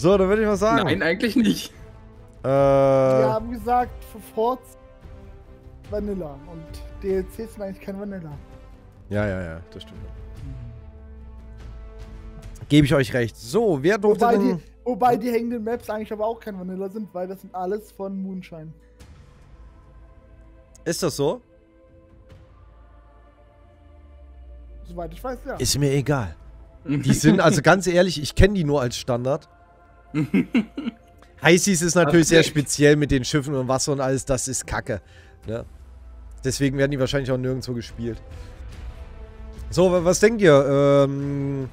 So, dann würde ich mal sagen. Nein, eigentlich nicht. Äh, Wir haben gesagt, für Forts Vanilla. Und DLCs sind eigentlich kein Vanilla. ja, ja, ja, das stimmt. Gebe ich euch recht. So, wer durfte Wobei denn... die, wobei die hängenden Maps eigentlich aber auch kein Vanilla sind, weil das sind alles von Moonshine. Ist das so? Soweit ich weiß, ja. Ist mir egal. Die sind, also ganz ehrlich, ich kenne die nur als Standard. High Seas ist natürlich sehr speziell mit den Schiffen und Wasser und alles, das ist Kacke. Ne? Deswegen werden die wahrscheinlich auch nirgendwo gespielt. So, wa- was denkt ihr? Ähm,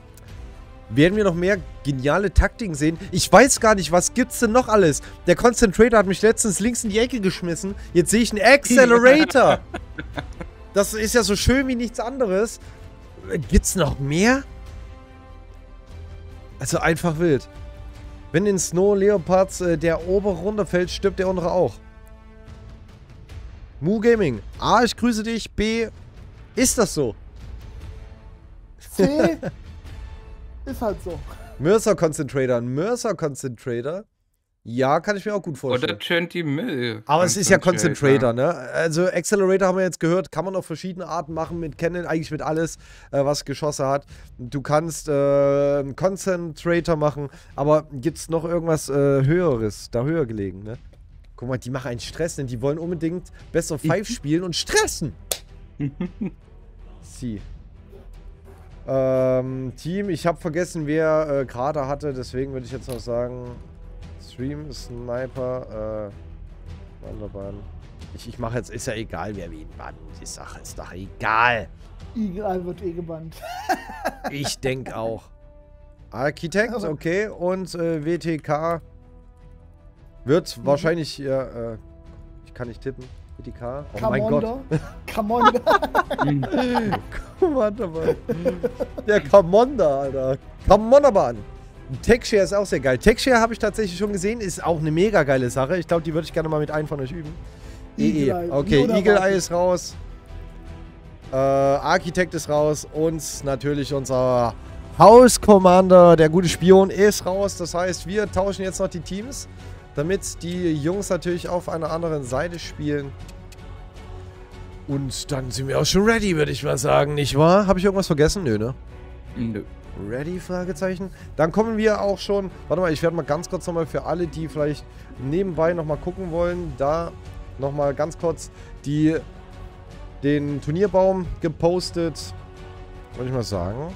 werden wir noch mehr geniale Taktiken sehen? Ich weiß gar nicht, was gibt's denn noch alles? Der Concentrator hat mich letztens links in die Ecke geschmissen. Jetzt sehe ich einen Accelerator. Das ist ja so schön wie nichts anderes. Gibt's noch mehr? Also einfach wild. Wenn in Snow Leopards äh, der obere runterfällt, stirbt der untere auch. Mu Gaming. A, ich grüße dich. B, ist das so? C ist halt so. Mercer Concentrator. Ein Mercer Concentrator. Ja, kann ich mir auch gut vorstellen. Oder 20 Mill. Aber es ist ja Concentrator, ne? Also Accelerator haben wir jetzt gehört, kann man auf verschiedene Arten machen mit Canon, eigentlich mit alles, äh, was Geschosse hat. Du kannst äh, einen Concentrator machen, aber gibt es noch irgendwas äh, Höheres, da höher gelegen, ne? Guck mal, die machen einen Stress, denn die wollen unbedingt Best of Five spielen und stressen. Sie. Ähm, Team, ich habe vergessen, wer äh, gerade hatte, deswegen würde ich jetzt noch sagen, Stream, Sniper, äh, Wanderbahn. Ich, ich mache jetzt, ist ja egal, wer wen wann. Die Sache ist doch egal. Eagle wird eh gebannt. Ich denke auch. Architekt, Aber- okay. Und äh, WTK wird wahrscheinlich, ja, äh, ich kann nicht tippen. WTK, oh mein Gott. Commander. Commanderbahn. Der Commander, Alter. Commanderbahn. Techshare ist auch sehr geil. Techshare habe ich tatsächlich schon gesehen, ist auch eine mega geile Sache. Ich glaube, die würde ich gerne mal mit einem von euch üben. Eagle EE. Eye. Okay, Oder Eagle. Eye ist raus. Äh, Architekt ist raus. Und natürlich unser House Commander, der gute Spion, ist raus. Das heißt, wir tauschen jetzt noch die Teams, damit die Jungs natürlich auf einer anderen Seite spielen. Und dann sind wir auch schon ready, würde ich mal sagen, nicht wahr? Habe ich irgendwas vergessen? Nö, ne? Nö. Ready? Fragezeichen. Dann kommen wir auch schon. Warte mal, ich werde mal ganz kurz nochmal für alle, die vielleicht nebenbei nochmal gucken wollen, da nochmal ganz kurz die, den Turnierbaum gepostet. Wollte ich mal sagen.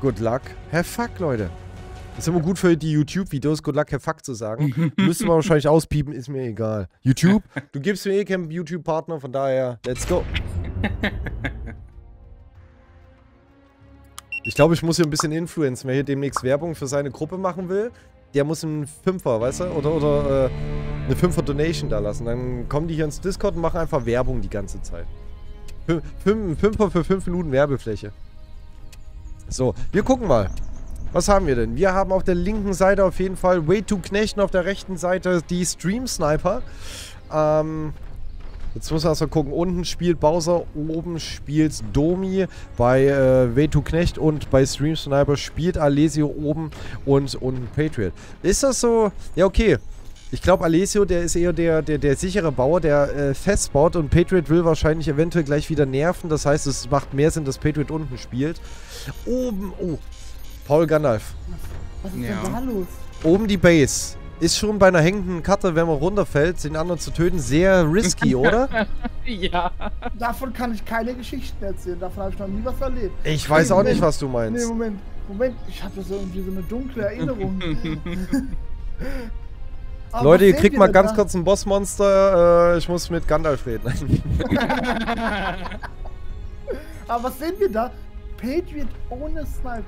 Good luck. Have fuck, Leute. Das ist immer gut für die YouTube-Videos, good luck, have fuck zu sagen. Müsste man wahrscheinlich auspiepen, ist mir egal. YouTube, du gibst mir eh keinen YouTube-Partner, von daher, let's go. Ich glaube, ich muss hier ein bisschen influenzen. Wer hier demnächst Werbung für seine Gruppe machen will, der muss einen Fünfer, weißt du? Oder, oder äh, eine Fünfer-Donation da lassen. Dann kommen die hier ins Discord und machen einfach Werbung die ganze Zeit. Fün Fünfer für fünf Minuten Werbefläche. So, wir gucken mal. Was haben wir denn? Wir haben auf der linken Seite auf jeden Fall Way to Knechten, auf der rechten Seite die Stream Sniper. Ähm, jetzt muss man erstmal gucken. Unten spielt Bowser, oben spielt Domi. Bei äh, Way to Knecht und bei Stream Sniper spielt Alessio oben und unten Patriot. Ist das so? Ja, okay. Ich glaube, Alessio, der ist eher der, der, der sichere Bauer, der äh, festbaut und Patriot will wahrscheinlich eventuell gleich wieder nerven. Das heißt, es macht mehr Sinn, dass Patriot unten spielt. Oben, oh, Paul Gandalf. Was ist Ja. denn da los? Oben die Base. Ist schon bei einer hängenden Karte, wenn man runterfällt, den anderen zu töten, sehr risky, oder? Ja. Davon kann ich keine Geschichten erzählen. Davon habe ich noch nie was erlebt. Ich weiß auch Moment. nicht, was du Nee, meinst. Moment. Moment, ich habe so irgendwie so eine dunkle Erinnerung. Aber Leute, ihr kriegt mal denn ganz da? kurz ein Bossmonster. Äh, ich muss mit Gandalf reden. Aber was sehen wir da? Patriot ohne Sniper.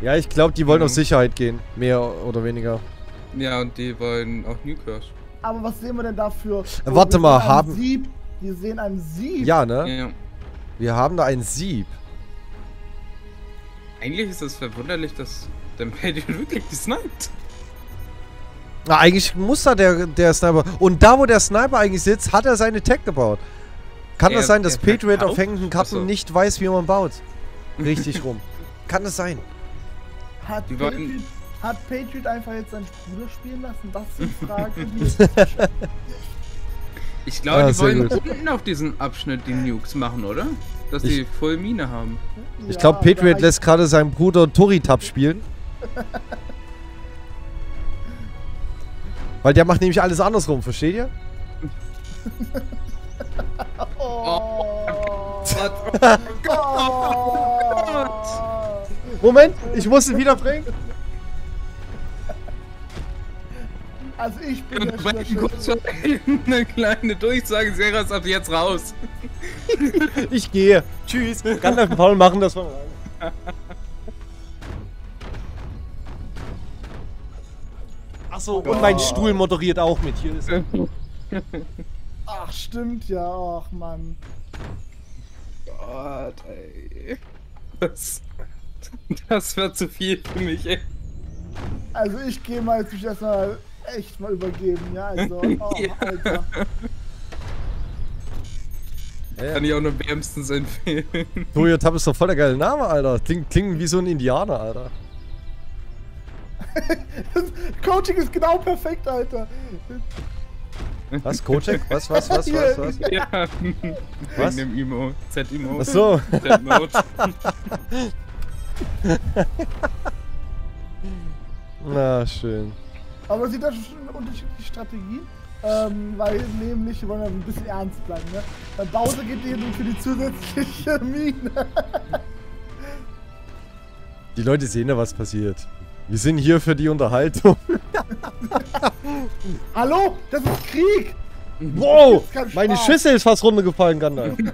ja, ich glaube, die wollen Mhm. auf Sicherheit gehen. Mehr oder weniger. Ja, und die wollen auch Newcurse. Aber was sehen wir denn dafür? Warte mal, haben- Sieb. Wir sehen einen Sieb. Ja, ne? Ja. Wir haben da ein Sieb. Eigentlich ist es verwunderlich, dass der Patriot wirklich gesniped. Na, eigentlich muss da der, der Sniper. Und da, wo der Sniper eigentlich sitzt, hat er seine Tech gebaut. Kann Er- das sein, dass Patriot auf hängenden Karten Achso. nicht weiß, wie man baut? Richtig rum. Kann das sein? Hat Die Patriot wollten- Hat Patriot einfach jetzt seinen Bruder spielen lassen? Das sind Fragen, die Ich glaube, Ah, die wollen gut. unten auf diesen Abschnitt die Nukes machen, oder? Dass die voll Mine haben. Ich glaube, Patriot da- lässt gerade seinen Bruder Toritab spielen. Weil der macht nämlich alles andersrum, versteht ihr? Oh. Moment, ich muss ihn wieder bringen. Also ich bin der kurz eine kleine Durchsage, Seras ab jetzt raus. Ich gehe. Tschüss. Gandalf und Paul machen das von rein. Achso, und mein Stuhl moderiert auch mit. Hier ist er. Ach, stimmt ja. Ach, Mann. Gott, ey. Das, das wird zu viel für mich, ey. Also ich gehe mal jetzt mich erstmal echt mal übergeben, ja. Also, oh, Ja. Alter. Kann ich auch nur wärmstens empfehlen. Toritab ist doch voll der geile Name, Alter. Klingt, klingt wie so ein Indianer, Alter. Coaching ist genau perfekt, Alter. Was? Kocek? Was, was, was, was, was? Ja. Was? Wegen dem Emo. Z-Emo. Achso. Z-Mode. Na, schön. Aber sieht das schon eine unterschiedliche Strategie? Ähm, weil nämlich, wir wollen ja ein bisschen ernst bleiben, ne? Bei Bowser geht ihr nun für die zusätzliche Mine. Die Leute sehen ja, was passiert. Wir sind hier für die Unterhaltung. Hallo? Das ist Krieg! Wow! kein Meine. Schüssel ist fast runtergefallen, Gandalf.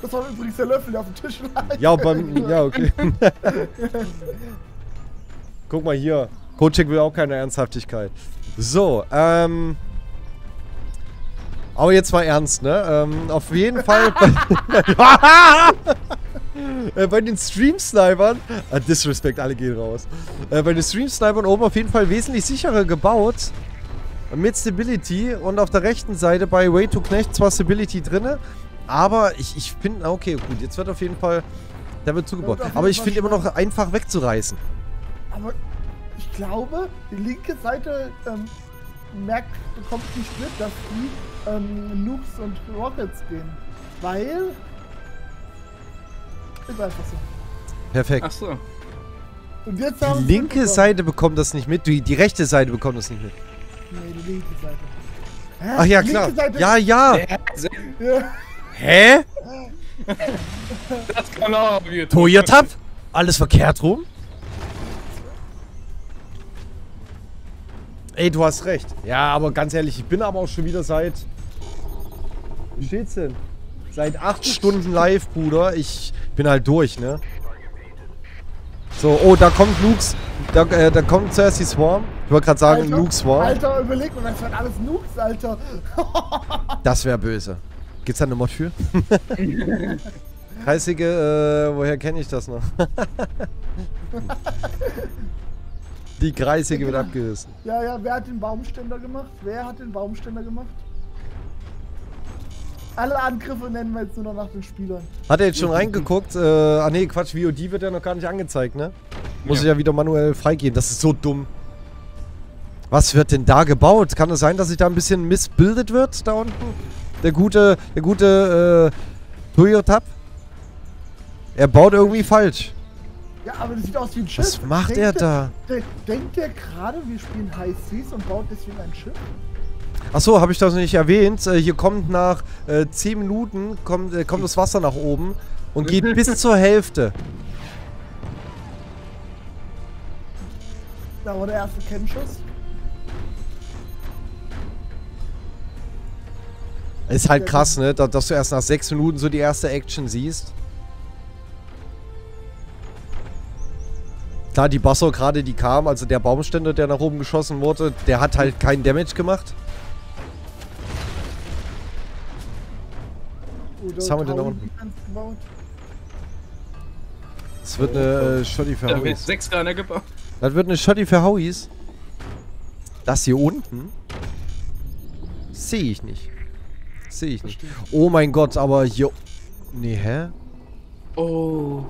Das war übrigens der Löffel, der auf dem Tisch lag. Ja, beim. Ja, okay. Guck mal hier. Kocek will auch keine Ernsthaftigkeit. So, ähm. Aber jetzt mal ernst, ne? Ähm, auf jeden Fall. Bei, äh, bei den Stream-Snipern. Ah, Disrespect, alle gehen raus. Äh, bei den Stream-Snipern oben auf jeden Fall wesentlich sicherer gebaut. Mit Stability und auf der rechten Seite bei Way to Knecht zwar Stability drinne, aber ich, ich finde, okay, gut, jetzt wird auf jeden Fall, da wird zugebaut. Aber ich finde immer noch einfach wegzureißen. Aber ich glaube, die linke Seite ähm, merkt, bekommt nicht mit, dass die ähm, Noobs und Rockets gehen. Weil. Ist einfach so. Perfekt. Ach so. Und jetzt haben Die linke. Seite bekommt das nicht mit, die, die rechte Seite bekommt das nicht mit. Nee, die linke Seite. Hä? Ach ja, klar. Ja, ja. Ja. Hä? Das kann auch. Toyotap? Alles verkehrt rum? Ey, du hast recht. Ja, aber ganz ehrlich, ich bin aber auch schon wieder seit. Wie steht's denn? Seit acht Stunden live, Bruder. Ich bin halt durch, ne? So, oh, da kommt Nukes. Da, äh, da kommt zuerst die Swarm. Ich wollte gerade sagen, Alter, Nuke Swarm. Alter, überleg mal, das waren alles Nukes, Alter. Das wäre böse. Gibt's da eine Mod für? Kreisige, äh, woher kenne ich das noch? Die Kreisige wird abgerissen. Ja, ja, wer hat den Baumständer gemacht? Wer hat den Baumständer gemacht? Alle Angriffe nennen wir jetzt nur noch nach den Spielern. Hat er jetzt schon reingeguckt? Äh, ah nee, Quatsch, VOD wird ja noch gar nicht angezeigt, ne? Muss Ja. ich ja wieder manuell freigeben. Das ist so dumm. Was wird denn da gebaut? Kann es sein, dass sich da ein bisschen missbildet wird da unten? Der gute, der gute, äh, Toyotap? Er baut irgendwie falsch. Ja, aber das sieht aus wie ein Schiff. Was macht Denkt er der- da? de- Denkt der gerade, wir spielen High Seas und baut deswegen ein Schiff? Achso, habe ich das nicht erwähnt. Äh, hier kommt nach äh, 10 Minuten kommt, äh, kommt das Wasser nach oben und geht bis zur Hälfte. Da war der erste Kennschuss. Ist halt krass, ne? Da, dass du erst nach 6 Minuten so die erste Action siehst. Klar, die Basso gerade, die kam, also der Baumständer, der nach oben geschossen wurde, der hat halt keinen Damage gemacht. Was haben wir denn da unten? Das wird eine äh, Shotty für Da wird Howies. sechs Granaten gebaut. Das wird eine Shotty für Howies. Das hier unten sehe ich nicht. Sehe ich nicht. Oh mein Gott, aber hier... Nee, hä? Oh.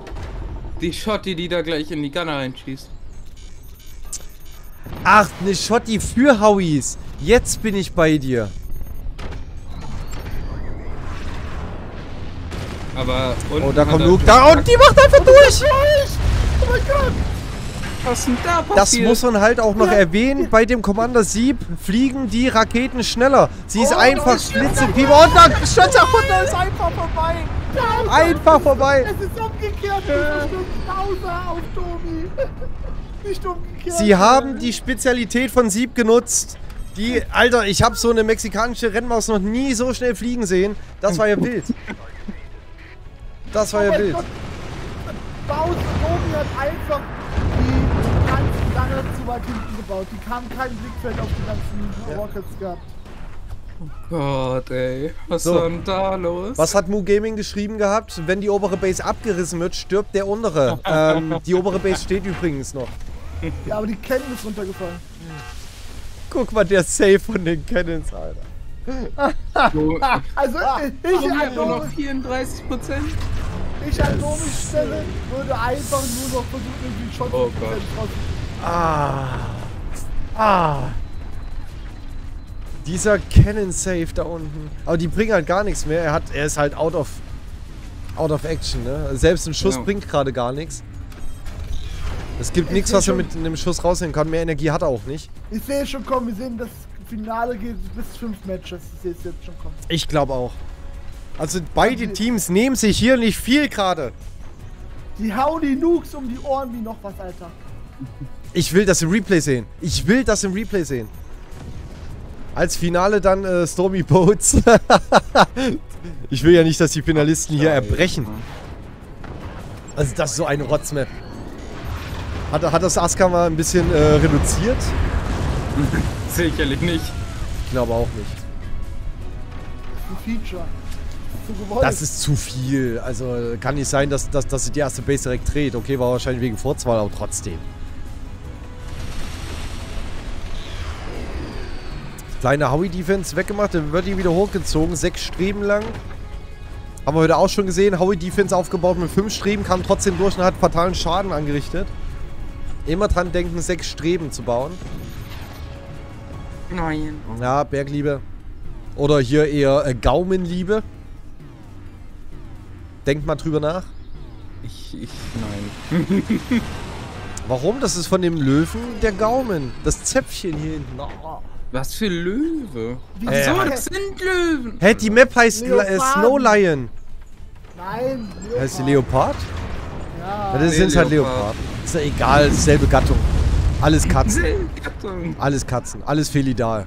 Die Schotti, die da gleich in die Gunner reinschießt. Ach, ne Schotti für Howies. Jetzt bin ich bei dir. Aber Oh, da kommt Luke. Da, und die macht einfach durch. Oh mein Gott! Was ist denn da passiert? Das muss man halt auch noch Ja. erwähnen. Bei dem Commander Sieb fliegen die Raketen schneller. Sie ist Oh, einfach blitzefieber. Und da Schötzerfutter ist einfach vorbei. Einfach vorbei. Es ist umgekehrt. Pause auf Tobi. Nicht umgekehrt. Sie haben die Spezialität von Sieb genutzt. Die, Alter, ich habe so eine mexikanische Rennmaus noch nie so schnell fliegen sehen. Das war ja wild. Das war Oh ja wild. Gott. Bowser Tobi hat einfach die ganz lange zu weit hinten gebaut. Die haben kein Blickfeld auf die ganzen Ja. Rockets gehabt. Gott, ey. Was So. ist denn da los? Was hat Mu Gaming geschrieben gehabt? Wenn die obere Base abgerissen wird, stirbt der untere. ähm, die obere Base steht übrigens noch. Ja, aber die Cannon ist runtergefallen. Guck mal, der Save von den Cannons, Alter. So, Also Ah. ich, hat nur noch Domis, 34 Prozent? ich an Domis Stelle würde einfach nur noch versuchen, irgendwie Shot Oh Gott. raus. Ah. Ah. Dieser Cannon Save da unten. Aber die bringen halt gar nichts mehr. Er, hat, er ist halt out of, out of action, ne? Selbst ein Schuss Ja. bringt gerade gar nichts. Es gibt Ich nichts, was er mit einem Schuss rausnehmen kann. Mehr Energie hat er auch nicht. Ich sehe schon kommen, wir sehen, das Finale geht bis fünf Matches. Ich sehe es jetzt schon kommen. Ich glaube auch. Also beide Teams nehmen sich hier nicht viel gerade. Die hauen die Nukes um die Ohren wie noch was, Alter. Ich will das im Replay sehen. Ich will das im Replay sehen. Als Finale dann äh, Stormy Boats. ich will ja nicht, dass die Finalisten hier erbrechen. Also das ist so eine Rotzmap. Hat, hat das Aska mal ein bisschen äh, reduziert? Sicherlich nicht. Ich glaube auch nicht. Das ist Feature. Zu gewollt. Das ist zu viel. Also kann nicht sein, dass, dass, dass sie die erste Base direkt dreht. Okay, war wahrscheinlich wegen Vorzwahl, aber trotzdem. Kleine Howie-Defense weggemacht, dann wird die wieder hochgezogen. Sechs Streben lang. Haben wir heute auch schon gesehen. Howie-Defense aufgebaut mit fünf Streben, kam trotzdem durch und hat fatalen Schaden angerichtet. Immer dran denken, sechs Streben zu bauen. Nein. Ja, Bergliebe. Oder hier eher äh, Gaumenliebe. Denkt mal drüber nach. Ich, ich, nein. Warum? Das ist von dem Löwen der Gaumen. Das Zäpfchen hier hinten. Oh. Was für Löwe? Wie Äh, das sind Löwen. Hä, die Map heißt äh. Snow Lion. Nein, Leopard. Heißt die Leopard? Ja. Das Nee, sind halt Leopard. Leopard. Ist ja egal, selbe Gattung. Alles Katzen. Gattung. Alles Katzen. Alles Felidal.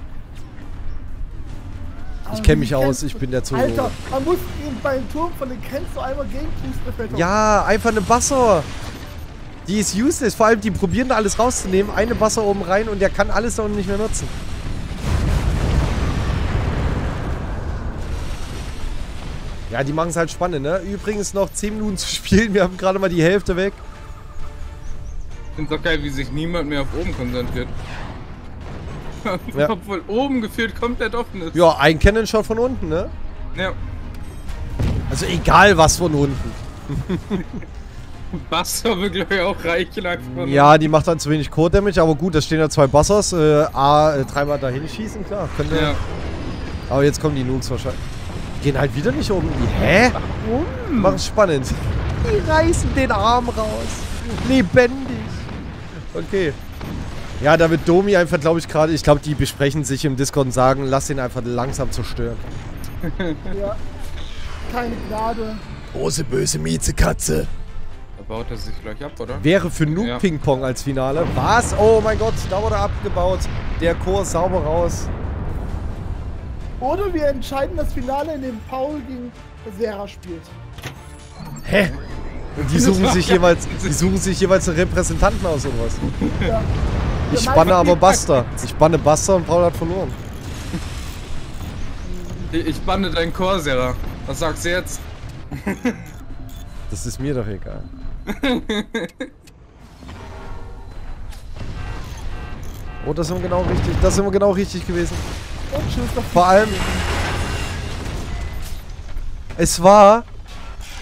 Ich kenne mich aus, ich bin der Zoologe. Alter, man muss ihn beim Turm von den Kens so einmal gegenpusten. Ja, einfach eine Bassor. Die ist useless. Vor allem, die probieren da alles rauszunehmen. Eine Bassor oben rein und der kann alles da unten nicht mehr nutzen. Ja, die machen es halt spannend, ne? Übrigens noch 10 Minuten zu spielen. Wir haben gerade mal die Hälfte weg. Finde doch geil, wie sich niemand mehr auf oben konzentriert. Ja. Obwohl oben gefühlt komplett offen ist. Ja, ein Cannon-Shot von unten, ne? Ja. Also egal was von unten. Buster will glaube ich auch reichen einfach. Ja, die macht dann zu wenig Core-Damage, aber gut, da stehen ja zwei Bassers. Äh, A, äh, dreimal dahin schießen, klar. Könnte, Ja. Aber jetzt kommen die Nukes wahrscheinlich. Gehen halt wieder nicht oben. Hä? Warum? Machen spannend. Die reißen den Arm raus. Lebendig. Okay. Ja, da wird Domi einfach, glaube ich, gerade, ich glaube, die besprechen sich im Discord und sagen, lass ihn einfach langsam zerstören. Ja. Keine Gnade. Große böse Miezekatze. Da baut er sich gleich ab, oder? Wäre für Nuke Ja. Ping Pong als Finale. Was? Oh mein Gott, da wurde abgebaut. Der Chor ist sauber raus. Oder wir entscheiden das Finale, in dem Paul gegen Serra spielt. Hä? Und die suchen sich jeweils, die suchen sich jeweils einen Repräsentanten aus oder was? Ja. Ich mein- aber Buster. Ich spanne Buster und Paul hat verloren. Ich ich banne deinen Corsair. Was sagst du jetzt? Das ist mir doch egal. Oh, das sind wir genau richtig. Das sind wir genau richtig gewesen. Vor allem. Es war.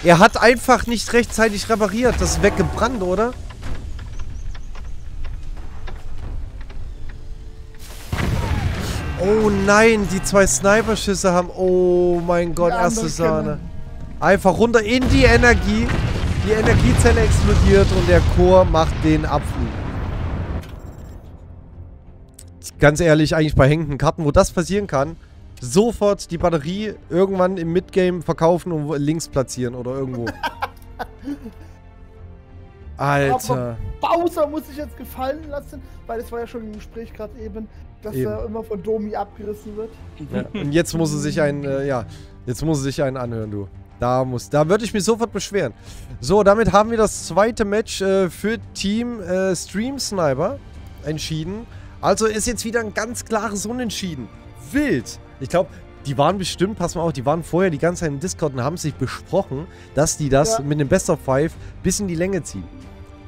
Er hat einfach nicht rechtzeitig repariert. Das ist weggebrannt, oder? Oh nein, die zwei Sniper-Schüsse haben... Oh mein Gott, Die erste Sahne. Einfach runter in die Energie. Die Energiezelle explodiert und der Chor macht den Abflug. Ganz ehrlich, eigentlich bei hängenden Karten, wo das passieren kann, sofort die Batterie irgendwann im Midgame verkaufen und links platzieren oder irgendwo. Alter. Bowser muss sich jetzt gefallen lassen, weil es war ja schon im Gespräch gerade eben, dass Eben. er immer von Domi abgerissen wird. Ja. Und jetzt muss er sich einen, äh, ja, jetzt muss er sich einen anhören, du. Da muss, da würde ich mich sofort beschweren. So, damit haben wir das zweite Match äh, für Team äh, Stream Sniper entschieden. Also ist jetzt wieder ein ganz klares Unentschieden. Wild. Ich glaube, die waren bestimmt, pass mal auf, die waren vorher die ganze Zeit im Discord und haben sich besprochen, dass die das Ja. mit dem Best of Five bis in die Länge ziehen.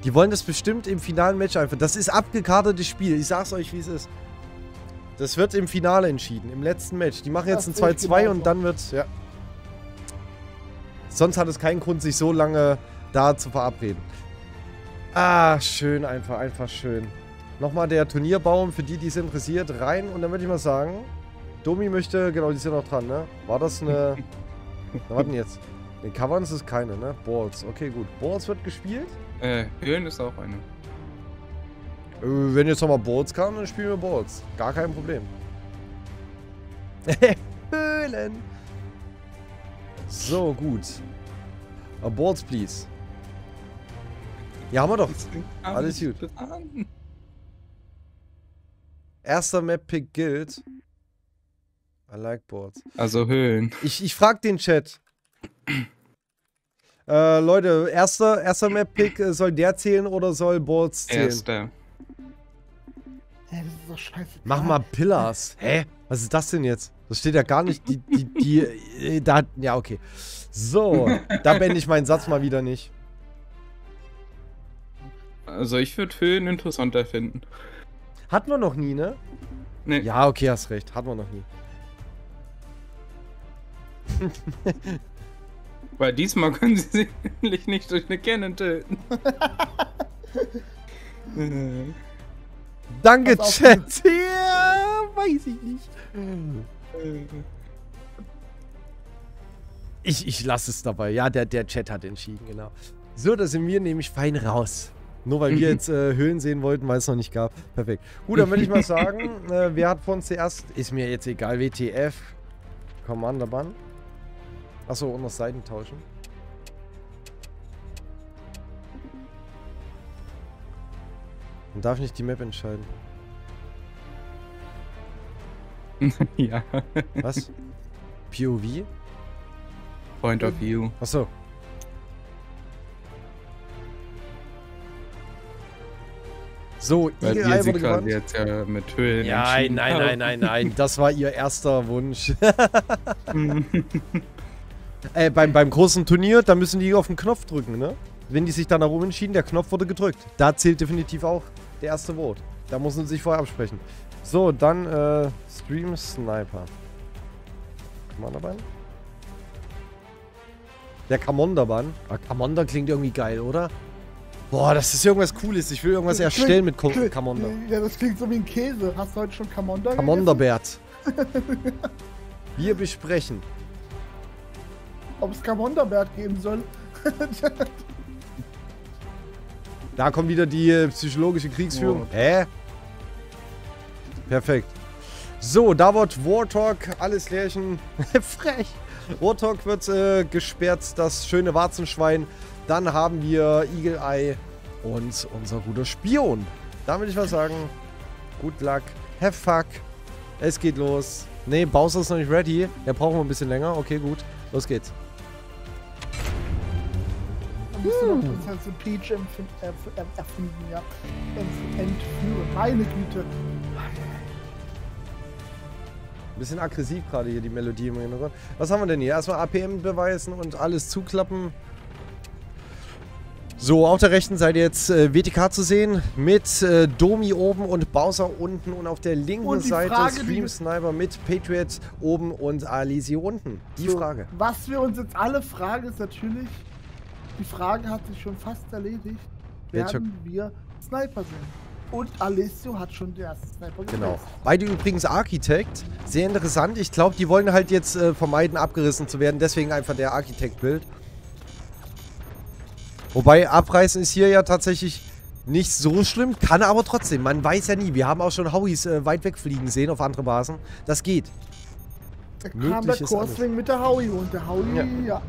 Die wollen das bestimmt im finalen Match einfach. Das ist abgekartetes Spiel. Ich sag's euch, wie es ist. Das wird im Finale entschieden, im letzten Match. Die machen jetzt Das ein sehe ich 2-2 genauso. und dann wird's, ja. Sonst hat es keinen Grund, sich so lange da zu verabreden. Ah, schön, einfach, einfach schön. Nochmal der Turnierbaum für die, die es interessiert, rein. Und dann würde ich mal sagen, Domi möchte, genau, die sind noch dran, ne? War das eine... Na, warten jetzt. Den Covern ist es keine, ne? Balls, okay, gut. Balls wird gespielt. Äh, Höhen ist auch eine. Äh, Wenn jetzt nochmal Balls kam, dann spielen wir Balls. Gar kein Problem. Höhlen. So, gut. Uh, Balls, please. Ja, haben wir doch. Alles gut. Erster Map-Pick gilt. I like Balls. Also Höhlen. Ich, ich frag den Chat. Äh, Leute, erster, erster Map-Pick, äh, soll der zählen oder soll Balls zählen? Erster. Ey, das ist doch scheiße. Mach mal Pillars. Hä? Was ist das denn jetzt? Das steht ja gar nicht. Die, die, die, äh, da, ja, okay. So, da beende ich meinen Satz mal wieder nicht. Also ich würde Höhen interessanter finden. Hatten wir noch nie, ne? Nee. Ja, okay, hast recht. Hatten wir noch nie. Weil diesmal können sie sich nämlich nicht durch eine Cannon töten. Danke, Pass auf. Chat. Ja, weiß ich nicht. Ich, ich lasse es dabei. Ja, der, der Chat hat entschieden, genau. So, da sind wir nämlich fein raus. Nur weil wir jetzt äh, Höhlen sehen wollten, weil es noch nicht gab. Perfekt. Gut, dann würde ich mal sagen, äh, wer hat von uns zuerst? Ist mir jetzt egal, WTF. Commander Bann. Achso, und noch Seiten tauschen. Man darf nicht die Map entscheiden. ja. Was? POV? Point of View. Achso. So, Weil Eagle wir Eye sie wurde quasi gebannt. jetzt ja mit Höhlen Nein, nein, nein, nein, nein. Das war ihr erster Wunsch. äh, beim, beim großen Turnier, da müssen die auf den Knopf drücken, ne? Wenn die sich dann darum entschieden, der Knopf wurde gedrückt. Da zählt definitiv auch der erste Vote. Da muss man sich vorher absprechen. So, dann äh, Stream Sniper. Commanderban? Der Commanderban. Ah, Commander klingt irgendwie geil, oder? Boah, das ist irgendwas Cooles. Ich will irgendwas Das erstellen mit klingt- Co- klingt- Commander. Ja, das klingt so wie ein Käse. Hast du heute schon gegessen? Commanderbert. Wir besprechen. Ob es Commanderbert geben soll? Da kommt wieder die äh, psychologische Kriegsführung. Wow. Hä? Perfekt. So, da wird Warthog, alles Lärchen. Frech. Warthog wird äh, gesperrt, das schöne Warzenschwein. Dann haben wir Eagle Eye und unser guter Spion. Da würde ich mal sagen, good luck, have fuck. Es geht los. Ne, Bowser ist noch nicht ready. Der brauchen wir ein bisschen länger. Okay, gut. Los geht's. Noch Prinzessin Peach erfinden, ja. Entf- Entführen. Meine Güte. Ein bisschen aggressiv gerade hier die Melodie im Hintergrund. Was haben wir denn hier? Erstmal APM beweisen und alles zuklappen. So, auf der rechten Seite jetzt äh, WTK zu sehen mit äh, Domi oben und Bowser unten und auf der linken Seite Frage, Stream Sniper mit Patriot oben und Alisi unten. Die So, Frage. Was wir uns jetzt alle fragen, ist natürlich, die Frage hat sich schon fast erledigt. Werden wir Sniper sehen? Und Alessio hat schon den ersten Sniper Genau. gesetzt. Beide übrigens Architekt. Sehr interessant. Ich glaube, die wollen halt jetzt äh, vermeiden, abgerissen zu werden. Deswegen einfach der Architekt-Bild. Wobei, abreißen ist hier ja tatsächlich nicht so schlimm. Kann aber trotzdem. Man weiß ja nie. Wir haben auch schon Howies äh, weit wegfliegen sehen auf andere Basen. Das geht. Da kam Möglich der ist Chorswing mit der Howie und der Howie, Ja. ja.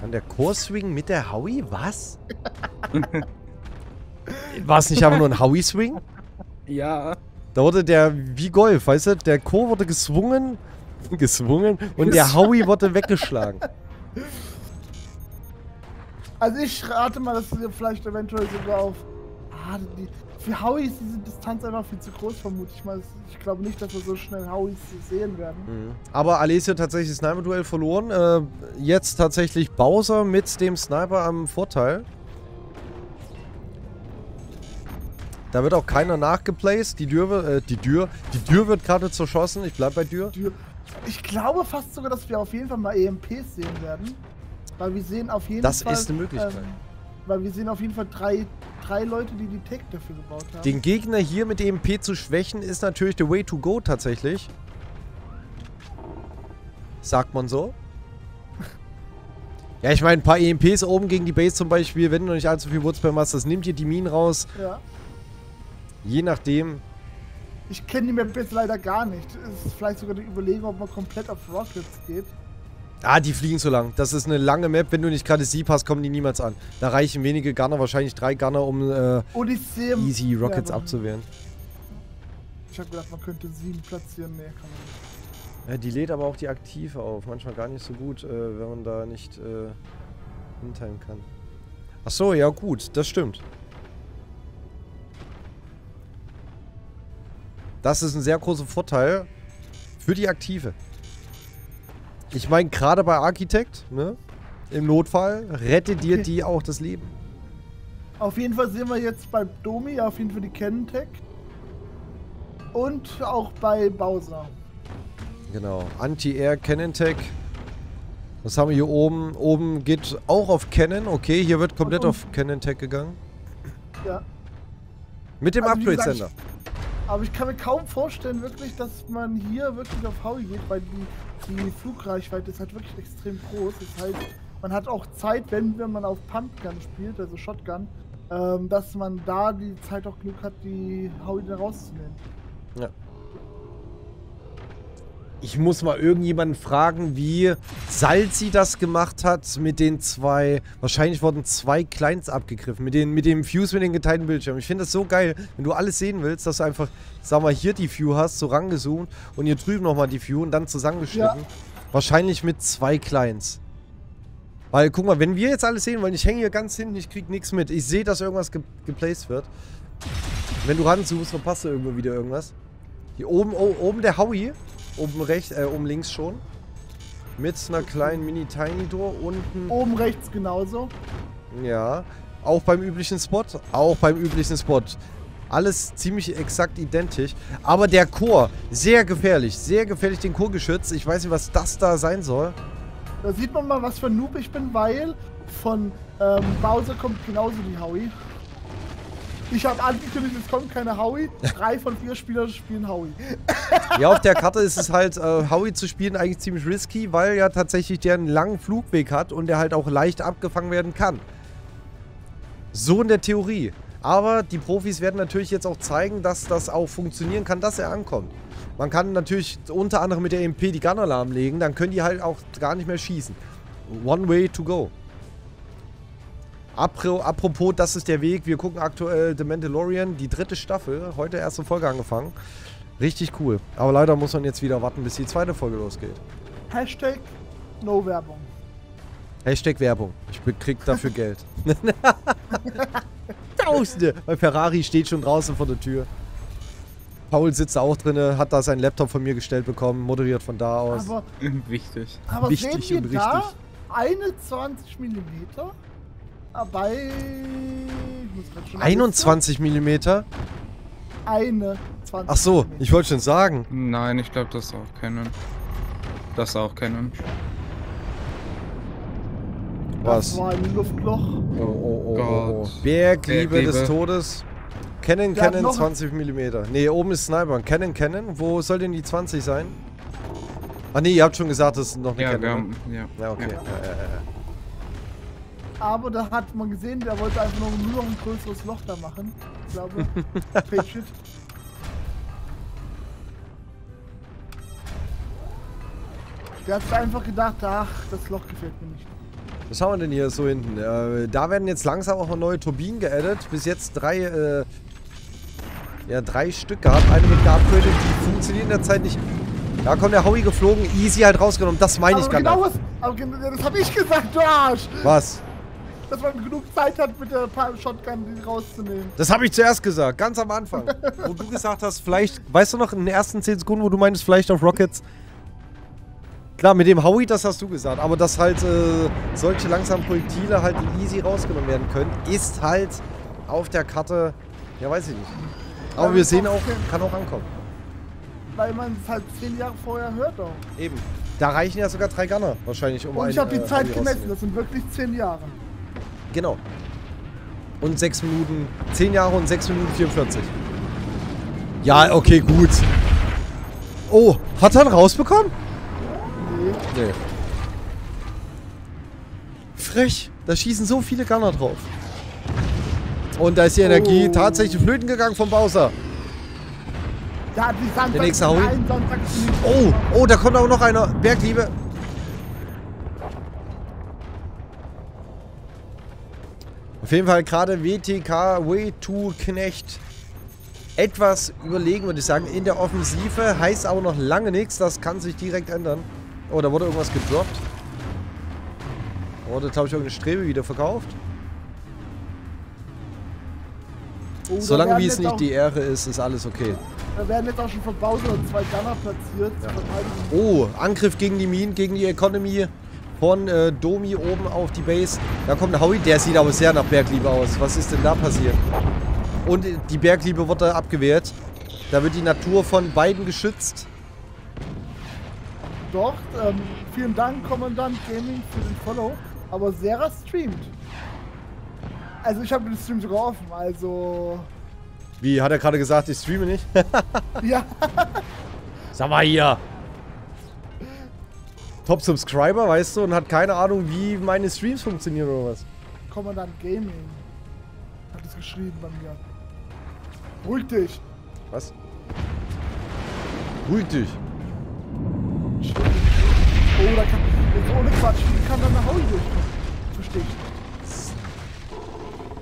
Kann der Core-Swing mit der Howie? Was? War es nicht aber nur ein Howie-Swing? Ja. Da wurde der, wie Golf, weißt du, der Core wurde gezwungen, gezwungen und der Howie wurde weggeschlagen. Also ich rate mal, dass wir vielleicht eventuell sogar auf... Ah, die, für Howie ist diese Distanz einfach viel zu groß, vermute ich mal. Ich glaube nicht, dass wir so schnell Howies sehen werden. Aber Alessio tatsächlich Sniper-Duell verloren. Äh, jetzt tatsächlich Bowser mit dem Sniper am Vorteil. Da wird auch keiner nachgeplaced. Die Tür, wird- äh, die Tür, die Tür wird gerade zerschossen. Ich bleib bei Tür. Ich glaube fast sogar, dass wir auf jeden Fall mal EMPs sehen werden. Weil wir sehen auf jeden Das Fall... ist eine Möglichkeit. Ähm, weil wir sehen auf jeden Fall drei, drei Leute, die die Tech dafür gebaut haben. Den Gegner hier mit EMP zu schwächen, ist natürlich the way to go tatsächlich. Sagt man so. Ja, ich meine, ein paar EMPs oben gegen die Base zum Beispiel, wenn du noch nicht allzu viel Woodspam hast, das nimmt dir die Minen raus. Ja. Je nachdem. Ich kenne die Map jetzt leider gar nicht. Es ist vielleicht sogar die Überlegung, ob man komplett auf Rockets geht. Ah, die fliegen so lang. Das ist eine lange Map. Wenn du nicht gerade Sieb hast, kommen die niemals an. Da reichen wenige Gunner, wahrscheinlich drei Gunner, um äh, sehe... easy Rockets Ja, abzuwehren. Ich habe gedacht, man könnte sieben platzieren. Nee, kann man nicht. Ja, die lädt aber auch die Aktive auf. Manchmal gar nicht so gut, äh, wenn man da nicht äh, hintimen kann. Ach so, ja gut, das stimmt. Das ist ein sehr großer Vorteil für die Aktive. Ich meine, gerade bei Architekt, ne? Im Notfall rettet dir die auch das Leben. Auf jeden Fall sehen wir jetzt bei Domi auf jeden Fall die Cannon Tech. Und auch bei Bowser. Genau. Anti-Air Cannon Tech. Was haben wir hier oben? Oben geht auch auf Cannon. Okay, hier wird komplett auf Cannon Tech gegangen. Ja. Mit dem Also, Upgrade-Sender. Aber ich kann mir kaum vorstellen, wirklich, dass man hier wirklich auf Howie geht, weil die, die Flugreichweite ist halt wirklich extrem groß. Das heißt, man hat auch Zeit, wenn, wenn man auf Pumpgun spielt, also Shotgun, ähm, dass man da die Zeit auch genug hat, die Howie rauszunehmen. Ja. Ich muss mal irgendjemanden fragen, wie Salzi das gemacht hat mit den zwei. Wahrscheinlich wurden zwei Clients abgegriffen. Mit, den, mit dem Fuse mit den geteilten Bildschirmen. Ich finde das so geil, wenn du alles sehen willst, dass du einfach, sag mal, hier die View hast, so rangezoomt und hier drüben nochmal die View und dann zusammengeschnitten. Wahrscheinlich mit zwei Clients. Weil, guck mal, wenn wir jetzt alles sehen wollen, ich hänge hier ganz hinten, ich krieg nichts mit. Ich sehe, dass irgendwas ge geplaced wird. Wenn du ranzoomst, verpasst du irgendwo wieder irgendwas. Hier oben, oh, oben der Howie. Oben rechts, äh, oben links schon. Mit einer kleinen Mini-Tiny-Door. Unten, Oben rechts genauso. ja. Auch beim üblichen Spot. Auch beim üblichen Spot. Alles ziemlich exakt identisch. Aber der Chor, sehr gefährlich. Sehr gefährlich, den Chorgeschütz. Ich weiß nicht, was das da sein soll. Da sieht man mal, was für ein Noob ich bin, weil von ähm, Bowser kommt genauso die Howie. Ich habe angekündigt, es kommt keine Howie. Drei von vier Spielern spielen Howie. Ja, auf der Karte ist es halt, äh, Howie zu spielen eigentlich ziemlich risky, weil ja tatsächlich der einen langen Flugweg hat und der halt auch leicht abgefangen werden kann. So in der Theorie. Aber die Profis werden natürlich jetzt auch zeigen, dass das auch funktionieren kann, dass er ankommt. Man kann natürlich unter anderem mit der MP die Gunner lahmlegen, dann können die halt auch gar nicht mehr schießen. One way to go. Apro- Apropos, das ist der Weg. Wir gucken aktuell The Mandalorian, die dritte Staffel. Heute erste Folge angefangen. Richtig cool. Aber leider muss man jetzt wieder warten, bis die zweite Folge losgeht. Hashtag No Werbung. Hashtag Werbung. Ich krieg dafür Geld. Tausende. Weil Ferrari steht schon draußen vor der Tür. Paul sitzt da auch drinne, hat da seinen Laptop von mir gestellt bekommen, moderiert von da aus. Aber, Wichtig. aber Wichtig sehen und wir da richtig. eine 20 mm bei... Ich muss grad schon 21 Millimeter? Eine 20 Ach so, mm. ich wollte schon sagen. Nein, ich glaube, das ist auch Canon. Das ist auch Canon. Das Was? war ein Luftloch. Oh, oh, oh, oh, oh. Gott. Bergliebe Bergliebe. des Todes. Canon, Der Canon noch- 20 mm. Ne, oben ist Sniper. Canon, Canon. Wo soll denn die 20 sein? Ah ne, ihr habt schon gesagt, das ist noch eine Ja, wir Canon. haben, ja. ne? Ja, okay. Ja. Ja, ja, ja. Aber da hat man gesehen, der wollte einfach nur, nur noch ein größeres Loch da machen. Ich glaube. Patriot. Der hat einfach gedacht, ach, das Loch gefällt mir nicht. Was haben wir denn hier so hinten? Äh, da werden jetzt langsam auch noch neue Turbinen geaddet. Bis jetzt drei, äh, ja, drei Stück gehabt. Eine wird geupgradet, die funktionieren derzeit nicht. Da kommt der Howie geflogen, easy halt rausgenommen. Das meine ich aber gar genau nicht. was, aber gen- das habe ich gesagt, du Arsch! Was? Dass man genug Zeit hat, mit der Shotgun die rauszunehmen. Das habe ich zuerst gesagt, ganz am Anfang. wo du gesagt hast, vielleicht, weißt du noch, in den ersten 10 Sekunden, wo du meinst, vielleicht auf Rockets. Klar, mit dem Howie, das hast du gesagt, aber dass halt äh, solche langsamen Projektile halt easy rausgenommen werden können, ist halt auf der Karte, ja weiß ich nicht. Aber Ja, wir sehen auch, kann auch ankommen. Weil man es halt zehn Jahre vorher hört auch. Eben. Da reichen ja sogar drei Gunner wahrscheinlich, um Und ich habe die äh, Zeit gemessen, das sind wirklich zehn Jahre. Genau. Und 6 Minuten, 10 Jahre und 6 Minuten 44. Ja, okay, gut. Oh, hat er ihn rausbekommen? Nee. Nee. Frech. Da schießen so viele Gunner drauf. Und da ist die Energie Oh. tatsächlich flöten gegangen vom Bowser. Ja, die Der nächste nicht. Oh, oh, da kommt auch noch einer. Bergliebe. Jeden Fall gerade WTK Way to Knecht etwas überlegen, würde ich sagen, in der Offensive. Heißt aber noch lange nichts. Das kann sich direkt ändern. Oh, da wurde irgendwas gedroppt. Wurde, glaube ich, irgendeine Strebe wieder verkauft. Oh, Solange wie es nicht die Ehre ist, ist alles okay. Da werden jetzt auch schon von Bowser zwei Gunner platziert. Verteidigung. Oh, Angriff gegen die Minen, gegen die Economy von äh, Domi oben auf die Base. Da kommt ein Howie, der sieht aber sehr nach Bergliebe aus. Was ist denn da passiert? Und die Bergliebe wird da abgewehrt. Da wird die Natur von beiden geschützt. Doch, ähm, vielen Dank, Kommandant Gaming, für den Follow. Aber Serra streamt. Also ich habe den Stream sogar offen, also... Wie, hat er gerade gesagt, ich streame nicht? Ja, Sag mal hier. Top Subscriber, weißt du, und hat keine Ahnung, wie meine Streams funktionieren oder was. Kommandant Gaming hat es geschrieben bei mir. Ruhig dich. Was? Ruhig dich. Oh, da kann... Jetzt ohne Quatsch, wie kann da nach Hause durchkommen? Verstehe ich nicht.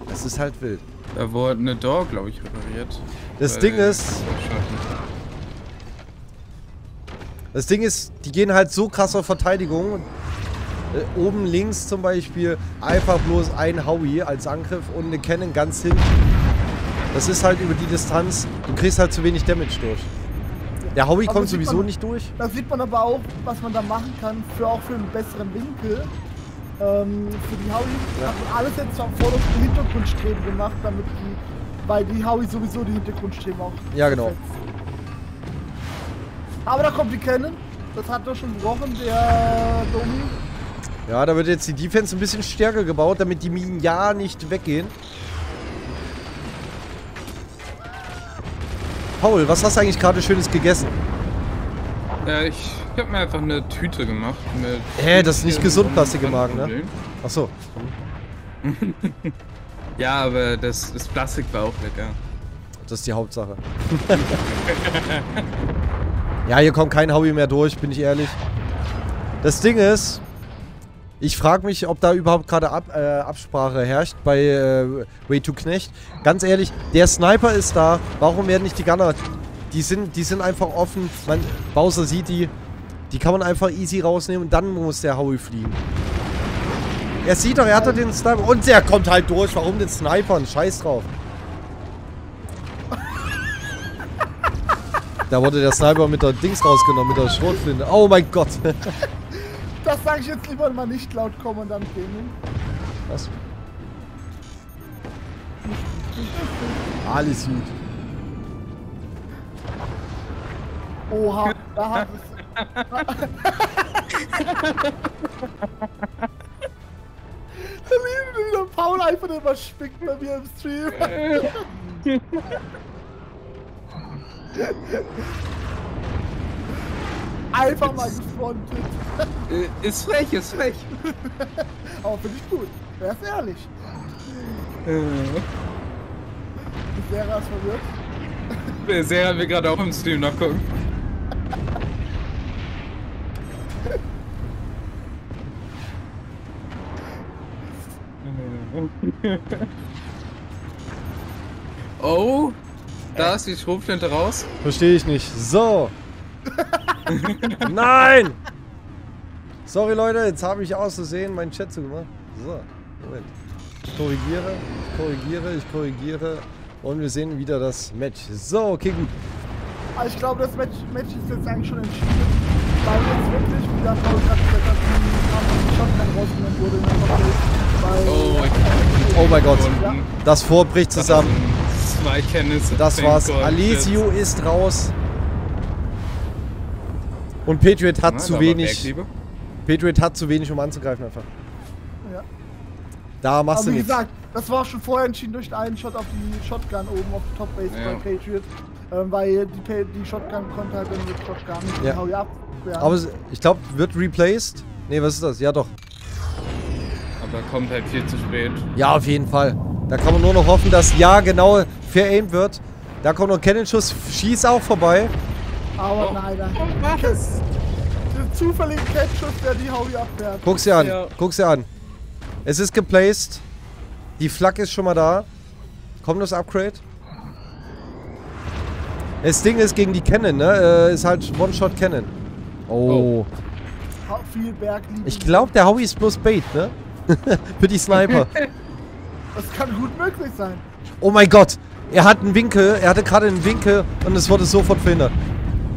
Das ist halt wild. Da wurde eine Door, glaube ich, repariert. Das Ding ist. Das Ding ist, die gehen halt so krass auf Verteidigung. Äh, oben links zum Beispiel einfach bloß ein Howie als Angriff und eine Cannon ganz hinten. Das ist halt über die Distanz. Du kriegst halt zu wenig Damage durch. Der Howie Aber kommt sowieso man- nicht durch. Da sieht man aber auch, was man da machen kann, für auch für einen besseren Winkel. Ähm, für die Howie Ja. hat man alles jetzt am vordersten Hintergrundstreben gemacht, damit die, weil die Howie sowieso die Hintergrundstreben auch Ja, genau. setzt. Aber da kommt die Cannon. Das hat doch schon gebrochen, der Domi. Ja, da wird jetzt die Defense ein bisschen stärker gebaut, damit die Minen ja nicht weggehen. Paul, was hast du eigentlich gerade Schönes gegessen? Äh, ich ich habe mir einfach eine Tüte gemacht mit. Hä, das ist nicht gesund, und Plastik im Magen, ne? Achso. Ja, aber das, das Plastik war auch lecker. Das ist die Hauptsache. ja, hier kommt kein Howie mehr durch, bin ich ehrlich. Das Ding ist, ich frage mich, ob da überhaupt gerade Ab äh, Absprache herrscht bei äh, Way to Knecht. Ganz ehrlich, der Sniper ist da. Warum werden nicht die Gunner? Die sind, die sind einfach offen. Man, Bowser sieht die. Die kann man einfach easy rausnehmen und dann muss der Howie fliegen. Er sieht doch, er hat doch den Sniper. Und der kommt halt durch. Warum den Snipern? Scheiß drauf. Da wurde der Sniper mit der Dings rausgenommen, mit der Schrotflinte. Oh mein Gott. Das sage ich jetzt lieber mal nicht laut Kommandant Gaming. Was? Alles gut. Oha, da hat es. Da lieben wieder Paul einfach immer spickt bei mir im Stream. Einfach mal gefrontet. Äh, Ist frech, ist frech. Aber finde ich gut. Er ist ehrlich. Äh, Sarah ist verwirrt. Sarah will gerade auch im Stream nachgucken. Oh, da ist die Schrotflinte raus. Verstehe ich nicht. So. Nein! Sorry, Leute, jetzt habe ich auszusehen meinen Chat zugemacht. So, Moment. Ich korrigiere, ich korrigiere, ich korrigiere. Und wir sehen wieder das Match. So, okay, gut. Aber ich glaube, das Match, Match ist jetzt eigentlich schon entschieden. Weil jetzt wirklich, wie der Paul gerade gesagt hat, die Shotgun rausgenommen wurde in der Top Weil Oh, Oh mein Gott. Unten. Das Vor bricht zusammen. Zwei Kenntnisse. Das war's. Alessio ist raus. Und Patriot hat zu wenig. Patriot hat zu wenig, um anzugreifen einfach. Ja. Da machst Aber du wie nichts. gesagt, das war schon vorher entschieden durch einen Shot auf die Shotgun oben auf der Top Base Ja. bei Patriot. Ähm, weil die, die Shotgun konnte halt dann mit Shot gar nicht Ja. hau ab. Aber es- ich glaube, wird replaced. Ne, was ist das? Ja, doch. Aber kommt halt viel zu spät. Ja, auf jeden Fall. Da kann man nur noch hoffen, dass ja genau fair aimed wird. Da kommt noch ein Cannon-Schuss, schieß auch vorbei. Aber Oh. nein, nein. Was? Der zufällige Catchschuss, der die Howie abwehrt. Guck's dir an, Ja. guck's dir an. Es ist geplaced. Die Flak ist schon mal da. Kommt das Upgrade? Das Ding ist gegen die Cannon, ne? Äh, ist halt One-Shot Cannon. Oh. Ha- Viel Berg liegen. Ich glaube, der Howie ist bloß Bait, ne? Für die Sniper. Das kann gut möglich sein. Oh mein Gott. Er hat einen Winkel. Er hatte gerade einen Winkel und es wurde sofort verhindert.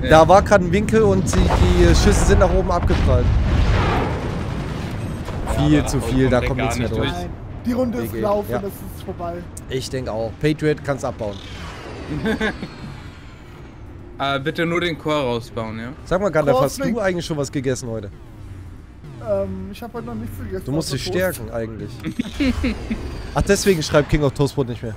Ja. Da war gerade ein Winkel und die, die Schüsse sind nach oben abgeprallt. Viel aber zu viel, da kommt nichts mehr nicht durch. Nein. Die Runde ist gelaufen, ja. das ist vorbei. Ich denke auch. Patriot kann's abbauen. Aber bitte nur den Chor rausbauen, ja? Sag mal, Gandalf, hast du eigentlich schon was gegessen heute? Ähm, ich habe heute noch nichts gegessen. Du musst dich stärken eigentlich. Ach, deswegen schreibt King of Toastbrot nicht mehr.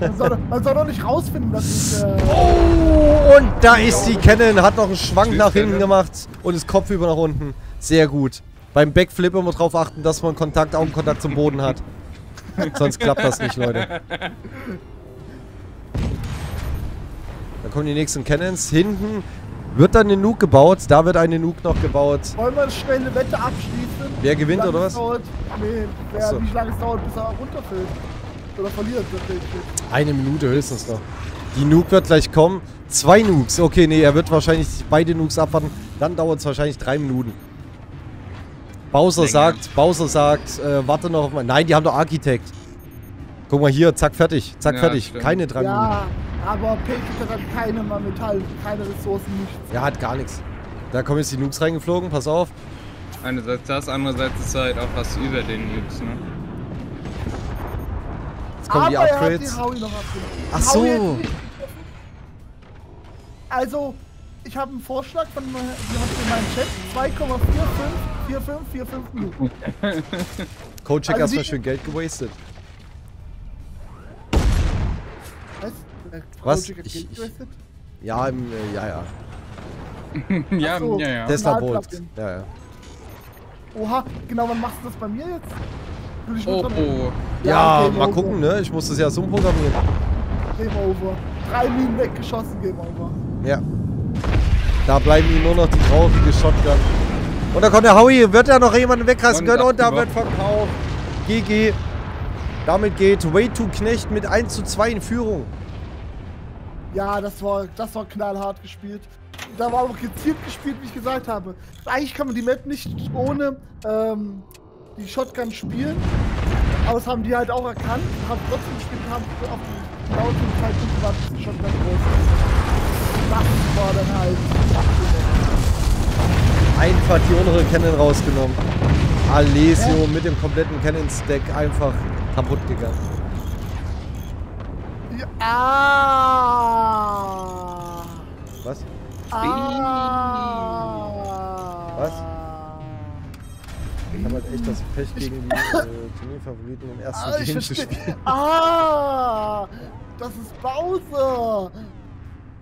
Man soll, man soll doch nicht rausfinden, dass ich. Äh, Oh, und da ist die Cannon, hat noch einen Schwank nach hinten Cannon. gemacht und ist kopfüber nach unten. Sehr gut. Beim Backflip immer drauf achten, dass man Kontakt, Augenkontakt zum Boden hat. Sonst klappt das nicht, Leute. Dann kommen die nächsten Cannons. Hinten wird dann eine Nuke gebaut. Da wird eine Nuke noch gebaut. wollen wir schnell eine Wette abschließen? Wer gewinnt, Wie lange oder es was? Dauert, nee, wer, wie lange es dauert, bis er runterfällt. Oder verliert, wirklich. Eine Minute höchstens noch. Die Nuke wird gleich kommen. Zwei Nukes. Okay, nee, er wird wahrscheinlich beide Nukes abwarten. Dann dauert es wahrscheinlich drei Minuten. Bowser Länger. sagt, Bowser sagt, äh, warte noch auf mein. Nein, die haben doch Architekt. Guck mal hier, zack, fertig. Zack, Ja, fertig. stimmt. Keine drei Minuten. Ja, aber Patriot hat keine mal Metall, keine Ressourcen, nichts. Er hat gar nichts. Da kommen jetzt die Nukes reingeflogen, pass auf. Einerseits das, andererseits ist halt auch was über den Nukes, ne? Jetzt kommen aber die er hat die Upgrades. Howie noch abgenommen. Ach so. Also, ich habe einen Vorschlag von meinem Chat 2,454545 Minuten. Codecheck Also erstmal schön Geld gewastet. Was? Äh, Was? Ich- ich-? Ja, im, äh, ja, ja. ja, so. ja, ja. Tesla Bolt. Ja, ja. Oha, genau, wann machst du das bei mir jetzt? Will ich Oh, oh. Ja, Game mal over. gucken, ne? Ich muss das ja so umprogrammieren. Game over. Drei Minen weggeschossen, Game over. Ja. Da bleiben ihm nur noch die traurige Shotgun. Und da kommt der Howie. Wird er noch jemanden wegreißen können? Und da wird verkauft. GG. Damit geht Way to Knecht mit 1 zu 2 in Führung. Ja, das war, das war knallhart gespielt. Da war auch gezielt gespielt, wie ich gesagt habe. Eigentlich kann man die Map nicht ohne ähm, die Shotgun spielen. Aber das haben die halt auch erkannt, haben trotzdem gespielt und haben auf die lauten Zeitpunkt gewartet, bis die Shotgun groß ist. Das war dann halt. Einfach die untere Cannon rausgenommen. Alessio mit dem kompletten Cannon-Stack einfach kaputt gegangen. Ah, Was? ah, Was? Ich habe halt echt das Pech gegen die äh, Turnierfavoriten im ersten Ah, ich Game zu verstehe. spielen. Ah, das ist Bowser.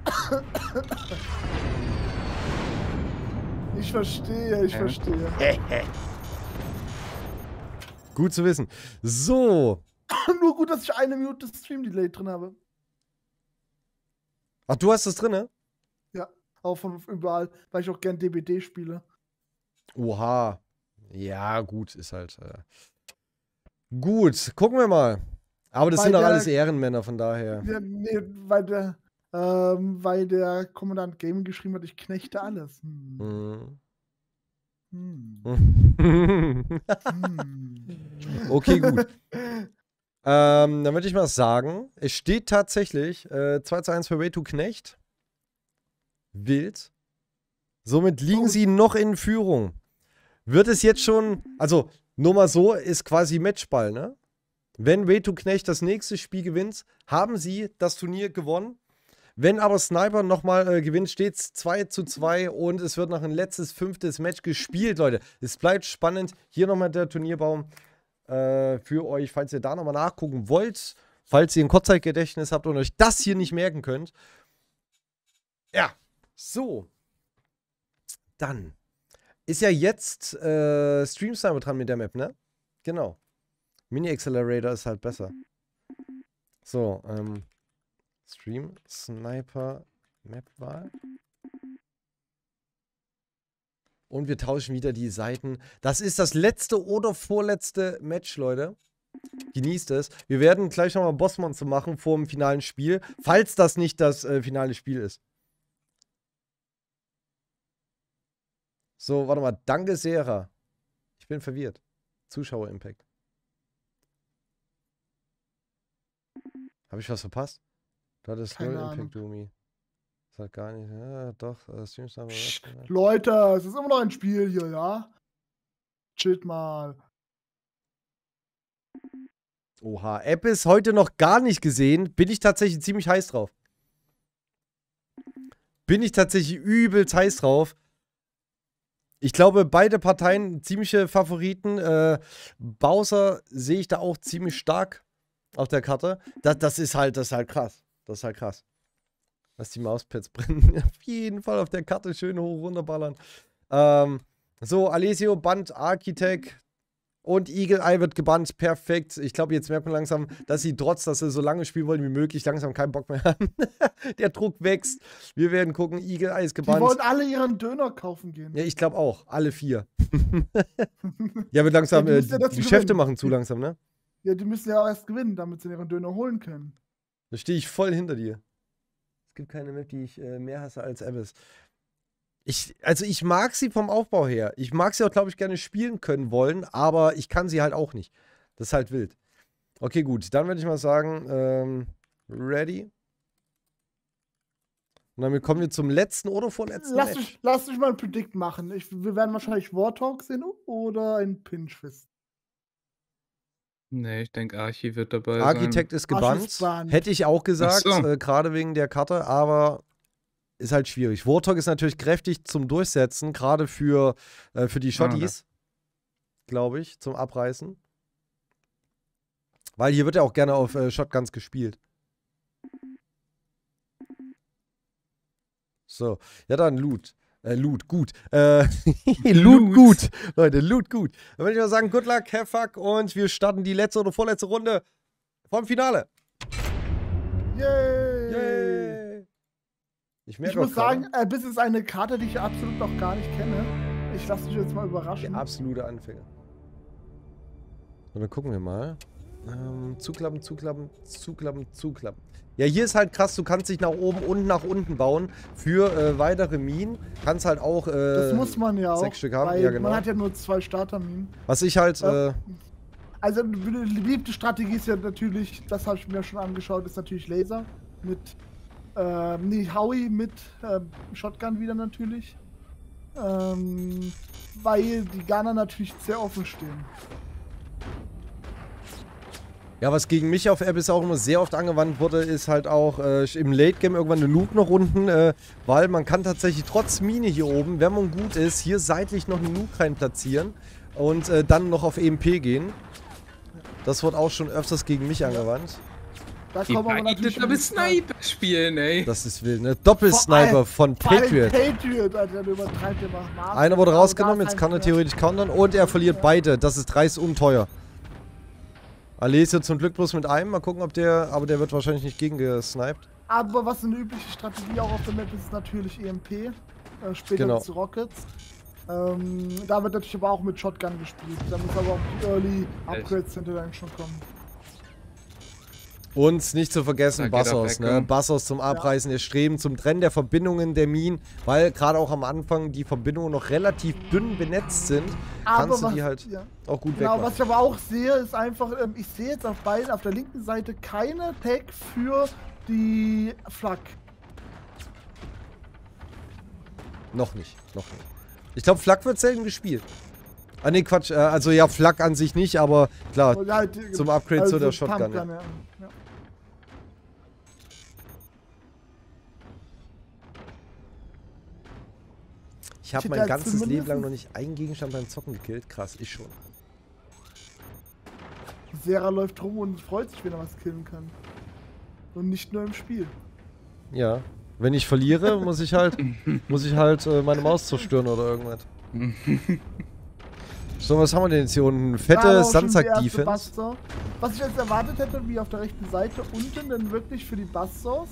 Ich verstehe, ich verstehe. Gut zu wissen. So. Nur gut, dass ich eine Minute Stream-Delay drin habe. Ach, du hast das drin, ne? Auch von überall, weil ich auch gern DBD spiele. Oha. Ja, gut, ist halt. Äh... Gut, gucken wir mal. Aber das Bei sind doch alles Ehrenmänner, von daher. Ja, nee, weil der, ähm, weil der Kommandant Gaming geschrieben hat, ich knechte alles. Hm. Mhm. Hm. Hm. okay, gut. Ähm, dann würde ich mal sagen, es steht tatsächlich äh, 2 zu 1 für Way to Knecht. Wild. Somit liegen Oh. sie noch in Führung. Wird es jetzt schon, also nur mal so, ist quasi Matchball, ne? Wenn Way to Knecht das nächste Spiel gewinnt, haben sie das Turnier gewonnen. Wenn aber Sniper nochmal äh, gewinnt, steht es 2 zu 2 und es wird noch ein letztes fünftes Match gespielt, Leute. Es bleibt spannend. Hier nochmal der Turnierbaum äh, für euch, falls ihr da nochmal nachgucken wollt, falls ihr ein Kurzzeitgedächtnis habt und euch das hier nicht merken könnt. Ja, so. Dann ist ja jetzt äh, Stream Sniper dran mit der Map, ne? Genau. Mini Accelerator ist halt besser. So, ähm. Stream Sniper Map-Wahl. Und wir tauschen wieder die Seiten. Das ist das letzte oder vorletzte Match, Leute. Genießt es. Wir werden gleich nochmal Bossmonster machen vor dem finalen Spiel, falls das nicht das äh, finale Spiel ist. So, warte mal. Danke, Sera. Ich bin verwirrt. Zuschauer-Impact. Habe ich was verpasst? Du hattest Keine null. Impact, Dumi. Das hat gar nicht. Ja, doch. Äh, Streams haben Psst, wir. Leute, es ist immer noch ein Spiel hier, ja? Chillt mal. Oha, App ist heute noch gar nicht gesehen. Bin ich tatsächlich ziemlich heiß drauf. Bin ich tatsächlich übelst heiß drauf. Ich glaube, beide Parteien ziemliche Favoriten. Äh, Bowser sehe ich da auch ziemlich stark auf der Karte. Das, das ist halt, das ist halt krass. Das ist halt krass. Lass die Mauspads brennen. auf jeden Fall auf der Karte schön hoch runterballern. Ähm, so, Alessio, Band, Architect, und Eagle Eye wird gebannt. Perfekt. Ich glaube, jetzt merkt man langsam, dass sie trotz, dass sie so lange spielen wollen wie möglich, langsam keinen Bock mehr haben. Der Druck wächst. Wir werden gucken. Eagle Eye ist Die gebannt. wollen alle ihren Döner kaufen gehen. Ja, ich glaube auch. Alle vier. ja, wird langsam. Ja, die äh, ja die Geschäfte gewinnen. machen zu langsam, ne? Ja, die müssen ja auch erst gewinnen, damit sie ihren Döner holen können. Da stehe ich voll hinter dir. Es gibt keine Map, die ich äh, mehr hasse als Abyss. Ich, also ich mag sie vom Aufbau her. Ich mag sie auch, glaube ich, gerne spielen können wollen, aber ich kann sie halt auch nicht. Das ist halt wild. Okay, gut. Dann würde ich mal sagen, ähm, ready. Und damit kommen wir zum letzten oder vorletzten Lass Match. mich, lass mich mal ein Predict machen. Ich, wir werden wahrscheinlich Warthog sehen oder ein Pinchfist. Nee, ich denke, Archi wird dabei Architekt ist gebannt. ist gebannt. Hätte ich auch gesagt, so. äh, gerade wegen der Karte, aber ist halt schwierig. Warthog ist natürlich kräftig zum Durchsetzen, gerade für, äh, für die Shotties, glaube ich, zum Abreißen. Weil hier wird ja auch gerne auf äh, Shotguns gespielt. So, ja dann Loot. Äh, Loot, gut. Äh, Loot, gut. Leute, Loot, gut. Dann würde ich mal sagen, good luck, have fuck und wir starten die letzte oder vorletzte Runde vom Finale. Yay! Yay! Ich Ich muss sagen, Abyss ist eine Karte, die ich absolut noch gar nicht kenne. Ich lasse mich jetzt mal überraschen. der absolute Anfänger. Und dann gucken wir mal. Ähm, zuklappen, zuklappen, zuklappen, zuklappen. Ja, hier ist halt krass, du kannst dich nach oben und nach unten bauen für äh, weitere Minen. Kannst halt auch. Äh, das muss man ja auch. sechs Stück haben, ja, genau. Man hat ja nur zwei Starterminen. Was ich halt. Äh, Also eine beliebte Strategie ist ja natürlich, das habe ich mir schon angeschaut, ist natürlich Laser mit ähm, nee, Howie mit ähm, Shotgun wieder natürlich. Ähm, weil die Gunner natürlich sehr offen stehen. Ja, was gegen mich auf Abyss auch immer sehr oft angewandt wurde, ist halt auch äh, im Late Game irgendwann eine Nuke noch unten, äh, weil man kann tatsächlich trotz Mine hier oben, wenn man gut ist, hier seitlich noch eine Nuke rein platzieren und äh, dann noch auf EMP gehen. Das wird auch schon öfters gegen mich angewandt. Da kommen aber natürlich aber Sniper spielen, ey. Das ist wild, ne? Doppelsniper von Patriot. Patriot, Alter, der übertreibt immer. Einer wurde rausgenommen, jetzt kann er theoretisch countern und er verliert beide. Das ist dreist unteuer. Alessio zum Glück bloß mit einem. Mal gucken, ob der. Aber der wird wahrscheinlich nicht gegengesniped. Aber was eine übliche Strategie auch auf der Map ist, ist natürlich EMP. Äh, später Genau. zu Rockets. Ähm, da wird natürlich aber auch mit Shotgun gespielt. Da muss aber auch die Early Upgrades hinter schon kommen. Und nicht zu vergessen, er Bassos, ne? ja. Bassos zum Abreißen der Streben, zum Trennen der Verbindungen der Minen, weil gerade auch am Anfang die Verbindungen noch relativ dünn benetzt sind, kannst du was, die halt ja. auch gut Genau, wegmachen. was ich aber auch sehe, ist einfach, ähm, ich sehe jetzt auf beiden, auf der linken Seite keine Tag für die Flak. Noch nicht, noch nicht. Ich glaube, Flak wird selten gespielt. Ah ne, Quatsch, äh, also ja, Flak an sich nicht, aber klar, halt, äh, zum Upgrade zu der Pumpgun, Shotgun, ja. ja. Ja. Ich habe mein ganzes Leben lang noch nicht einen Gegenstand beim Zocken gekillt. Krass, ich schon. Sarah läuft rum und freut sich, wenn er was killen kann. Und nicht nur im Spiel. Ja. Wenn ich verliere, muss ich halt, muss ich halt äh, meine Maus zerstören oder irgendwas. so, was haben wir denn jetzt hier unten? Fette erste Sandsack-Defense. Was ich jetzt erwartet hätte, wie auf der rechten Seite unten, dann wirklich für die Busters.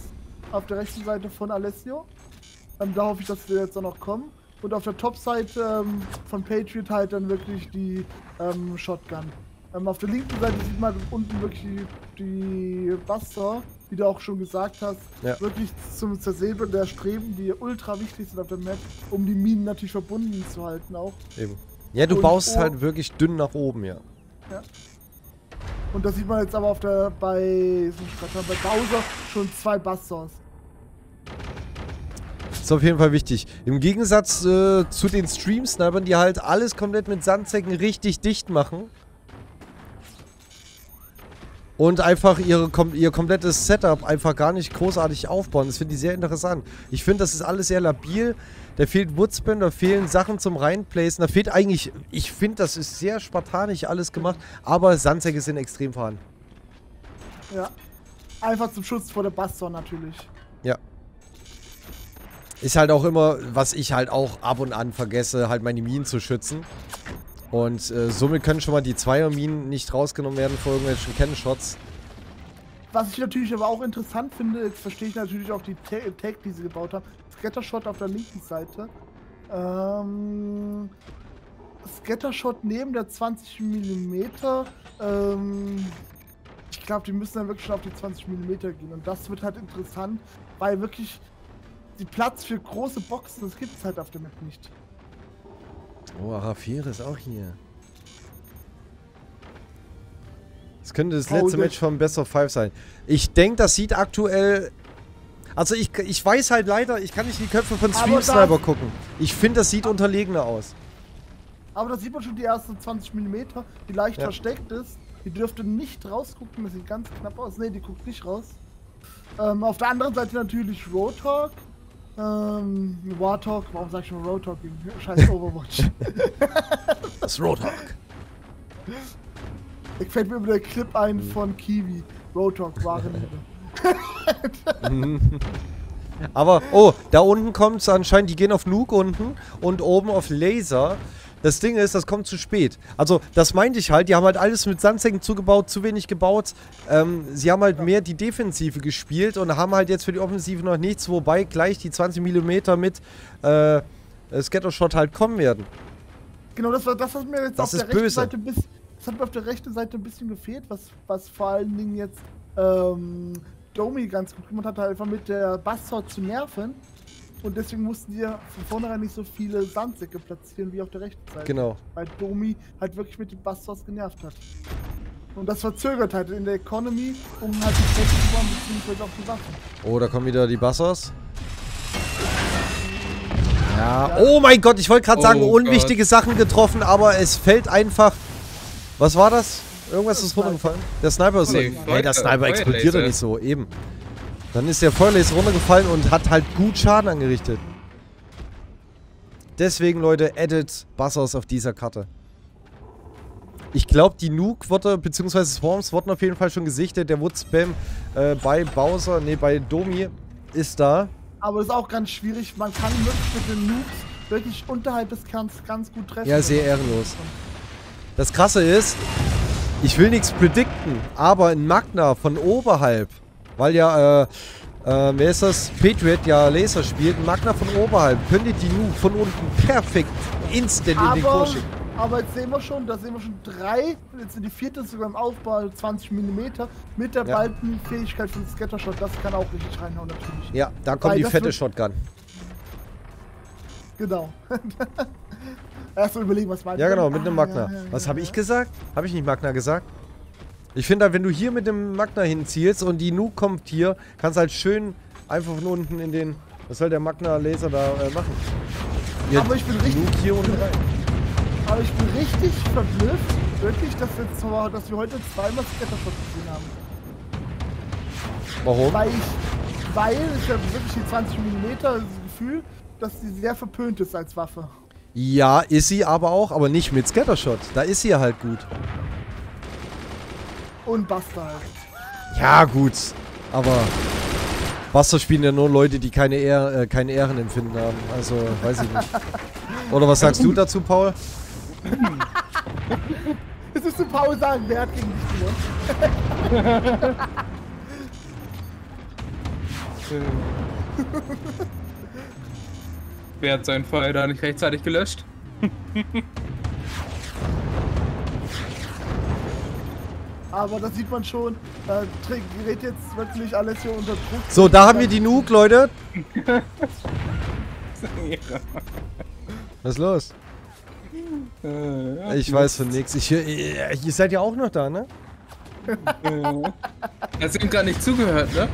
Auf der rechten Seite von Alessio. Ähm, da hoffe ich, dass wir jetzt auch noch kommen. Und auf der Top-Seite ähm, von Patriot halt dann wirklich die ähm, Shotgun. Ähm, auf der linken Seite sieht man unten wirklich die, die Buster, wie du auch schon gesagt hast. Ja. Wirklich zum Zersäbeln der Streben, die ultra wichtig sind auf der Map, um die Minen natürlich verbunden zu halten auch. Eben. Ja, du Und baust oh- halt wirklich dünn nach oben, ja. Und das sieht man jetzt aber auf der bei, so bei Bowser schon zwei Busters. Ist auf jeden Fall wichtig. Im Gegensatz äh, zu den Stream-Snipern, die halt alles komplett mit Sandsäcken richtig dicht machen. Und einfach ihre, kom ihr komplettes Setup einfach gar nicht großartig aufbauen. Das finde ich sehr interessant. Ich finde, das ist alles sehr labil. Da fehlt Woodspin, da fehlen Sachen zum Reinplacen. Da fehlt eigentlich, ich finde, das ist sehr spartanisch alles gemacht. Aber Sandsäcke sind extrem vorhanden. Ja. Einfach zum Schutz vor der Buster natürlich. Ja. Ist halt auch immer, was ich halt auch ab und an vergesse, halt meine Minen zu schützen. Und äh, somit können schon mal die Zweierminen nicht rausgenommen werden vor irgendwelchen Cannon-Shots. Was ich natürlich aber auch interessant finde, jetzt verstehe ich natürlich auch die Ta Tag, die sie gebaut haben. Scattershot auf der linken Seite. Ähm, Scattershot neben der 20 mm. Ähm, ich glaube, die müssen dann wirklich schon auf die 20 mm gehen. Und das wird halt interessant, weil wirklich die Platz für große Boxen, das gibt es halt auf der Map nicht. Oh, Arafir ist auch hier. Das könnte das letzte Match von Best of Five sein. Ich denke, das sieht aktuell... Also ich, ich weiß halt leider, ich kann nicht in die Köpfe von Aber Stream das- Sniper gucken. Ich finde, das sieht unterlegener aus. Aber da sieht man schon die ersten 20 mm, die leicht Ja. versteckt ist. Die dürfte nicht rausgucken, das sieht ganz knapp aus. Ne, die guckt nicht raus. Ähm, auf der anderen Seite natürlich Roadhog. Ähm, Warthog, warum sag ich schon Roadhog? Scheiß Overwatch. Das Roadhog. da fällt mir immer der Clip ein von Kiwi. Roadhog, wahre Liebe. Aber, oh, da unten kommt es anscheinend, die gehen auf Nuke unten und oben auf Laser. Das Ding ist, das kommt zu spät. Also, das meinte ich halt, die haben halt alles mit Sandsäcken zugebaut, zu wenig gebaut. Ähm, sie haben halt mehr die Defensive gespielt und haben halt jetzt für die Offensive noch nichts, wobei gleich die 20 mm mit äh, Scattershot halt kommen werden. Genau, das war das, was mir jetzt Das auf der rechten böse. Seite bis, das hat mir auf der rechten Seite ein bisschen gefehlt, was, was vor allen Dingen jetzt ähm, Domi ganz gut gemacht hat, halt einfach mit der Bastard zu nerven. Und deswegen mussten die ja von vornherein nicht so viele Sandsäcke platzieren wie auf der rechten Seite. Genau. Weil Domi halt wirklich mit den Bastards genervt hat. Und das verzögert halt in der Economy, um halt die Technik zu bauen, beziehungsweise auch die Waffen. Oh, da kommen wieder die Bassers. Ja, oh mein Gott, ich wollte gerade Oh sagen, Gott. unwichtige Sachen getroffen, aber es fällt einfach. Was war das? Irgendwas ist runtergefallen? Der Sniper ist. Nee, Nee, der Sniper explodiert ja Feuerlaser. nicht so, eben. Dann ist der Feuerlaser runtergefallen und hat halt gut Schaden angerichtet. Deswegen, Leute, edit Bassers auf dieser Karte. Ich glaube, die Nuke wurde, beziehungsweise Swarms wurden auf jeden Fall schon gesichtet. Der Wood-Spam äh, bei Bowser, nee, bei Domi ist da. Aber das ist auch ganz schwierig. Man kann wirklich mit den Nukes wirklich unterhalb des Kerns ganz gut treffen. Ja, sehr ehrenlos. Das Krasse ist, ich will nichts predikten, aber in Magna von oberhalb, weil ja, äh, äh, wer ist das? Patriot ja Laser spielt, Magna von oberhalb, könnt ihr die Nuke von unten perfekt instant in den aber, Kurs schicken. aber jetzt sehen wir schon, da sehen wir schon drei, jetzt sind die vierte sogar im Aufbau 20 mm mit der Ja. balten Fähigkeit von Scattershot. Das kann auch richtig reinhauen natürlich. Ja, da kommt Weil die fette Shotgun. Genau. Erst mal überlegen, was meint Ja, genau, mit einem Ah, Magna. ja, ja, Was habe ich gesagt? Habe ich nicht Magna gesagt? Ich finde halt, wenn du hier mit dem Magna hinzielst und die Nuke kommt hier, kannst halt schön einfach von unten in den. Was soll der Magna-Laser da äh, machen? Ja, Aber ich bin richtig- hier unten rein. Aber ich bin richtig verblüfft, wirklich, dass wir, zwar, dass wir heute zweimal Scattershot gesehen haben. Warum? Weil ich, weil ich habe wirklich die 20 mm das Gefühl, dass sie sehr verpönt ist als Waffe. Ja, ist sie aber auch, aber nicht mit Scattershot. Da ist sie halt gut. Und Buster halt. Ja, gut. Aber Buster spielen ja nur Leute, die keine, Ehr, äh, kein Ehrenempfinden haben. Also, weiß ich nicht. Oder was sagst du dazu, Paul? Jetzt müsste Paul sagen, wer hat gegen dich gewonnen? Wer hat sein Feuer da nicht rechtzeitig gelöscht? Aber da sieht man schon, da gerät jetzt wirklich alles hier unter Druck. So, da haben wir die Nuke, Leute. Was ist los? Äh, Ich weiß von nichts. Ich, äh, ihr seid ja auch noch da, ne? Hast ihm gar nicht zugehört, ne?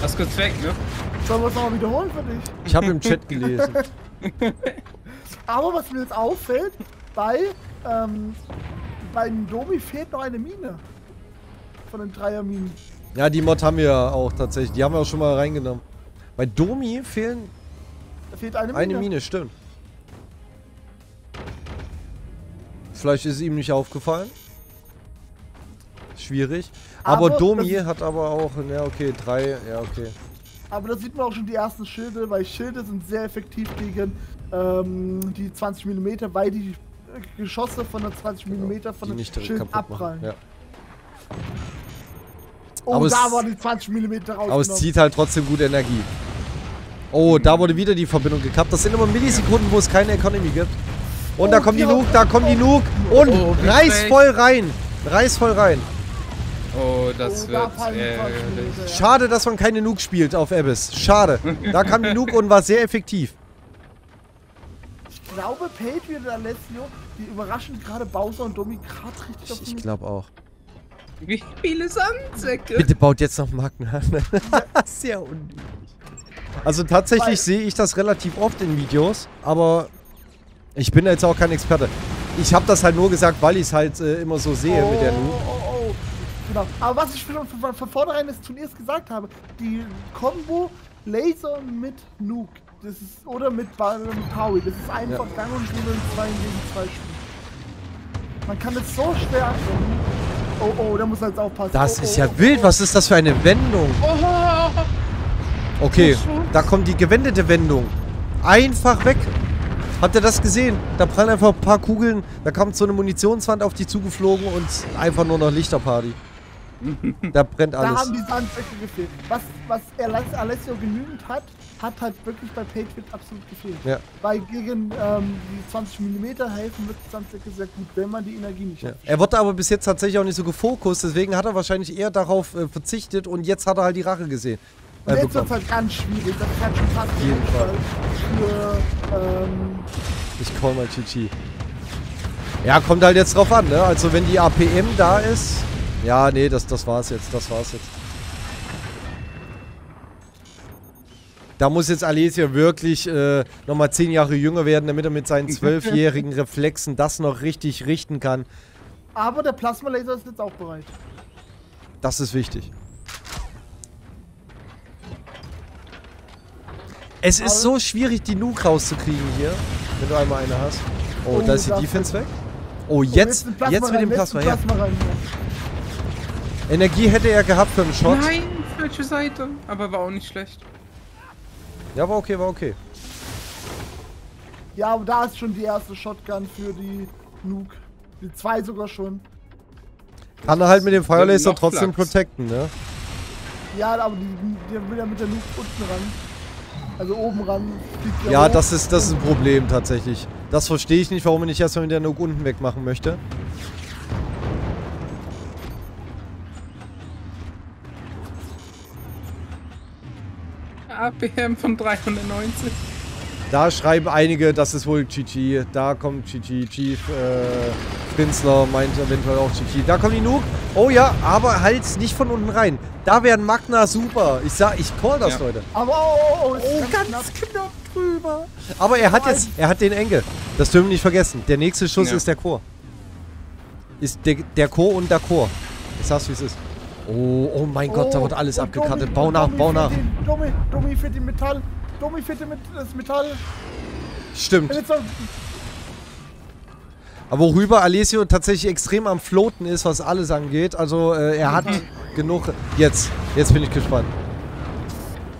Hast kurz weg, ne? Sollen wir es nochmal wiederholen für dich? Ich habe im Chat gelesen. Aber was mir jetzt auffällt, bei, ähm, bei Domi fehlt noch eine Mine. Von den Dreierminen. Ja, die Mod haben wir ja auch tatsächlich. Die haben wir auch schon mal reingenommen. Bei Domi fehlen Da fehlt eine Mine. eine Mine, stimmt. Vielleicht ist ihm nicht aufgefallen. Schwierig. Aber, Aber Domi hat aber auch, ja okay, drei, ja okay. Aber da sieht man auch schon die ersten Schilde, weil Schilde sind sehr effektiv gegen ähm, die 20 mm, weil die Geschosse von der 20 mm von die den Schild abprallen. Ja. Oh, Aber da die 20 mm rausgenommen. Aber es zieht halt trotzdem gut Energie. Oh, da wurde wieder die Verbindung gekappt. Das sind immer Millisekunden, wo es keine Economy gibt. Und da Oh, kommt die. Nuke, da kommt die Nuke. Und Oh, wie reiß voll rein. Reiß voll rein. Oh, das Oh, da wird die 20 ärgerlich. ja. Schade, dass man keine Nuke spielt auf Abyss. Schade. Da kam die Nuke und war sehr effektiv. Ich glaube, Patriot und Alessio, die überraschen gerade Bowser und Domi gerade richtig auf Ich, ich glaube auch. Wie viele Sandsäcke? Bitte baut jetzt noch Magna. sehr unnötig. Also tatsächlich sehe ich das relativ oft in Videos, aber ich bin jetzt auch kein Experte. Ich habe das halt nur gesagt, weil ich es halt äh, immer so sehe mit der Nuke. Oh, oh, oh. Genau. Aber was ich von, von, von vornherein des Turniers gesagt habe, die Combo Laser mit Nuke, das ist, oder mit, Ba- mit Howie, das ist einfach gang und gäbe in 2 gegen 2 spielen. Man kann es so schwer anwenden. Oh, oh, da muss man jetzt aufpassen. Das oh, ist oh, ja oh, wild. oh. Was ist das für eine Wendung? Oh, Okay, da kommt die gewendete Wendung. Einfach weg. Habt ihr das gesehen? Da prallen einfach ein paar Kugeln. Da kommt so eine Munitionswand auf die zugeflogen und einfach nur noch Lichterparty. Da brennt Da alles. haben die Sandsäcke gefehlt. Was, was Aless- Alessio genügend hat, hat halt wirklich bei Patriot absolut gefehlt. Ja. Weil gegen ähm, die 20 mm helfen wirklich Sandsäcke sehr gut, wenn man die Energie nicht Ja. hat. Er wurde aber bis jetzt tatsächlich auch nicht so gefokust, deswegen hat er wahrscheinlich eher darauf äh, verzichtet und jetzt hat er halt die Rache gesehen. Äh, jetzt wird es halt ganz schwierig. Das kann schon fast jeden Fall. Für ähm, Ich call mal GG. Ja, kommt halt jetzt drauf an, ne? Also wenn die APM da ist. Ja, nee, das, das war's jetzt. Das war's jetzt. Da muss jetzt Alesia wirklich äh, nochmal 10 Jahre jünger werden, damit er mit seinen zwölfjährigen Reflexen das noch richtig richten kann. Aber der Plasmalaser ist jetzt auch bereit. Das ist wichtig. Es ist so schwierig, die Nuke rauszukriegen hier, wenn du einmal eine hast. Oh, Oh, da ist die Defense weg. Oh, jetzt, ein jetzt mit dem rein, Plasma, ein ja. Plasma rein. Energie hätte er gehabt für einen Shot. Nein, falsche Seite. Aber war auch nicht schlecht. Ja, war okay, war okay. Ja, aber da ist schon die erste Shotgun für die Nuke. Die zwei sogar schon. Kann er halt mit dem Fire Laser noch trotzdem Flachs. protecten, ne? Ja, aber die, der will ja mit der Nuke unten ran. Also oben ran. Ja, das ist, das ist ein Problem tatsächlich. Das verstehe ich nicht, warum er nicht erstmal mit der Nuke unten wegmachen möchte. APM von 390. Da schreiben einige, das ist wohl GG. Da kommt GG. Chief äh, Prinzler meint eventuell auch GG. Da kommt die Nuke. Oh ja, aber halt nicht von unten rein. Da wären Magna super. Ich sag, ich call das, Ja. Leute. Aber oh, oh, oh, ist Oh, ganz ganz knapp. knapp drüber. Aber er hat jetzt, er hat den Engel. Das dürfen wir nicht vergessen. Der nächste Schuss Ja. ist der Chor. Ist der, der Chor und der Chor. Ich sag's, wie es ist. Oh, oh mein Gott, da wird alles oh, abgekartet. Domi, Bau nach, Domi bau nach. Domi, Domi fährt den Metall. Domi fährt den mit, das Metall. Stimmt. Aber worüber Alessio tatsächlich extrem am Floaten ist, was alles angeht. Also äh, er hat genug. Jetzt, jetzt bin ich gespannt.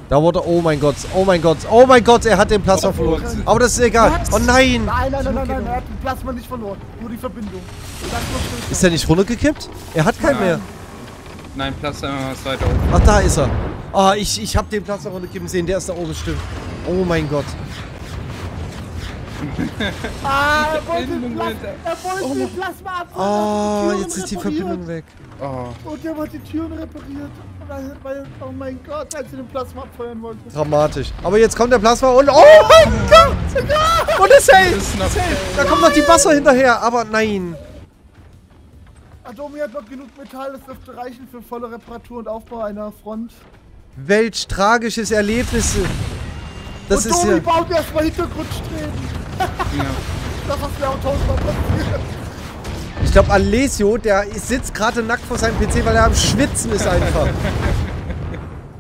Da wurde, oh mein Gott, oh mein Gott, oh mein Gott, er hat den Plasma Oh, verloren. Aber das ist egal. Was? Oh nein! nein, nein, nein, nein, nein, er hat den Plasma nicht verloren. Nur die Verbindung. Ist er nicht runtergekippt? Er hat keinen Nein. mehr. Nein, Platz einmal was weiter oben. Ach, da ist er. Ah, ich, ich hab den Plasma runterkippen sehen, der ist da oben, stimmt. Oh mein Gott. Ah, er wollte den Plasma, er wollte den Plasma abfangen. Ah, die jetzt ist die repariert. Verbindung weg. Oh, Und der hat die Türen repariert. Weil, weil, oh mein Gott, als sie den Plasma abfeuern wollten. Dramatisch. Aber jetzt kommt der Plasma und. Oh mein Gott! Und ist noch Da kommt noch die Wasser hinterher, aber nein. Adomi hat noch genug Metall, das dürfte reichen für volle Reparatur und Aufbau einer Front. Welch tragisches Erlebnis. Das und ist Domi ja. baut erstmal Hintergrundstreben. ja. Das hast du ja auch tausendmal passiert. Ich glaube, Alessio, der sitzt gerade nackt vor seinem PC, weil er am Schwitzen ist einfach.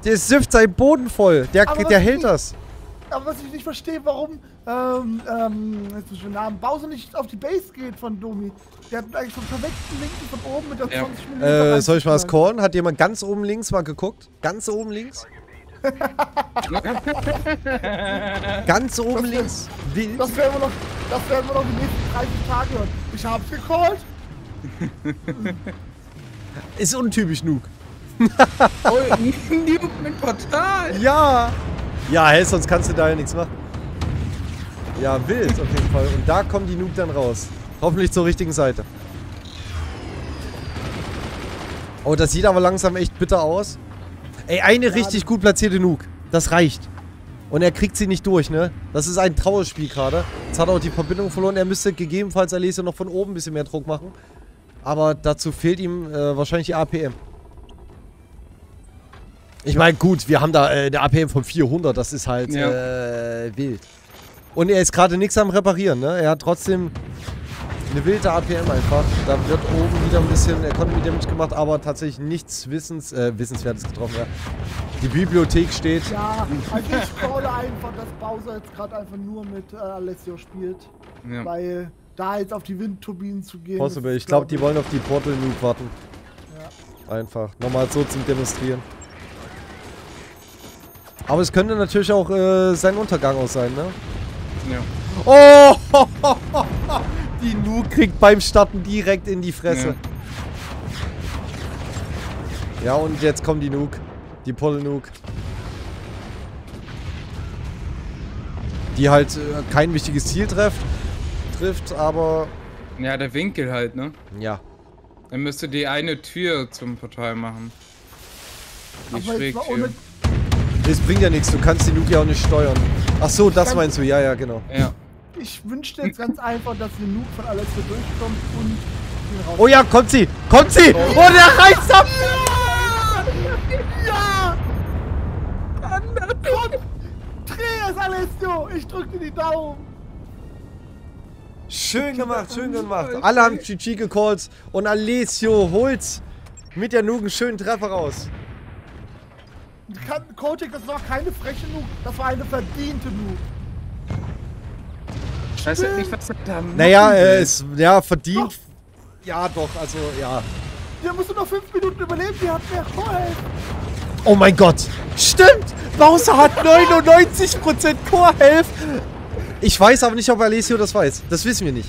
Der süfft seinen Boden voll. Der, Aber der hält ich- das. Aber was ich nicht verstehe, warum ähm, ähm, jetzt muss ich den Namen, Bowser nicht auf die Base geht von Domi. Der hat eigentlich vom verwechselten Linken von oben mit der Ja. 20 mm Äh, soll ich mal was reinzuknallen. callen? Hat jemand ganz oben links mal geguckt? Ganz oben links? ganz oben links. Wild. Das werden wir noch, das werden wir noch die nächsten 30 Tage hören. Ich hab's gecallt. Ist untypisch Nuke. Oh, Nuke mit Portal. Ja! Ja, hey, sonst kannst du da ja nichts machen. Ja, wild auf jeden Fall. Und da kommen die Nuke dann raus. Hoffentlich zur richtigen Seite. Oh, das sieht aber langsam echt bitter aus. Ey, eine richtig gut platzierte Nuke. Das reicht. Und er kriegt sie nicht durch, ne? Das ist ein Trauerspiel gerade. Jetzt hat er auch die Verbindung verloren. Er müsste gegebenenfalls Alessio noch von oben ein bisschen mehr Druck machen. Aber dazu fehlt ihm äh, wahrscheinlich die APM. Ich meine, gut, wir haben da äh, eine APM von 400. Das ist halt Ja. äh, wild. Und er ist gerade nichts am Reparieren, ne? Er hat trotzdem eine wilde APM einfach. Da wird oben wieder ein bisschen Economy Damage gemacht, aber tatsächlich nichts Wissens, äh, Wissenswertes getroffen, ja. Die Bibliothek steht. Ja, also ich calle einfach, dass Bowser jetzt gerade einfach nur mit äh, Alessio spielt. Ja. Weil da jetzt auf die Windturbinen zu gehen. Possible. Ich glaube, glaub die wollen auf die Portal Nuke warten. Einfach. Nochmal so zum Demonstrieren. Aber es könnte natürlich auch äh, sein Untergang auch sein, ne? Ja. Oh! Die Nuke kriegt beim Starten direkt in die Fresse. Ja, und jetzt kommt die Nuke. Die Pull Nuke. Die halt äh, kein wichtiges Ziel trifft, trifft, aber ja, der Winkel halt, ne? ja. Dann müsste die eine Tür zum Portal machen. Die Aber Schrägtür. Das bringt ja nichts, du kannst die Nuke ja auch nicht steuern. Ach so, das meinst du, ja, ja, genau. Ja. ich wünschte jetzt ganz einfach, dass die Nuke von Alessio durchkommt und. Oh ja, kommt sie! Kommt sie! Oh, der reißt ab! Ja! Komm! Dreh es, Alessio! Ich drück dir die Daumen! Schön gemacht, schön gemacht. Alle haben GG gecallt und Alessio holt mit der Nuke einen schönen Treffer raus. Kann- Kotick, das war keine freche Nuke, das war eine verdiente Nuke. Ich weiß halt nicht, was er da. Naja, er ist, ja, verdient. Ja, doch, also, ja. Der muss nur noch 5 Minuten überleben, die hat mehr Vorhalt. Oh mein Gott. Stimmt. Bowser hat 99% Core Health. Ich weiß aber nicht, ob Alessio das weiß. Das wissen wir nicht.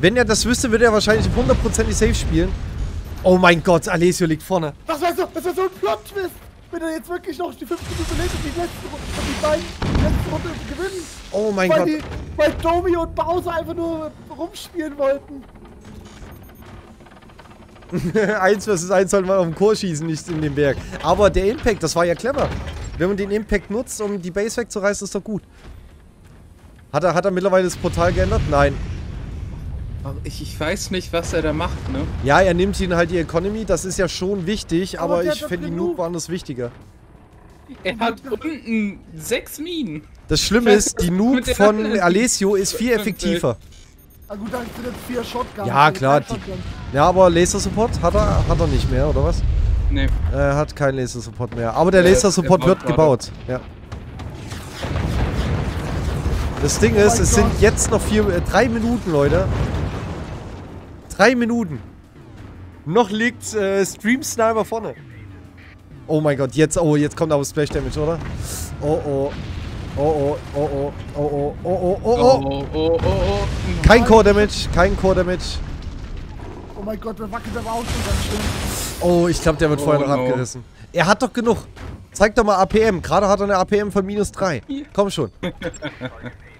Wenn er das wüsste, würde er wahrscheinlich hundertprozentig safe spielen. Oh mein Gott, Alessio liegt vorne. Das wäre so, das wär so ein Plot-Twist, wenn er jetzt wirklich noch die 5 Minuten überlebt und die letzte Runde, und die beiden die letzte Runde gewinnen. Oh mein weil, Gott. die, weil Domi und Bowser einfach nur rumspielen wollten. eins versus eins soll man auf den Chor schießen, nicht in den Berg. Aber der Impact, das war ja clever. Wenn man den Impact nutzt, um die Base wegzureißen, ist doch gut. Hat er, hat er mittlerweile das Portal geändert? Nein. Ich, ich weiß nicht, was er da macht, ne? Ja, er nimmt ihnen halt die Economy, das ist ja schon wichtig, Aber aber, der ich finde, die. Noob waren das wichtiger. Er hat unten sechs Minen. Das Schlimme ist, die Noob von Alessio ist viel effektiver. Ah gut, da sind jetzt vier Shotguns. Ja, klar, Shotgun. Ja, aber Laser-Support hat er, hat er nicht mehr, oder was? Nee. Er hat keinen Laser-Support mehr. Aber der Äh, Laser-Support er wird gerade. gebaut. Ja. Das Ding ist, mein es sind Gott. jetzt noch vier, äh, drei Minuten, Leute. Drei Minuten. Noch liegt äh, Stream Sniper vorne. Oh mein Gott, jetzt, oh, jetzt kommt aber Splash Damage, oder? Oh, oh. Oh, oh, oh, oh, oh, oh, oh, oh, oh, oh. oh, oh, oh, oh. Kein Core Damage, kein Core Damage. Oh mein Gott, der wackelt aber auch schon ganz schön. Oh, ich glaube, der wird Oh, vorher noch no. abgerissen. Er hat doch genug. Zeig doch mal APM. Gerade hat er eine APM von minus 3. Komm schon.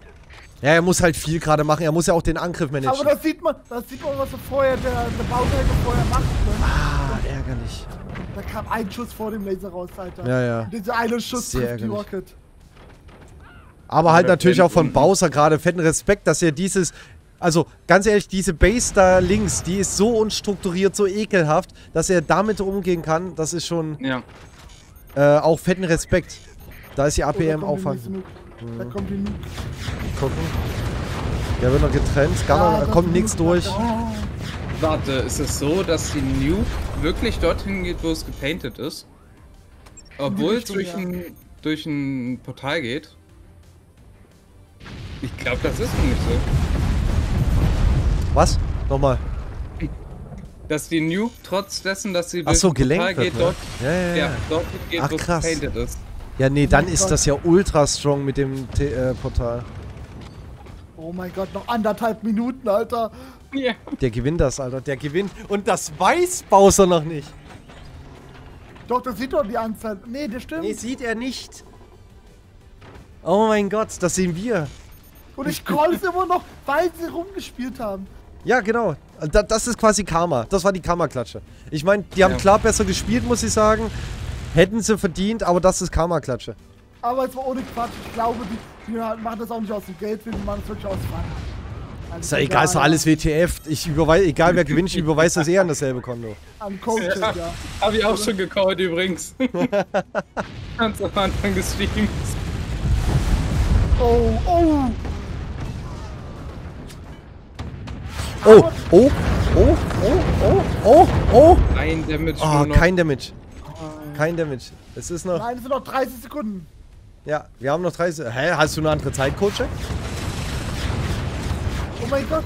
ja, er muss halt viel gerade machen. Er muss ja auch den Angriff Aber managen. das sieht man, das sieht man, was er vorher, der, der Bauteil vorher macht. Ne? Ah, ärgerlich. Da kam ein Schuss vor dem Laser raus, Alter. Ja, ja. Und Dieser eine Schuss Sehr trifft die ärgerlich. Rocket. Aber halt natürlich auch von. Bowser gerade fetten Respekt, dass er dieses. Also, ganz ehrlich, diese Base da links, die ist so unstrukturiert, so ekelhaft, dass er damit umgehen kann. Das ist schon Ja. äh, auch fetten Respekt. Da ist die Oh, da APM kommt die auffang. nächste Nuke. Da kommt die Nuke. Gucken. Der wird noch getrennt. Noch, das kommt nichts durch. Warte, ist es so, dass die Nuke wirklich dorthin geht, wo es gepainted ist? Obwohl es durch, ein, durch ein Portal geht? Ich glaube, das ist nicht so. Was? Nochmal. Dass die Nuke trotz dessen, dass sie Ach so, ein Portal gelenkt wird, geht, ne? dort, Ja, ja, ja. ja. dort geht, Ach, wo es krass. gepainted ist. Ja, nee, dann mein ist Gott. das ja ultra strong mit dem T äh, Portal. oh mein Gott, noch anderthalb Minuten, Alter. Ja. Der gewinnt das, Alter. Der gewinnt. Und das weiß Bowser noch nicht. Doch, das sieht doch die Anzahl. Nee, das stimmt. Nee, sieht er nicht. Oh mein Gott, das sehen wir. Und ich scroll es immer noch, weil sie rumgespielt haben. Ja, genau. Da, das ist quasi Karma. Das war die Karma-Klatsche. Ich meine, die haben Ja. klar besser gespielt, muss ich sagen. Hätten sie verdient, aber das ist Karma-Klatsche. Aber es war ohne Quatsch. Ich glaube, die, die machen das auch nicht aus dem Geld, die machen das wirklich aus Fun. Also Ist ja egal, ist doch alles WTF. Ich überweise, egal wer gewinnt, ich überweise das eher an dasselbe Konto. An Coaches, Ja. ja. Habe ich auch schon gecallt übrigens. Ganz am Anfang des Streams. Oh, oh. Oh, oh, oh, oh, oh, oh, oh. Ein Damage Oh, nur noch. kein Damage. Kein Damage. Es ist noch. Nein, es sind noch 30 Sekunden. Ja, wir haben noch 30. Hä, hast du eine andere Zeit, Coach? Oh mein Gott.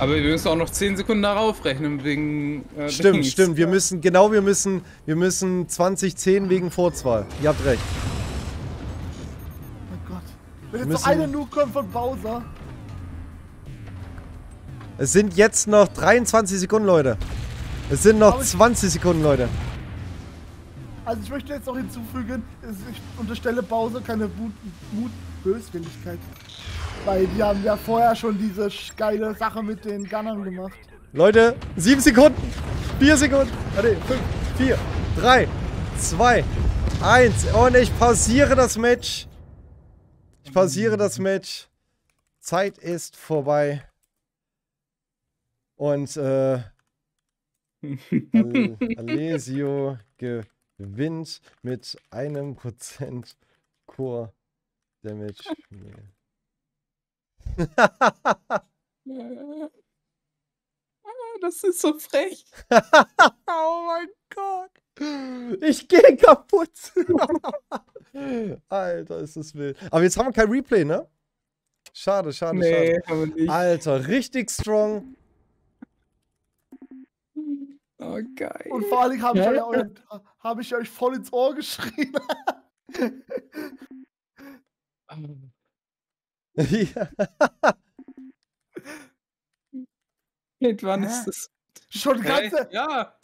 Aber wir müssen auch noch 10 Sekunden darauf rechnen wegen. Äh, Stimmt, Dings. stimmt. Wir müssen, genau, wir müssen, wir müssen 2010 wegen Vorzwahl. Ihr habt recht. Oh mein Gott. Wenn jetzt Müssen- noch eine Nuke kommt von Bowser. Es sind jetzt noch 23 Sekunden, Leute. Es sind noch Aber ich- 20 Sekunden, Leute. Also ich möchte jetzt noch hinzufügen, ich unterstelle Bowser keine Mut, Mut Böswilligkeit. Weil die haben ja vorher schon diese geile Sache mit den Gunnern gemacht. Leute, 7 Sekunden. 4 Sekunden. Warte, 5, 4, 3, 2, 1. Und ich pausiere das Match. Ich pausiere das Match. Zeit ist vorbei. Und äh, Al Alesio gewinnt mit einem Prozent Core Damage. Ah, Das ist so frech. oh mein Gott. Ich gehe kaputt. Alter, ist das wild. Aber jetzt haben wir kein Replay, ne? Schade, schade, Nee, schade. aber nicht. Alter, richtig strong. Oh, geil. Und vor allem habe ich, Ja. euch, hab ich euch voll ins Ohr geschrien. ja. Seit wann ist das? Schon Hey, ganze. ja.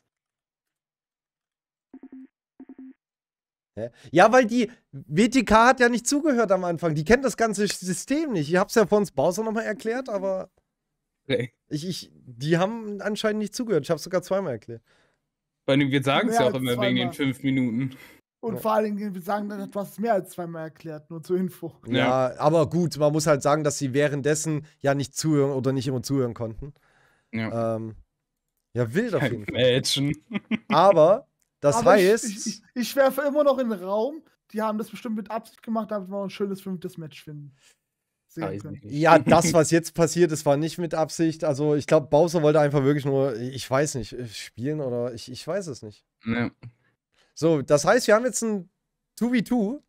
Ja, weil die WTK hat ja nicht zugehört am Anfang. Die kennt das ganze System nicht. Ich hab's ja vor uns Bowser nochmal erklärt, aber Okay. ich, ich, die haben anscheinend nicht zugehört. Ich hab's sogar zweimal erklärt. Vor allem, wir sagen es ja auch immer wegen den fünf Minuten. Und Ja. vor allen Dingen, wir sagen dann, du hast es mehr als zweimal erklärt, nur zur Info. Ja. aber gut, man muss halt sagen, dass sie währenddessen ja nicht zuhören oder nicht immer zuhören konnten. Ja. Ähm, ja, wild auf jeden Fall. Aber das Aber heißt, Ich, ich, ich werfe immer noch in den Raum. Die haben das bestimmt mit Absicht gemacht, damit wir ein schönes fünftes Match finden. Sehen können. ja, das, was jetzt passiert ist, war nicht mit Absicht. Also ich glaube, Bowser wollte einfach wirklich nur, ich weiß nicht, äh, spielen oder ich, ich weiß es nicht. Ja. So, das heißt, wir haben jetzt ein 2v2.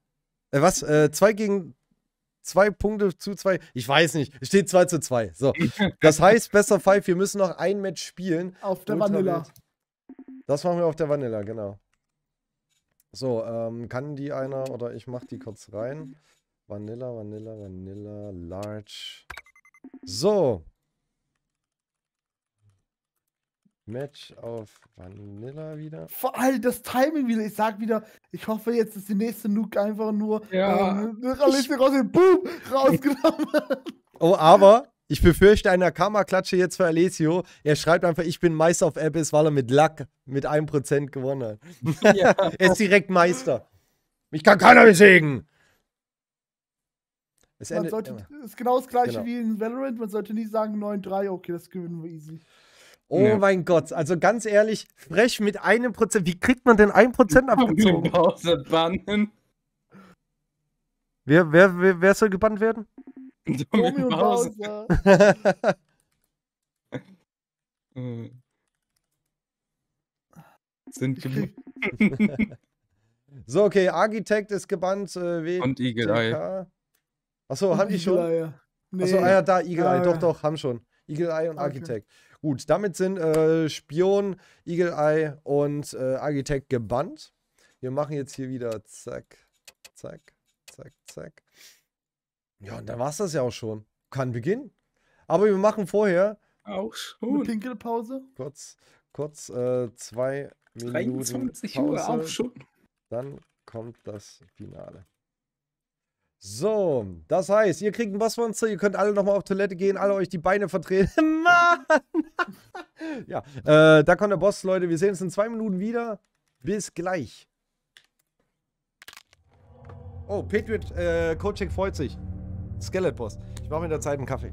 Äh, was? Äh, zwei gegen zwei Punkte zu zwei. Ich weiß nicht. Es steht 2 zu 2. So. Das heißt, besser Five, wir müssen noch ein Match spielen. Auf der Ultra Vanilla. Das machen wir auf der Vanilla, genau. So, ähm, kann die einer oder ich mach die kurz rein. Vanilla, Vanilla, Vanilla, Large. So. Match auf Vanilla wieder. Vor allem das Timing wieder. Ich sag wieder, ich hoffe jetzt, dass die nächste Nuke einfach nur Ja. ähm, raus und boom, rausgenommen. Oh, aber ich befürchte eine Karma-Klatsche jetzt für Alessio. Er schreibt einfach, ich bin Meister auf Abyss, weil er mit Luck mit 1% gewonnen hat. ja. Er ist direkt Meister. Mich kann keiner besiegen. Es Man endet sollte, immer. ist genau das gleiche Genau. wie in Valorant. Man sollte nie sagen 9-3, okay, das gewinnen wir easy. Oh Ja. mein Gott, also ganz ehrlich, frech mit einem Prozent. Wie kriegt man denn ein Prozent abgezogen? Pause bannen. wer, wer, wer, wer soll gebannt werden? Tommy und Pause. Bowser. Äh. Sind krieg, so, okay, Architect ist gebannt. Äh. Und Eagle Eye. Achso, haben die schon? Eagle-Eye. Nee. Achso, ah ja, da, Eagle Ja, Eye, doch, ja. doch, haben schon. Eagle Eye und Okay. Architect. Gut, damit sind äh, Spion, Eagle Eye und äh, Architect gebannt. Wir machen jetzt hier wieder zack, zack, zack, zack. Ja, und dann war es das ja auch schon. Kann beginnen. Aber wir machen vorher Auch Eine schon. Pinkelpause. kurz, kurz äh, zwei Minuten 23 Uhr Pause. auch schon. Dann kommt das Finale. So, das heißt, ihr kriegt ein Bossmonster, ihr könnt alle nochmal auf Toilette gehen, alle euch die Beine vertreten. Mann! ja, äh, da kommt der Boss, Leute. Wir sehen uns in zwei Minuten wieder. Bis gleich. Oh, Patriot äh, Coaching freut sich. Skelet Boss. Ich mache mir in der Zeit einen Kaffee.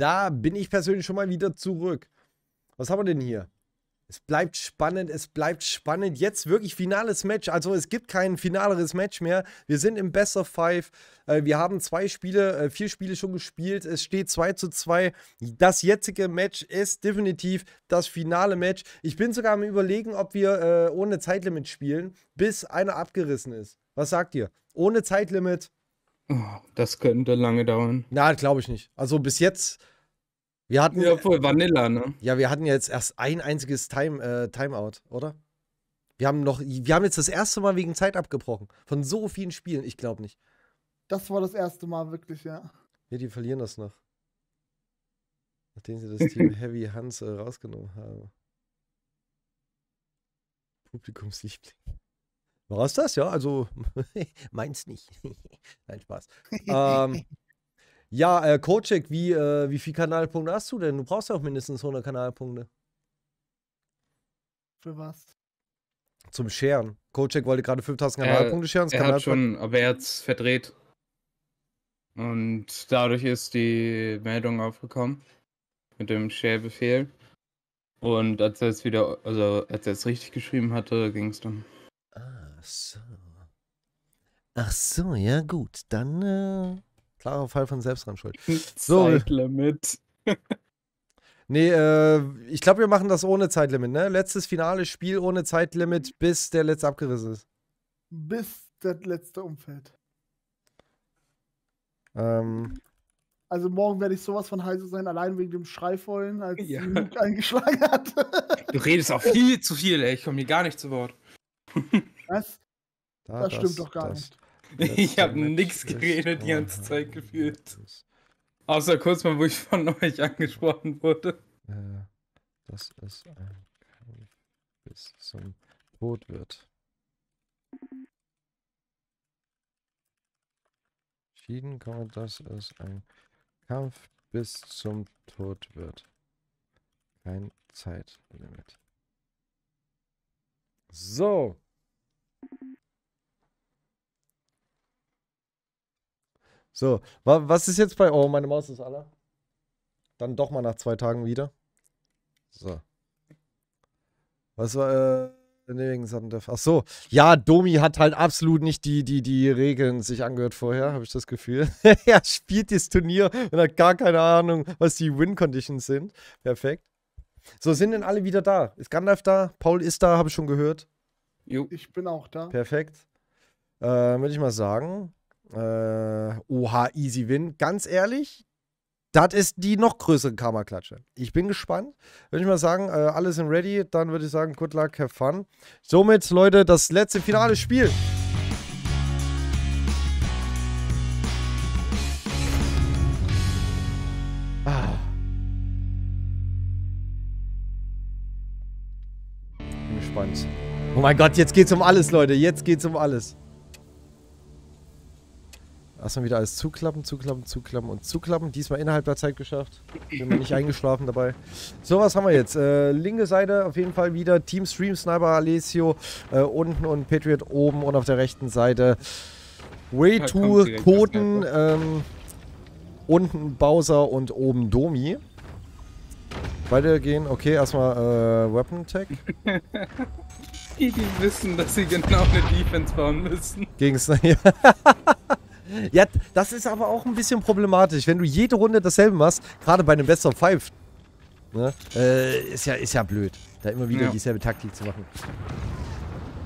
Da bin ich persönlich schon mal wieder zurück. Was haben wir denn hier? Es bleibt spannend, es bleibt spannend. Jetzt wirklich finales Match. Also es gibt kein finaleres Match mehr. Wir sind im Best of Five. Äh, wir haben zwei Spiele, äh, vier Spiele schon gespielt. Es steht 2 zu 2. Das jetzige Match ist definitiv das finale Match. Ich bin sogar am überlegen, ob wir äh, ohne Zeitlimit spielen, bis einer abgerissen ist. Was sagt ihr? Ohne Zeitlimit. Oh, das könnte lange dauern. Na, glaube ich nicht. Also bis jetzt wir hatten ja voll Vanilla, ne? Ja, wir hatten ja jetzt erst ein einziges Time, äh, Timeout, oder? Wir haben noch, wir haben jetzt das erste Mal wegen Zeit abgebrochen. Von so vielen Spielen, ich glaube nicht. Das war das erste Mal wirklich, ja. Ja, die verlieren das noch. Nachdem sie das Team Heavy Hans äh, rausgenommen haben. Publikumsliebling. War es das? Ja, also meins nicht. Nein, Spaß. ähm, ja, äh, Kocek, wie, äh, wie viele Kanalpunkte hast du denn? Du brauchst ja auch mindestens 100 Kanalpunkte. Für was? Zum Scheren. Kocek wollte gerade 5000 Kanalpunkte scheren. Er hat schon, aber er hat es verdreht. Und dadurch ist die Meldung aufgekommen mit dem Share-Befehl. Und als er es wieder, also als er es richtig geschrieben hatte, ging es dann. Ach so. Ach so, ja gut. Dann äh, Klarer Fall von Selbstranschuld. So. Zeitlimit. nee, äh, ich glaube, wir machen das ohne Zeitlimit, ne? Letztes finale Spiel ohne Zeitlimit, bis der letzte abgerissen ist. Bis das letzte umfällt. Ähm. Also morgen werde ich sowas von heiße sein, allein wegen dem Schreivollen, als ja. sie eingeschlagen hat. du redest auch viel zu viel, ey. Ich komme hier gar nicht zu Wort. Was? Da, das, das, stimmt doch gar das, nicht. Ich habe nichts geredet die ganze Zeit gefühlt. Außer kurz mal, wo ich von euch angesprochen wurde. Äh, dass es ein Kampf bis zum Tod wird. Entschieden kann dass es ein Kampf bis zum Tod wird. Kein Zeitlimit. So. So, was ist jetzt bei. Oh, meine Maus ist alle. Dann doch mal nach zwei Tagen wieder. So. Was war. Äh, Ach so. Ja, Domi hat halt absolut nicht die, die, die Regeln sich angehört vorher, habe ich das Gefühl. er spielt das Turnier und hat gar keine Ahnung, was die Win-Conditions sind. Perfekt. So, sind denn alle wieder da? Ist Gandalf da? Paul ist da, habe ich schon gehört. Jo. Ich bin auch da. Perfekt. Äh, Würde ich mal sagen, äh, oha, easy win. Ganz ehrlich, das ist die noch größere Karma-Klatsche. Ich bin gespannt. Würde ich mal sagen, äh, alle sind ready. Dann würde ich sagen, good luck, have fun. Somit, Leute, das letzte finale Spiel. Ah. Bin gespannt. Oh mein Gott, jetzt geht's um alles, Leute. Jetzt geht's um alles. Erstmal wieder alles zuklappen, zuklappen, zuklappen und zuklappen. Diesmal innerhalb der Zeit geschafft. Bin mir nicht eingeschlafen dabei. So, was haben wir jetzt? Äh, linke Seite auf jeden Fall wieder Team Stream Sniper Alessio äh, unten und Patriot oben und auf der rechten Seite Way to Koten. Ähm, unten Bowser und oben Domi. Beide gehen, okay, erstmal äh, Weapon Tech. die, die wissen, dass sie genau eine Defense bauen müssen. Gegen Sniper. Ja, das ist aber auch ein bisschen problematisch, wenn du jede Runde dasselbe machst, gerade bei einem Best of Five. Ne? Äh, ist, ja, ist ja blöd, da immer wieder ja. dieselbe Taktik zu machen.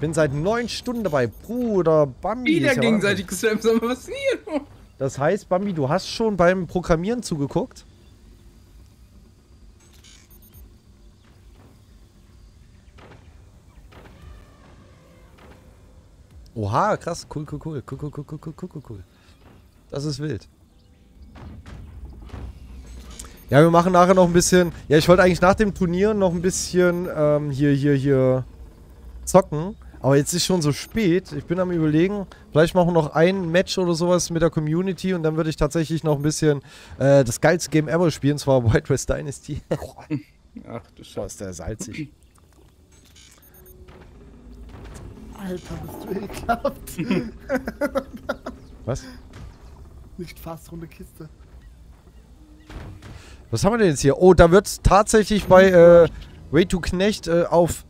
Bin seit neun Stunden dabei. Bruder, Bambi. Wieder ja gegenseitig geslampt, was hier? Das heißt, Bambi, du hast schon beim Programmieren zugeguckt? Oha, krass. Cool, cool, cool. Cool, cool, cool, cool, cool, cool, cool. Das ist wild. Ja, wir machen nachher noch ein bisschen... Ja, ich wollte eigentlich nach dem Turnier noch ein bisschen ähm, hier, hier, hier zocken. Aber jetzt ist schon so spät. Ich bin am überlegen, vielleicht machen wir noch ein Match oder sowas mit der Community und dann würde ich tatsächlich noch ein bisschen äh, das geilste Game ever spielen, zwar White West Dynasty. Ach du Scheiße. ist der salzig. Alter, bist du ekelhaft. Was? Nicht fast runde Kiste. Was haben wir denn jetzt hier? Oh, da wird tatsächlich bei, äh, Way to Knecht äh, auf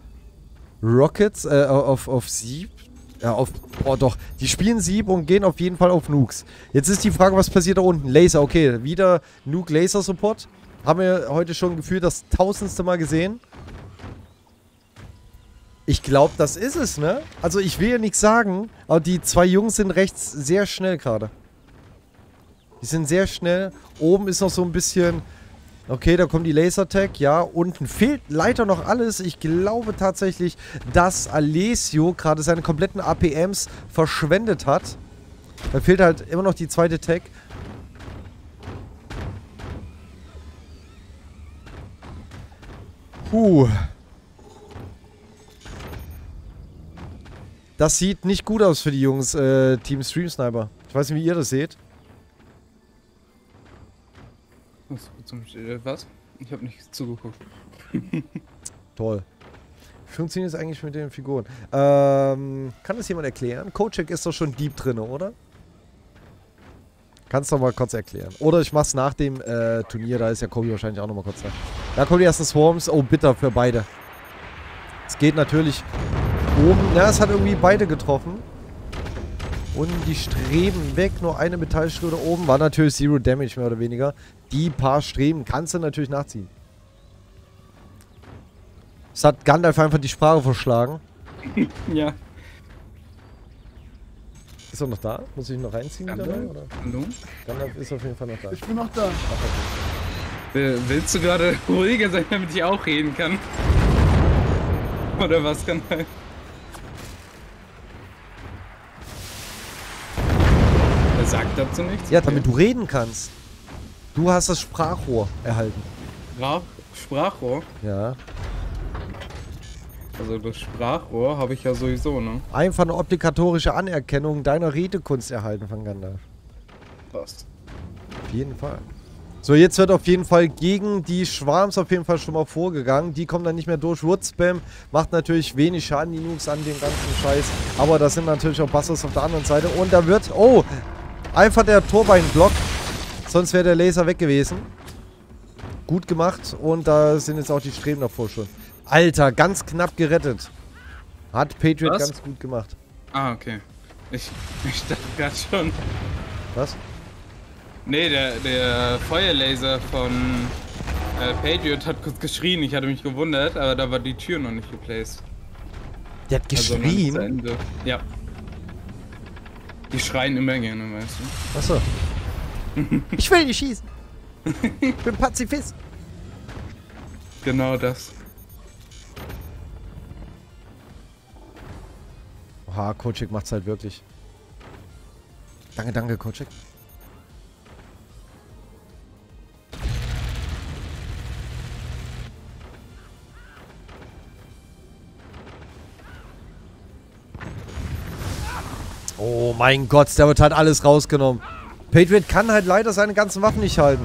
Rockets, äh, auf, auf Sieb. Ja, auf. Boah, doch. Die spielen Sieb und gehen auf jeden Fall auf Nukes. Jetzt ist die Frage, was passiert da unten? Laser, okay. Wieder Nuke Laser Support. Haben wir heute schon gefühlt das tausendste Mal gesehen. Ich glaube, das ist es, ne? Also ich will ja nichts sagen, aber die zwei Jungs sind rechts sehr schnell gerade. Die sind sehr schnell. Oben ist noch so ein bisschen... Okay, da kommt die Lasertag. Ja, unten fehlt leider noch alles. Ich glaube tatsächlich, dass Alessio gerade seine kompletten APMs verschwendet hat. Da fehlt halt immer noch die zweite Tag. Puh. Das sieht nicht gut aus für die Jungs, äh, Team Stream Sniper. Ich weiß nicht, wie ihr das seht. Was? Zum, äh, was? Ich habe nicht zugeguckt. Toll. Funktioniert es eigentlich mit den Figuren? Ähm, kann das jemand erklären? Kocek ist doch schon deep drin, oder? Kannst du mal kurz erklären. Oder ich mach's nach dem äh, Turnier, da ist ja Kobi wahrscheinlich auch nochmal kurz da. Da kommen die ersten Swarms. Oh, bitter für beide. Es geht natürlich oben. Ja, es hat irgendwie beide getroffen. Und die streben weg. Nur eine Metallschleuder oben. War natürlich Zero Damage, mehr oder weniger. Die paar Streben kannst du natürlich nachziehen. Es hat Gandalf einfach die Sprache verschlagen. Ja. Ist er noch da? Muss ich ihn noch reinziehen? Gandalf? neu, Oder? Hallo? Gandalf ist auf jeden Fall noch da. Ich bin noch da. Äh, willst du gerade ruhiger sein, damit ich auch reden kann? Oder was kann er? Er sagt dazu nichts? Ja, damit du reden kannst. Du hast das Sprachrohr erhalten. Sprach Sprachrohr? Ja. Also das Sprachrohr habe ich ja sowieso, ne? Einfach eine obligatorische Anerkennung deiner Redekunst erhalten von Gandalf. Passt. Auf jeden Fall. So, jetzt wird auf jeden Fall gegen die Schwarms auf jeden Fall schon mal vorgegangen. Die kommen dann nicht mehr durch. Woodspam macht natürlich wenig Schaden, die Nukes an dem ganzen Scheiß. Aber da sind natürlich auch Bastos auf der anderen Seite. Und da wird... Oh! Einfach der Turbine-Block. Sonst wäre der Laser weg gewesen. Gut gemacht. Und da sind jetzt auch die Streben davor schon. Alter, ganz knapp gerettet. Hat Patriot Was? ganz gut gemacht. Ah, okay. Ich, ich dachte gerade schon. Was? Nee, der, der Feuerlaser von äh, Patriot hat kurz geschrien. Ich hatte mich gewundert, aber da war die Tür noch nicht geplaced. Der hat Also geschrien. Ende. Ja. Die schreien immer gerne, weißt du. Achso. ich will nicht schießen. Ich bin Pazifist. Genau das. Oha, Kocik macht's halt wirklich. Danke, danke, Kocik. Oh mein Gott, der wird halt alles rausgenommen. Patriot kann halt leider seine ganzen Waffen nicht halten.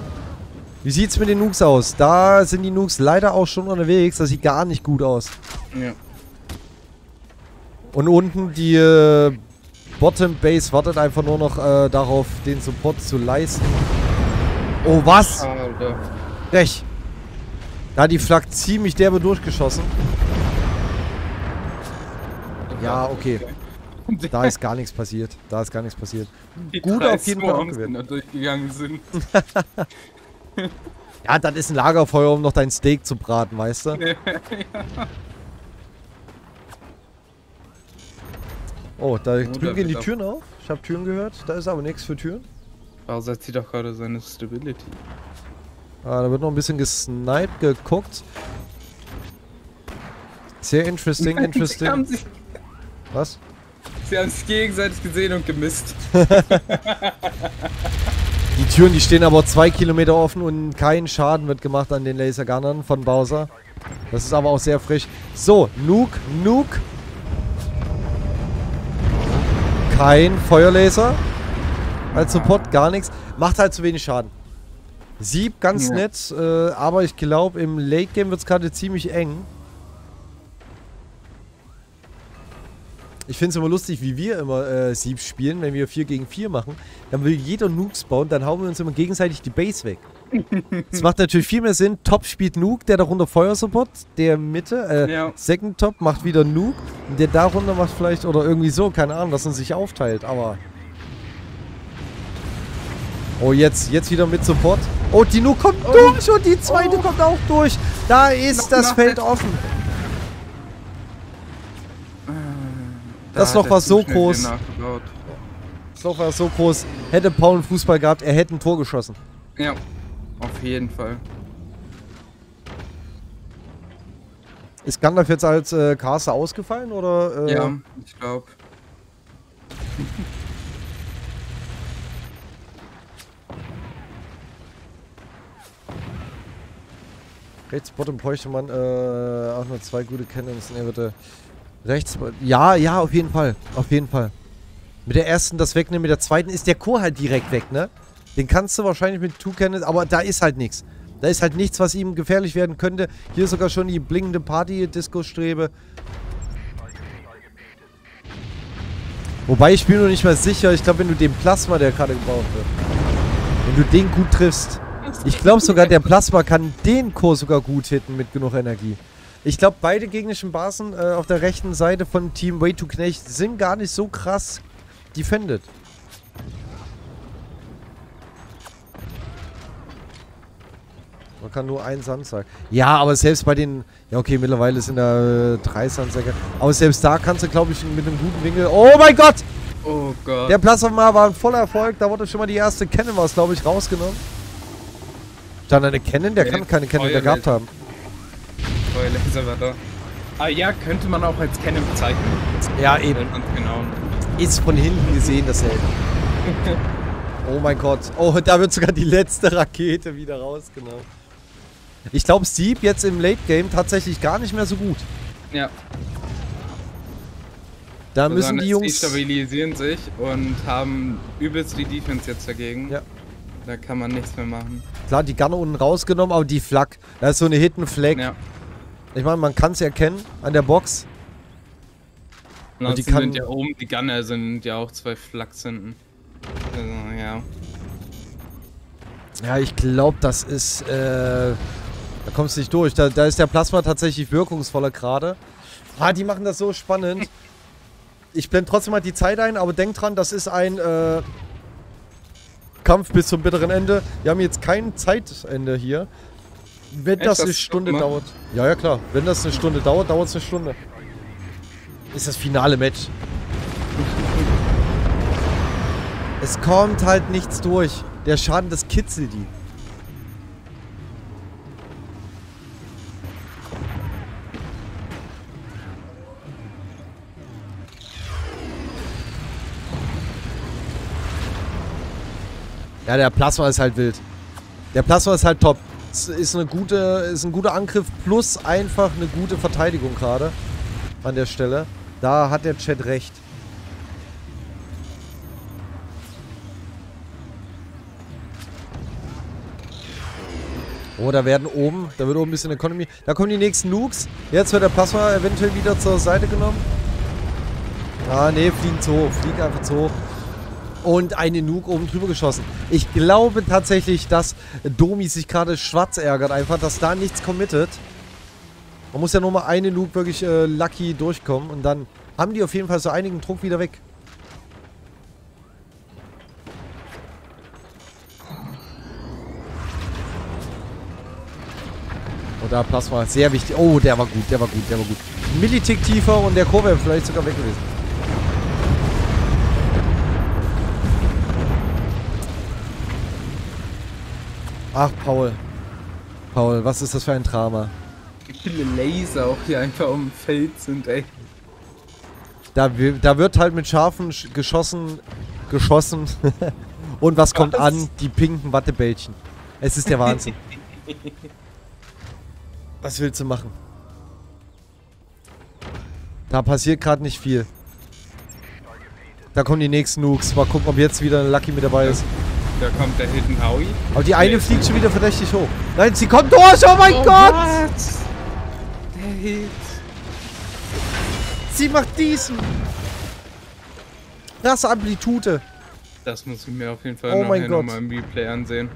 Wie sieht's mit den Nukes aus? Da sind die Nukes leider auch schon unterwegs. Das sieht gar nicht gut aus. Ja. Und unten die äh, Bottom Base wartet einfach nur noch äh, darauf, den Support zu leisten. Oh, was? Alter. Rech. Da hat die Flak ziemlich derbe durchgeschossen. Ja, okay. Da ist gar nichts passiert. Da ist gar nichts passiert. Die Gut auf jeden Fall abgewehrt. durchgegangen sind. Ja, das ist ein Lagerfeuer, um noch dein Steak zu braten, weißt du? Oh, da da drüben gehen die Türen auf. Ich habe Türen gehört. Da ist aber nichts für Türen. Bowser zieht doch gerade seine Stability. Ah, da wird noch ein bisschen gesniped, geguckt. Sehr interesting, Sie interesting. Was? Sie haben sich gegenseitig gesehen und gemisst. Die Türen, die stehen aber zwei Kilometer offen und kein Schaden wird gemacht an den Lasergunnern von Bowser. Das ist aber auch sehr frisch. So, Nuke, Nuke. Kein Feuerlaser. Als Support gar nichts. Macht halt zu wenig Schaden. Sieb ganz Ja. nett, äh, aber ich glaube im Late Game wird es gerade ziemlich eng. Ich finde es immer lustig, wie wir immer äh, Sieb spielen, wenn wir 4 gegen 4 machen. Dann will jeder Nukes bauen, dann hauen wir uns immer gegenseitig die Base weg. Es macht natürlich viel mehr Sinn. Top spielt Nuke, der darunter Feuersupport. Der Mitte, äh, Ja. Second Top macht wieder Nuke. Und der darunter macht vielleicht, oder irgendwie so, keine Ahnung, dass man sich aufteilt, aber. Oh, jetzt, jetzt wieder mit Support. Oh, die Nuke kommt durch und die zweite Oh. kommt auch durch. Da ist Noch das Feld offen. Das Loch war so groß. Das Loch war so groß. Hätte Paul einen Fußball gehabt, er hätte ein Tor geschossen. Ja, auf jeden Fall. Ist Gandalf jetzt als äh, Caster ausgefallen oder? Äh, Ja, ich glaube. Rechts Bottom bräuchte man äh, auch nur zwei gute Cannons. Ne, bitte. Rechts. Ja, ja, auf jeden Fall. Auf jeden Fall. Mit der ersten das wegnehmen, mit der zweiten ist der Chor halt direkt weg, ne? Den kannst du wahrscheinlich mit Cannons, aber da ist halt nichts. Da ist halt nichts, was ihm gefährlich werden könnte. Hier ist sogar schon die blinkende Party-Disco-Strebe. Wobei ich bin noch nicht mal sicher. Ich glaube, wenn du den Plasma, der gerade gebaut wird, wenn du den gut triffst, ich glaube sogar, der Plasma kann den Chor sogar gut hitten mit genug Energie. Ich glaube, beide gegnerischen Basen äh, auf der rechten Seite von Team Way to Knecht sind gar nicht so krass defended. Man kann nur einen Sandsack. Ja, aber selbst bei den... Ja, okay, mittlerweile sind da äh, drei Sandsäcke. Aber selbst da kannst du, glaube ich, mit einem guten Winkel... Oh mein Gott! Oh Gott. Der Plasma war ein voller Erfolg. Da wurde schon mal die erste Cannon, was glaube ich, rausgenommen. Dann eine Cannon? Der Nee, kann keine Cannon mehr gehabt haben. Feuerlaser war da. Ah ja, könnte man auch als Cannon bezeichnen. Ja, eben. Genau. Ist von hinten gesehen dasselbe. Oh mein Gott. Oh, da wird sogar die letzte Rakete wieder rausgenommen. Ich glaube, Sieb jetzt im Late Game tatsächlich gar nicht mehr so gut. Ja. Da müssen besonders die Jungs. stabilisieren sich und haben übelst die Defense jetzt dagegen. Ja. Da kann man nichts mehr machen. Klar, die Gunner unten rausgenommen, aber die Flak. Da ist so eine Hidden Flag. Ja. Ich meine, man kann es erkennen an der Box. Und die kann- sind ja oben die Gunner sind ja auch zwei Flaks hinten. Also, ja. Ja, ich glaube, das ist. Äh, da kommst du nicht durch. Da, da ist der Plasma tatsächlich wirkungsvoller gerade. Ah, die machen das so spannend. Ich blende trotzdem mal die Zeit ein, aber denk dran, das ist ein äh, Kampf bis zum bitteren Ende. Wir haben jetzt kein Zeitende hier. Wenn das Das eine Stunde mal- dauert. Ja, ja, klar. Wenn das eine Stunde dauert, dauert es eine Stunde. Ist das finale Match. Es kommt halt nichts durch. Der Schaden, das kitzelt die. Ja, der Plasma ist halt wild. Der Plasma ist halt top. Ist, eine gute, ist ein guter Angriff plus einfach eine gute Verteidigung gerade an der Stelle. Da hat der Chat recht. Oh, da werden oben, da wird oben ein bisschen Economy. Da kommen die nächsten Nukes. Jetzt wird der Plasma eventuell wieder zur Seite genommen. Ah, nee, fliegen zu hoch. Fliegen einfach zu hoch. Und eine Nuke oben drüber geschossen. Ich glaube tatsächlich, dass Domi sich gerade schwarz ärgert einfach, dass da nichts committet. Man muss ja nur mal eine Nuke wirklich äh, lucky durchkommen und dann haben die auf jeden Fall so einigen Druck wieder weg. Und da Plasma, sehr wichtig. Oh, der war gut, der war gut, der war gut. Millitick tiefer und der Chor wäre vielleicht sogar weg gewesen. Ach, Paul. Paul, was ist das für ein Drama? Wie viele Laser auch hier einfach um dem Feld sind, ey. Da, da wird halt mit Schafen sch- geschossen, geschossen. Und was kommt Was? an? Die pinken Wattebällchen. Es ist der Wahnsinn. was willst du machen? Da passiert gerade nicht viel. Da kommen die nächsten Nukes. Mal gucken, ob jetzt wieder ein Lucky mit dabei ist. Da kommt der Hidden Howie. Aber die eine Nee. fliegt schon wieder verdächtig hoch. Nein, sie kommt durch! Oh mein Gott! Der Hit. Sie macht diesen! Krasse Amplitude. Das muss ich mir auf jeden Fall Oh noch mein Gott. nochmal im Replay ansehen.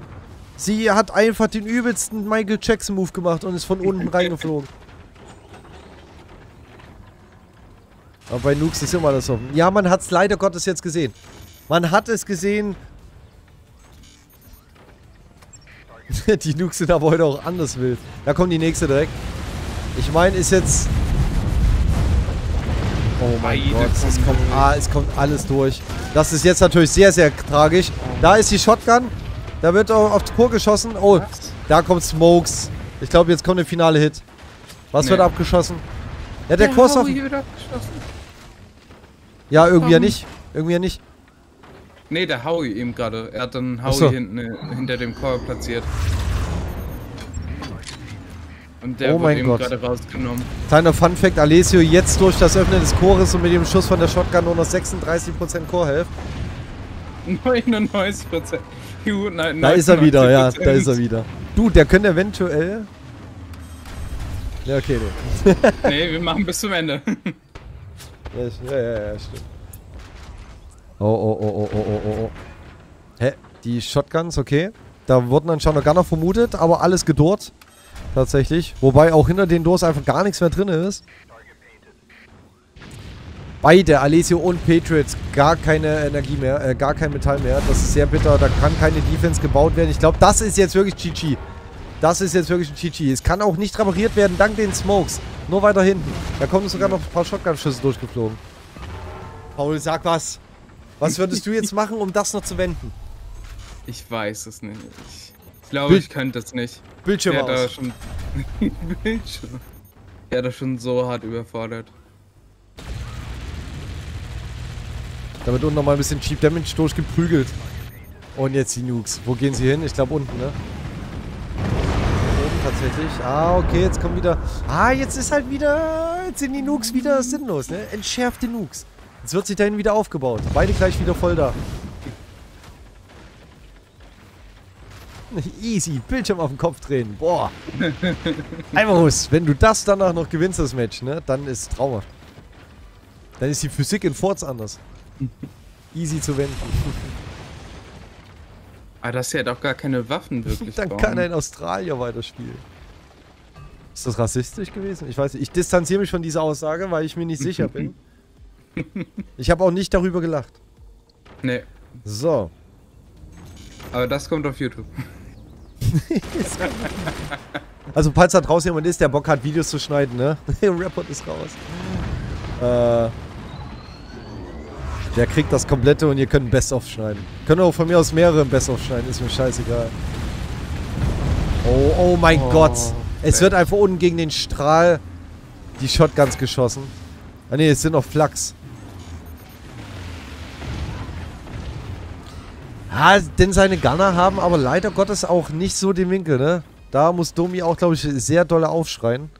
Sie hat einfach den übelsten Michael Jackson Move gemacht und ist von unten reingeflogen. Aber bei Nukes ist immer alles offen. Ja, man hat es leider Gottes jetzt gesehen. Man hat es gesehen. die Nukes sind aber heute auch anders wild. Da kommt die nächste direkt. Ich meine, ist jetzt... Oh mein Beide Gott, es kommt, ah, es kommt alles durch. Das ist jetzt natürlich sehr, sehr tragisch. Da ist die Shotgun. Da wird auf die Kur geschossen. Oh, Was? da kommt Smokes. Ich glaube, jetzt kommt der finale Hit. Was Nee. wird abgeschossen? Ja, der, Kurs auf... Ja, irgendwie ja nicht. Irgendwie ja nicht. Nee, der Howie eben gerade. Er hat dann Howie so. hinten, äh, hinter dem Core platziert. Und der Oh wurde gerade rausgenommen. Kleiner Fun-Fact: Alessio jetzt durch das Öffnen des Chores und mit dem Schuss von der Shotgun nur noch 36% Core Health. 99 Prozent. nein, Da ist er wieder, ja, da 99%. ist er wieder. Du, der könnte eventuell. Ja, okay, nee. Nee, wir machen bis zum Ende. Ja, ja, ja, stimmt. Oh, oh, oh, oh, oh, oh, oh, oh. Hä? Die Shotguns, okay. Da wurden anscheinend noch gar noch vermutet, aber alles gedurrt. Tatsächlich. Wobei auch hinter den Doors einfach gar nichts mehr drin ist. Beide, Alessio und Patriots, gar keine Energie mehr, äh, gar kein Metall mehr. Das ist sehr bitter. Da kann keine Defense gebaut werden. Ich glaube, das ist jetzt wirklich GG. Das ist jetzt wirklich ein GG. Es kann auch nicht repariert werden dank den Smokes. Nur weiter hinten. Da kommen sogar noch ein paar Shotgun-Schüsse durchgeflogen. Paul, sag was. Was würdest du jetzt machen, um das noch zu wenden? Ich weiß es nicht. Ich, glaube, Bild- ich könnte es nicht. Bildschirm Der da aus. schon. Bildschirm. Der da schon so hart überfordert. Da wird unten nochmal ein bisschen Cheap Damage durchgeprügelt. Und jetzt die Nukes. Wo gehen sie hin? Ich glaube unten, ne? Oben tatsächlich. Ah, okay, jetzt kommen wieder... Ah, jetzt ist halt wieder... Jetzt sind die Nukes wieder sinnlos, ne? Entschärfte Nukes. Jetzt wird sich dahin wieder aufgebaut. Beide gleich wieder voll da. Easy. Bildschirm auf den Kopf drehen. Boah. Eimerus, wenn du das danach noch gewinnst, das Match, ne? Dann ist Trauma. Dann ist die Physik in Forts anders. Easy zu wenden. Aber das ja doch gar keine Waffen wirklich. Dann bauen. kann ein Australier weiterspielen. Ist das rassistisch gewesen? Ich weiß nicht. Ich distanziere mich von dieser Aussage, weil ich mir nicht sicher bin. Ich habe auch nicht darüber gelacht. Nee, So. aber das kommt auf YouTube. Also, falls da draußen jemand ist, der Bock hat, Videos zu schneiden, ne? Rapport ist raus. Äh. Der kriegt das komplette und ihr könnt ein Best-of schneiden. Könnt auch von mir aus mehrere Best-of schneiden, ist mir scheißegal. Oh, oh mein Oh, Gott. Es wird einfach unten gegen den Strahl die Shotguns geschossen. Ah ne, es sind noch Flaks. Ah, denn seine Gunner haben aber leider Gottes auch nicht so den Winkel, ne? Da muss Domi auch, glaube ich, sehr dolle aufschreien.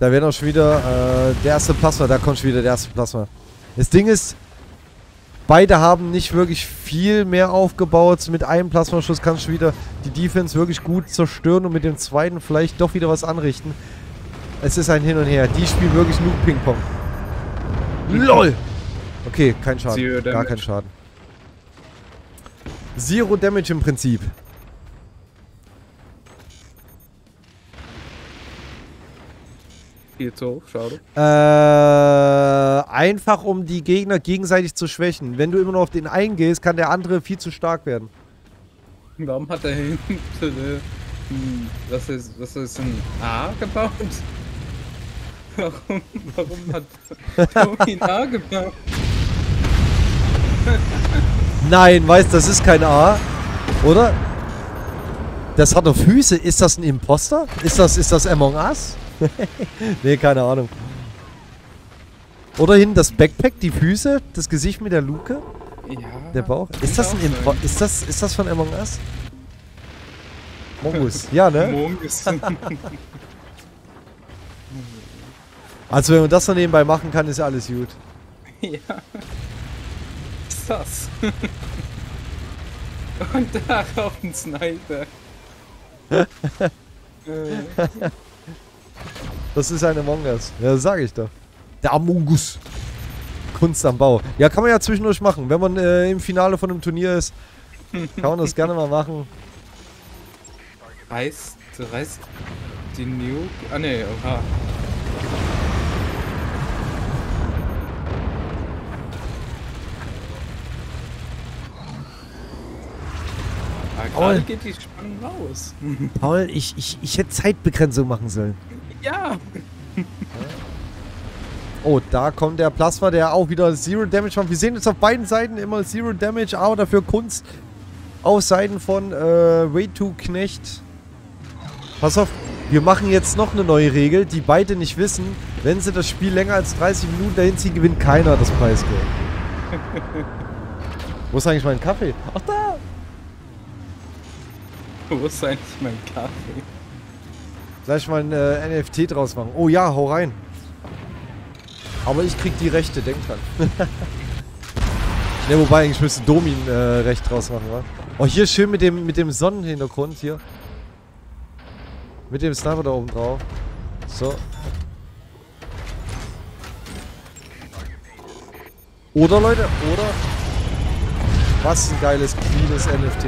Da werden auch schon wieder äh, der erste Plasma, da kommt schon wieder der erste Plasma. Das Ding ist, beide haben nicht wirklich viel mehr aufgebaut. Mit einem Plasmaschuss kannst du wieder die Defense wirklich gut zerstören und mit dem zweiten vielleicht doch wieder was anrichten. Es ist ein Hin und Her. Die spielen wirklich nur Ping-Pong. LOL! Okay, kein Schaden. Zero Gar Damage. kein Schaden. Zero Damage im Prinzip. Zu hoch, schade. Äh, einfach um die Gegner gegenseitig zu schwächen. Wenn du immer nur auf den einen gehst, kann der andere viel zu stark werden. Warum hat er hinten hm, was ist, was ist ein A gebaut? Warum, warum hat Tobi ein A gebaut? Nein, weißt das ist kein A. Oder? Das hat doch Füße. Ist das ein Imposter? Ist das, ist das Among Us? nee, keine Ahnung. Oder hinten das Backpack, die Füße, das Gesicht mit der Luke, Ja. der Bauch. Ist das ein Impo ist das, ist das von Among Us? Mongus. Ja, ne? Mongus. Also wenn man das noch nebenbei machen kann, ist ja alles gut. ja. Ist das? Und darauf ein Sniper. Das ist ein Among Us. Ja, das sag ich doch. Der Among Us. Kunst am Bau. Ja, kann man ja zwischendurch machen. Wenn man äh, im Finale von einem Turnier ist, kann man das gerne mal machen. Reißt, reißt die Nuke. Ah ne, oha. Paul. geht die Spannung raus. Paul, ich, ich, ich hätte Zeitbegrenzung machen sollen. ja. Oh, da kommt der Plasma, der auch wieder Zero Damage macht. Wir sehen jetzt auf beiden Seiten immer Zero Damage, aber dafür Kunst auf Seiten von äh, Way2 Knecht. Pass auf, wir machen jetzt noch eine neue Regel, die beide nicht wissen. Wenn sie das Spiel länger als 30 Minuten dahin ziehen, gewinnt keiner das Preisgeld. Wo ist eigentlich mein Kaffee? Ach da! Wo ist eigentlich mein Kaffee? Gleich mal ein äh, NFT draus machen. Oh ja, hau rein. Aber ich krieg die Rechte, denk dran. ne, wobei, ich müsste Domin äh, Recht draus machen, wa? Oh, hier schön mit dem, mit dem Sonnenhintergrund hier. Mit dem Sniper da oben drauf. So. Oder, Leute, oder? Was ein geiles, cleanes NFT.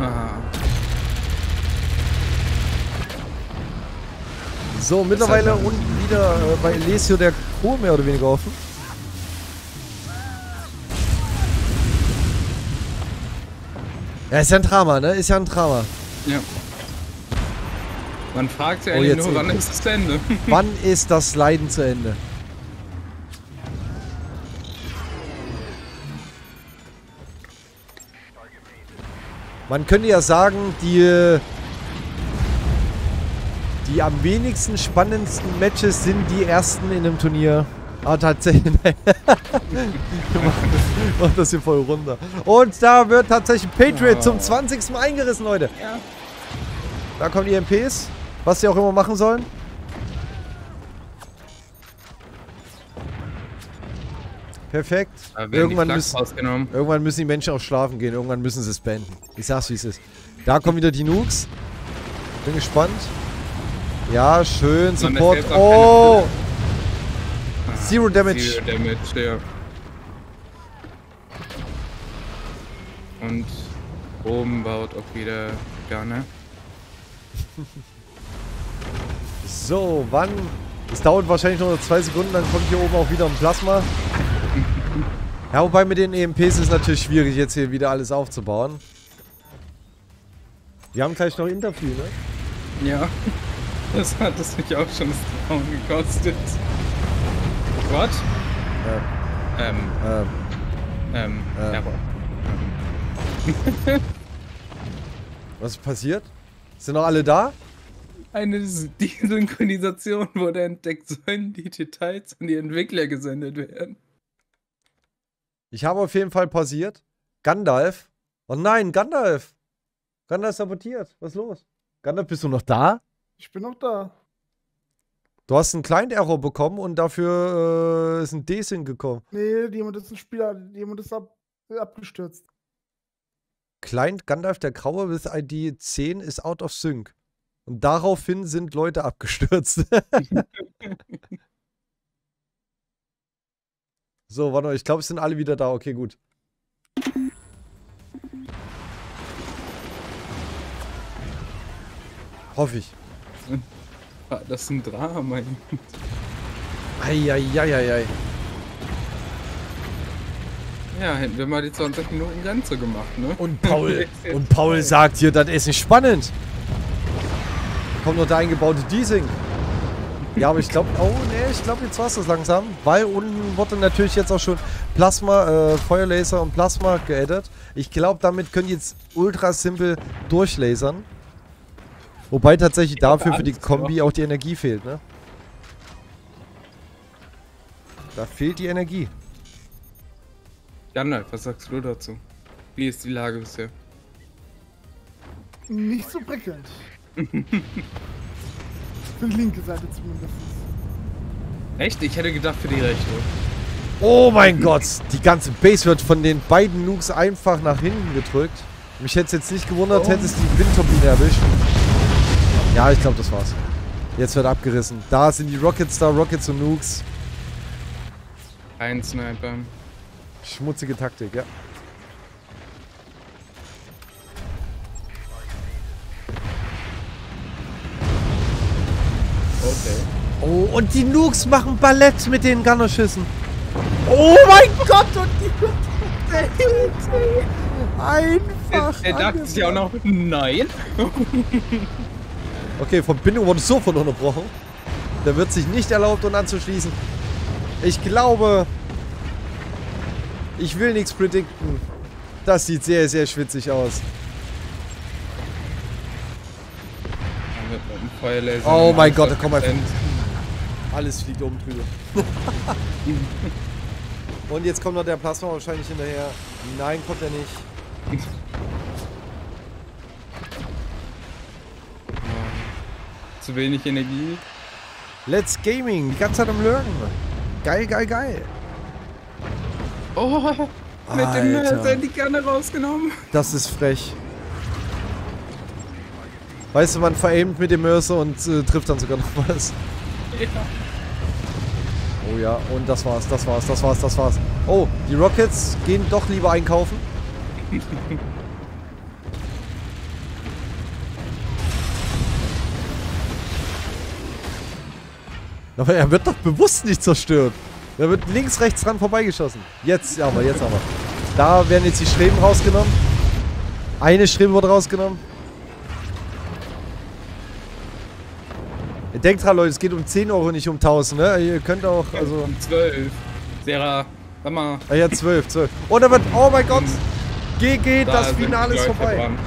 Aha. So, mittlerweile unten wieder äh, bei Lesio der Kur mehr oder weniger offen. Ja, ist ja ein Drama, ne? Ist ja ein Drama. Ja. Man fragt sich Oh, eigentlich nur, wann eben. ist das zu Ende? Wann ist das Leiden zu Ende? Man könnte ja sagen, die, die am wenigsten spannendsten Matches sind die ersten in einem Turnier. Ah, tatsächlich. Nein. Mach das hier voll runter. Und da wird tatsächlich Patriot Oh. zum 20. Mal eingerissen, Leute. Ja. Da kommen die MPs, was sie auch immer machen sollen. Perfekt. Irgendwann müssen, irgendwann müssen die Menschen auch schlafen gehen. Irgendwann müssen sie es beenden. Ich sag's, wie es ist. Da kommen wieder die Nukes. Bin gespannt. Ja, schön. Support. Oh! Ah, Zero Damage. Zero Damage, ja. Und oben baut auch wieder gerne. So, wann? Es dauert wahrscheinlich nur noch zwei Sekunden, dann kommt hier oben auch wieder ein Plasma. Ja, wobei mit den EMPs ist es natürlich schwierig, jetzt hier wieder alles aufzubauen. Wir haben gleich noch Interview, ne? Ja. Das hat es mich auch schon das Traum gekostet. What? Ähm, Ähm, ähm, Äh. Error. was ist passiert? Sind noch alle da? Eine S- die Synchronisation wurde entdeckt. Sollen die Details an die Entwickler gesendet werden? Ich habe auf jeden Fall pausiert. Gandalf. Oh nein, Gandalf. Gandalf sabotiert. Was ist los? Gandalf, bist du noch da? Ich bin noch da. Du hast einen Client-Error bekommen und dafür äh, ist ein Desync gekommen. Nee, jemand ist ein Spieler, jemand ist ab, abgestürzt. Client Gandalf der Graue with ID 10 ist out of sync. Und daraufhin sind Leute abgestürzt. so, warte mal, ich glaube, es sind alle wieder da. Okay, gut. Hoffe ich. Ah, Das ist ein Drama. Eieieiei. Ja, hätten wir mal die 20 Minuten Grenze gemacht, ne? Und Paul, und Paul sagt hier, das ist nicht spannend. Kommt noch der eingebaute Desync. Ja, aber ich glaube, oh ne, ich glaube, jetzt war es das langsam. Weil unten wurde natürlich jetzt auch schon Plasma, äh, Feuerlaser und Plasma geaddet. Ich glaube, damit können die jetzt ultra simpel durchlasern. Wobei tatsächlich dafür für die Kombi auch die Energie fehlt, ne? Da fehlt die Energie. Gandalf, was sagst du dazu? Wie ist die Lage bisher? Nicht so prickelnd. Für die linke Seite zumindest. Echt? Ich hätte gedacht für die rechte. Oh mein Gott, die ganze Base wird von den beiden Nukes einfach nach hinten gedrückt. Mich hätte es jetzt nicht gewundert, Oh. hätte es die Windturbine erwischt. Ja, ich glaube, das war's. Jetzt wird abgerissen. Da sind die Rockets da, Rockets und Nukes. Kein Sniper. Schmutzige Taktik, ja. Okay. Oh, und die Nukes machen Ballett mit den Gunnerschüssen. Oh mein Gott, und die... Einfach. Er dachte sich auch noch, nein. Okay, Verbindung wurde sofort unterbrochen. Der wird sich nicht erlaubt, uns anzuschließen. Ich glaube... Ich will nichts predikten. Das sieht sehr, sehr schwitzig aus. Oh mein Gott, da kommt 100%. einfach- Alles fliegt oben drüber. Und jetzt kommt noch der Plasma wahrscheinlich hinterher. Nein, kommt er nicht. Zu wenig Energie. Let's Gaming, die ganze Zeit am Lurken. Geil, geil, geil. Oh, mit dem Alter. Mörser die Kanne rausgenommen. Das ist frech. Weißt du, man veraimt mit dem Mörser und äh, trifft dann sogar noch was. Ja. Oh ja, und das war's, das war's, das war's, das war's. Oh, die Rockets gehen doch lieber einkaufen. Aber er wird doch bewusst nicht zerstört. Er wird links, rechts dran vorbeigeschossen. Jetzt aber, jetzt aber. Da werden jetzt die Streben rausgenommen. Eine Strebe wird rausgenommen. Denkt dran, Leute, es geht um 10 Euro, nicht um 1000, ne? Ihr könnt auch, also... Um 12. Sarah, sag mal. Ah ja, 12, 12. Und da wird, oh mein Gott! GG, da das Finale ist vorbei. verbrannt.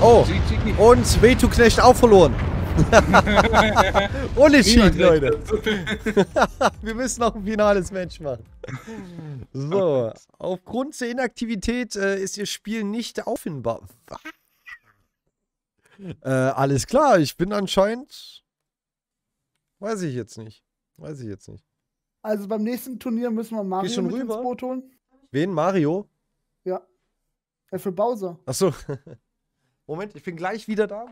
Oh, GG. und Wetu Knecht auch verloren. Unentschieden, Leute. Wir müssen noch ein finales Match machen. So, aufgrund der Inaktivität äh, ist Ihr Spiel nicht auffindbar. Was? Äh, alles klar, ich bin anscheinend... Weiß ich jetzt nicht. Weiß ich jetzt nicht. Also beim nächsten Turnier müssen wir Mario schon mit rüber? ins Boot holen. Wen? Mario? Ja. Ja, für Bowser. Achso. Moment, ich bin gleich wieder da.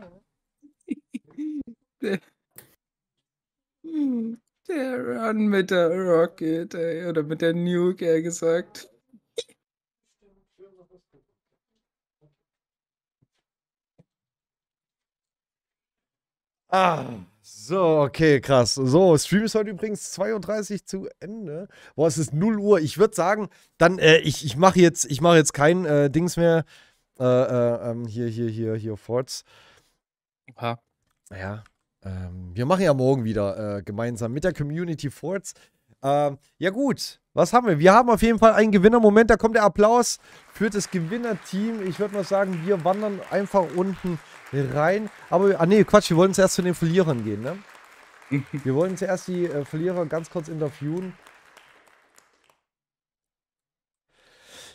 Der Run mit der Rocket, ey, oder mit der Nuke, eher gesagt. Ah, so, okay, krass. So, Stream ist heute übrigens 32 zu Ende. Boah, es ist 0 Uhr. Ich würde sagen, dann, äh, ich, ich mache jetzt, ich mache jetzt kein äh, Dings mehr. Äh, äh, ähm, hier, hier, hier, hier, Forts. Ha. Ja, ähm, wir machen ja morgen wieder äh, gemeinsam mit der Community Forts. Ähm, ja gut, was haben wir? Wir haben auf jeden Fall einen Gewinnermoment. Da kommt der Applaus für das Gewinnerteam. Ich würde mal sagen, wir wandern einfach unten rein. Aber, ah nee, Quatsch, wir wollen zuerst zu den Verlierern gehen, ne? Wir wollen zuerst die äh, Verlierer ganz kurz interviewen.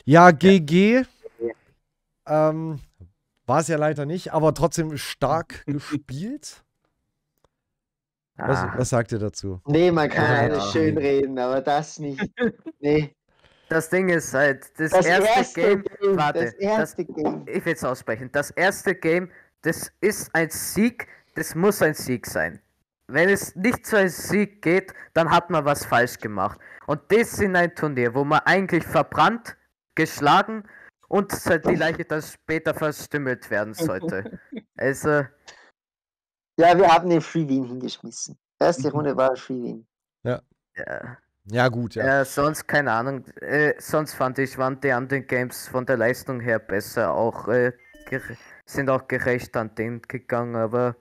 Ja, GG. Ähm, war es ja leider nicht, aber trotzdem stark gespielt. Was, Ah, was sagt ihr dazu? nee, man kann Ja, alles ja. schön reden, aber das nicht. Nee. Das Ding ist halt, das, Das erste, erste Game, Game, warte, das erste Game. ich will es aussprechen. Das erste Game, das ist ein Sieg, das muss ein Sieg sein. Wenn es nicht zu einem Sieg geht, dann hat man was falsch gemacht. Und das in ein Turnier, wo man eigentlich verbrannt, geschlagen und die Leiche dann später verstümmelt werden sollte. Also, Ja, wir haben den Free Win hingeschmissen. Erste Runde war ein Free Win. ja. Ja, gut, ja. Ja, sonst keine Ahnung. Äh, sonst fand ich, waren die anderen Games von der Leistung her besser. Auch äh, sind auch gerecht an den gegangen, aber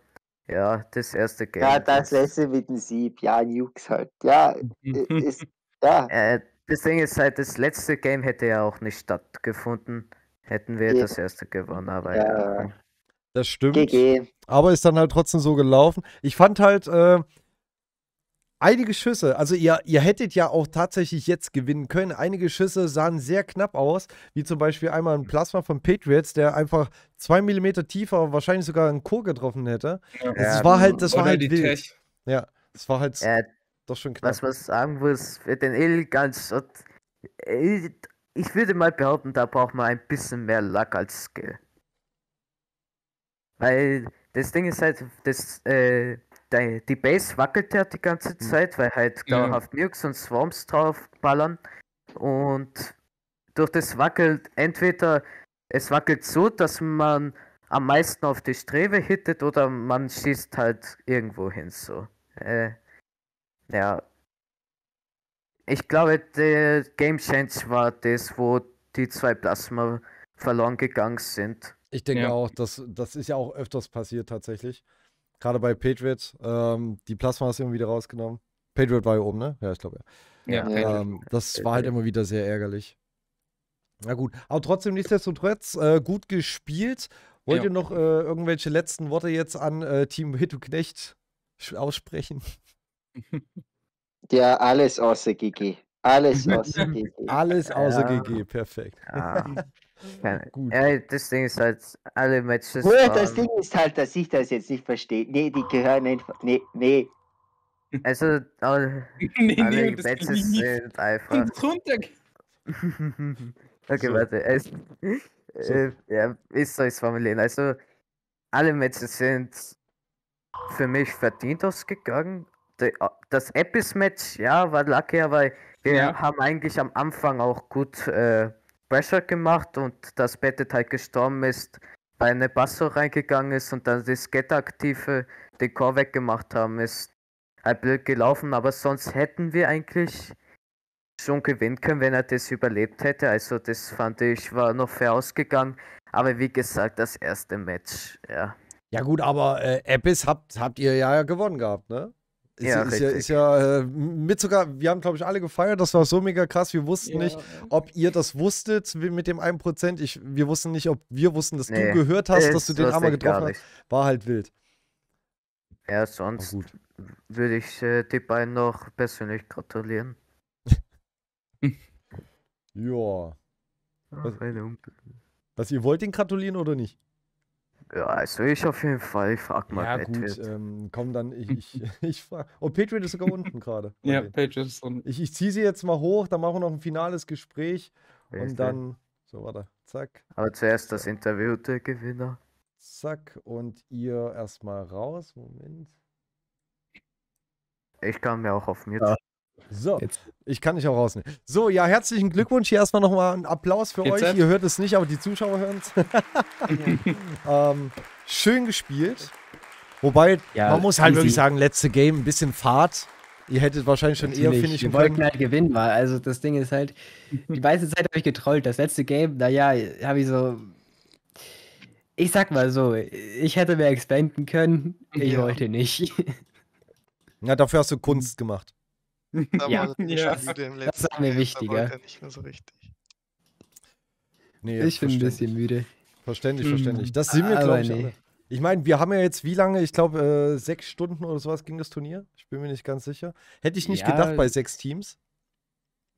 ja, das erste Game. Ja, das letzte mit dem Sieb. Ja, Nukes halt. Ja, ist, ja. Äh, das Ding ist halt, das letzte Game hätte ja auch nicht stattgefunden. Hätten wir Ja. das erste gewonnen, aber ja. Ja, Das stimmt. GG. Aber ist dann halt trotzdem so gelaufen. Ich fand halt äh, einige Schüsse, also ihr, ihr hättet ja auch tatsächlich jetzt gewinnen können. Einige Schüsse sahen sehr knapp aus, wie zum Beispiel einmal ein Plasma von Patriots, der einfach zwei Millimeter tiefer wahrscheinlich sogar einen Chor getroffen hätte. Ja. Das war halt, das war halt die wild. Tech. Ja, das war halt Äh, doch schon knapp. was man sagen muss, für den illegalen Shot, äh, ich würde mal behaupten, da braucht man ein bisschen mehr Luck als Skill. Weil das Ding ist halt, das, äh, die, die Base wackelt ja die ganze Zeit, weil halt Ja. dauerhaft Nukes und Swarms drauf ballern. Und durch das wackelt entweder es wackelt so, dass man am meisten auf die Strebe hittet oder man schießt halt irgendwo hin so. Äh, ja. Ich glaube, der Game Change war das, wo die zwei Plasma verloren gegangen sind. Ich denke Ja. auch, das, das ist ja auch öfters passiert tatsächlich. Gerade bei Patriot. Ähm, die Plasmas immer wieder rausgenommen. Patriot war hier oben, ne? Ja, ich glaube ja. Ja, Ja. Ähm, das war halt immer wieder sehr ärgerlich. Na gut, aber trotzdem nichtsdestotrotz äh, gut gespielt. Wollt Ja. ihr noch äh, irgendwelche letzten Worte jetzt an äh, Team Hittu Knecht aussprechen? Ja, alles außer GG. Alles außer GG. Alles außer Ja. GG, perfekt. Ja. Keine- Gut. Ja, das Ding ist halt, alle Matches. Nur das waren- Ding ist halt, dass ich das jetzt nicht verstehe. Nee, die gehören einfach. Nee, nee. Also, alle, nee, alle das Matches sind einfach. runter. okay, So. warte. Es, äh, ja, ich es formulieren? Also, alle Matches sind für mich verdient ausgegangen. De- Das Epis-Match, ja, war lucky, aber wir Ja. haben eigentlich am Anfang auch gut äh, Pressure gemacht und dass Bettet halt gestorben ist, weil eine Basso reingegangen ist und dann das Get-Aktive den Core weggemacht haben, ist halt blöd gelaufen, aber sonst hätten wir eigentlich schon gewinnen können, wenn er das überlebt hätte. Also das fand ich war noch fair ausgegangen. Aber wie gesagt, das erste Match, ja. Ja gut, aber äh, Abyss habt, habt ihr ja gewonnen gehabt, ne? Ist Ja, ist ja, ist ja äh, mit sogar, wir haben glaube ich alle gefeiert, das war so mega krass, wir wussten nicht, ob ihr das wusstet mit dem 1%. Ich, wir wussten nicht, ob wir wussten, dass Nee, du gehört hast, dass Das du den ich gar getroffen hast. War halt wild. Ja, sonst gut. würde ich äh, die beiden noch persönlich gratulieren. Ja. Was- Ja, Was, ihr wollt den gratulieren oder nicht? Also ich auf jeden Fall. Ich frag mal ja, Bedwit. gut, ähm, komm dann, ich, ich, ich frage. Oh, Patriot ist sogar unten gerade. Ja, denen. Pages ist unten. Ich, ich ziehe sie jetzt mal hoch, dann machen wir noch ein finales Gespräch Richtig. und dann, so, warte, zack, Aber zuerst das Interview der Gewinner. zack und ihr erstmal raus. Moment. Ich kann mir auch auf Mute. Ja. So, Jetzt. ich kann dich auch rausnehmen. So, ja, herzlichen Glückwunsch. Hier erstmal nochmal ein Applaus für Jetzt euch. ab. Ihr hört es nicht, aber die Zuschauer hören es. ähm, schön gespielt. Wobei, Ja, man muss halt wirklich sagen, letzte Game ein bisschen Fahrt. Ihr hättet wahrscheinlich schon eher Natürlich, finishen wir wollten können. halt gewinnen, weil also das Ding ist halt, die meiste Zeit habe ich getrollt. Das letzte Game, naja, habe ich so. Ich sag mal so, ich hätte mehr expanden können, ich Ja. wollte nicht. Ja, dafür hast du Kunst gemacht. Da Ja. war nicht Ja. schon müde im Das war mir wichtiger. wollte er nicht mehr so richtig. Nee, ich bin ein bisschen müde. Verständlich, Mhm. verständlich. Das sind wir, glaube ich, nee. Ich meine, wir haben ja jetzt wie lange? Ich glaube, äh, sechs Stunden oder sowas ging das Turnier. Ich bin mir nicht ganz sicher. Hätte ich nicht Ja. gedacht bei sechs Teams.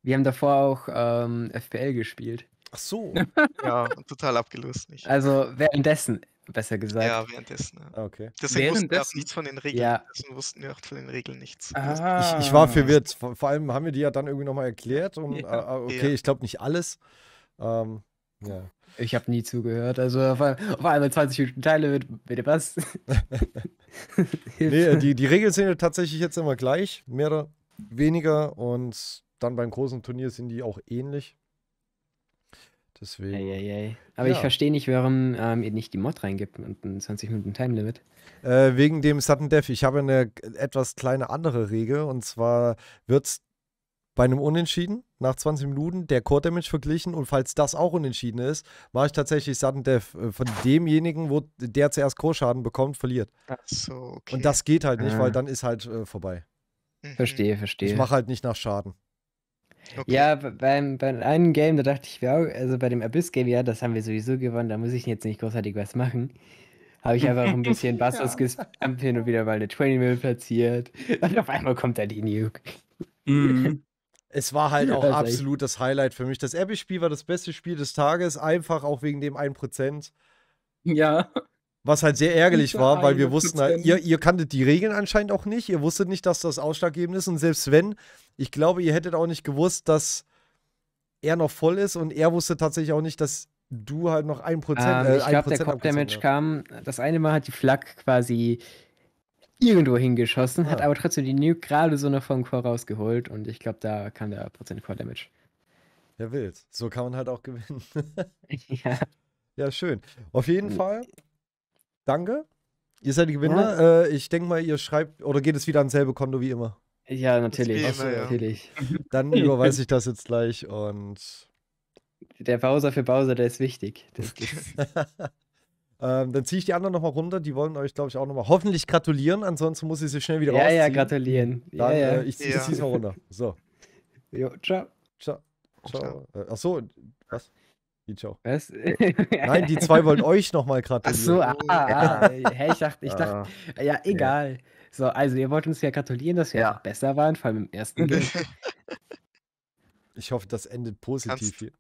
Wir haben davor auch ähm, FPL gespielt. Ach so. Ja, total abgelöst nicht. Also währenddessen, besser gesagt. Ja, währenddessen. Ja. Ah, okay. Deswegen wussten wir auch Währenddessen? nichts von den Regeln. Ja. Deswegen wussten wir auch von den Regeln nichts. Ah. Ich, ich war verwirrt. Vor, vor allem haben wir die ja dann irgendwie nochmal erklärt. Und, Ja. äh, okay, Ja. ich glaube nicht alles. Ähm, ja. Ich habe nie zugehört. Also auf, ein- auf einmal 20 Minuten Teile mit, bitte was? Nee, die, die Regeln sind ja tatsächlich jetzt immer gleich. Mehr oder weniger. Und dann beim großen Turnier sind die auch ähnlich. Deswegen. Eieiei. Aber Ja. ich verstehe nicht, warum ähm, ihr nicht die Mod reingibt und ein 20 Minuten Time Limit. Äh, wegen dem Sudden Death. Ich habe eine etwas kleine andere Regel und zwar wird es bei einem Unentschieden nach 20 Minuten der Core Damage verglichen und falls das auch unentschieden ist, mache ich tatsächlich Sudden Death. Äh, Von demjenigen, wo der zuerst Core-Schaden bekommt, verliert. So, okay. Und das geht halt nicht, Ah. weil dann ist halt äh, vorbei. Mhm. Verstehe, verstehe. Ich mache halt nicht nach Schaden. Okay. Ja, be- beim, beim einen Game, da dachte ich, ja, also bei dem Abyss-Game, ja, das haben wir sowieso gewonnen, da muss ich jetzt nicht großartig was machen. Habe ich einfach ein bisschen Bastos gespammt, hin und wieder mal eine 20 Mill platziert. Und auf einmal kommt da die Nuke. Mhm. Es war halt auch Das echt- absolut das Highlight für mich. Das Abyss-Spiel war das beste Spiel des Tages, einfach auch wegen dem 1%. Ja. Was halt sehr ärgerlich war, weil wir wussten halt, ihr, ihr kanntet die Regeln anscheinend auch nicht. Ihr wusstet nicht, dass das ausschlaggebend ist. Und selbst wenn, ich glaube, ihr hättet auch nicht gewusst, dass er noch voll ist. Und er wusste tatsächlich auch nicht, dass du halt noch 1%, Ähm, äh, ich glaube, 1% der Cop Damage kam, das eine Mal hat die Flak quasi irgendwo hingeschossen, hat Ah. aber trotzdem die Nuke gerade so noch vom Core rausgeholt und ich glaube, da kam der Prozent Core Damage. Ja, wild. So kann man halt auch gewinnen. ja. ja, schön. Auf jeden Mhm. Fall. Danke. Ihr seid die Gewinner. Äh, ich denke mal, ihr schreibt, oder geht es wieder ans selbe Konto wie immer? Ja, natürlich. Immer, ja. natürlich. Dann überweise ich das jetzt gleich und Der Bowser für Bowser, der ist wichtig. Das ähm, dann ziehe ich die anderen nochmal runter. Die wollen euch, glaube ich, auch nochmal hoffentlich gratulieren. Ansonsten muss ich sie schnell wieder ja, ja, rausziehen. gratulieren. Ja, Dann, ja. Äh, ich ziehe Ja. es mal runter. So, jo, ciao. ciao. ciao. Äh, ach so, was? Wie ciao? Was? Nein, die zwei wollen euch nochmal Ach gratulieren. so, ah, ah, hä, ich dachte, ich dachte, Ah, ja, egal. So, also ihr wollt uns ja gratulieren, dass wir Ja. besser waren, vor allem im ersten Game. Ich hoffe, das endet positiv Kannst- hier.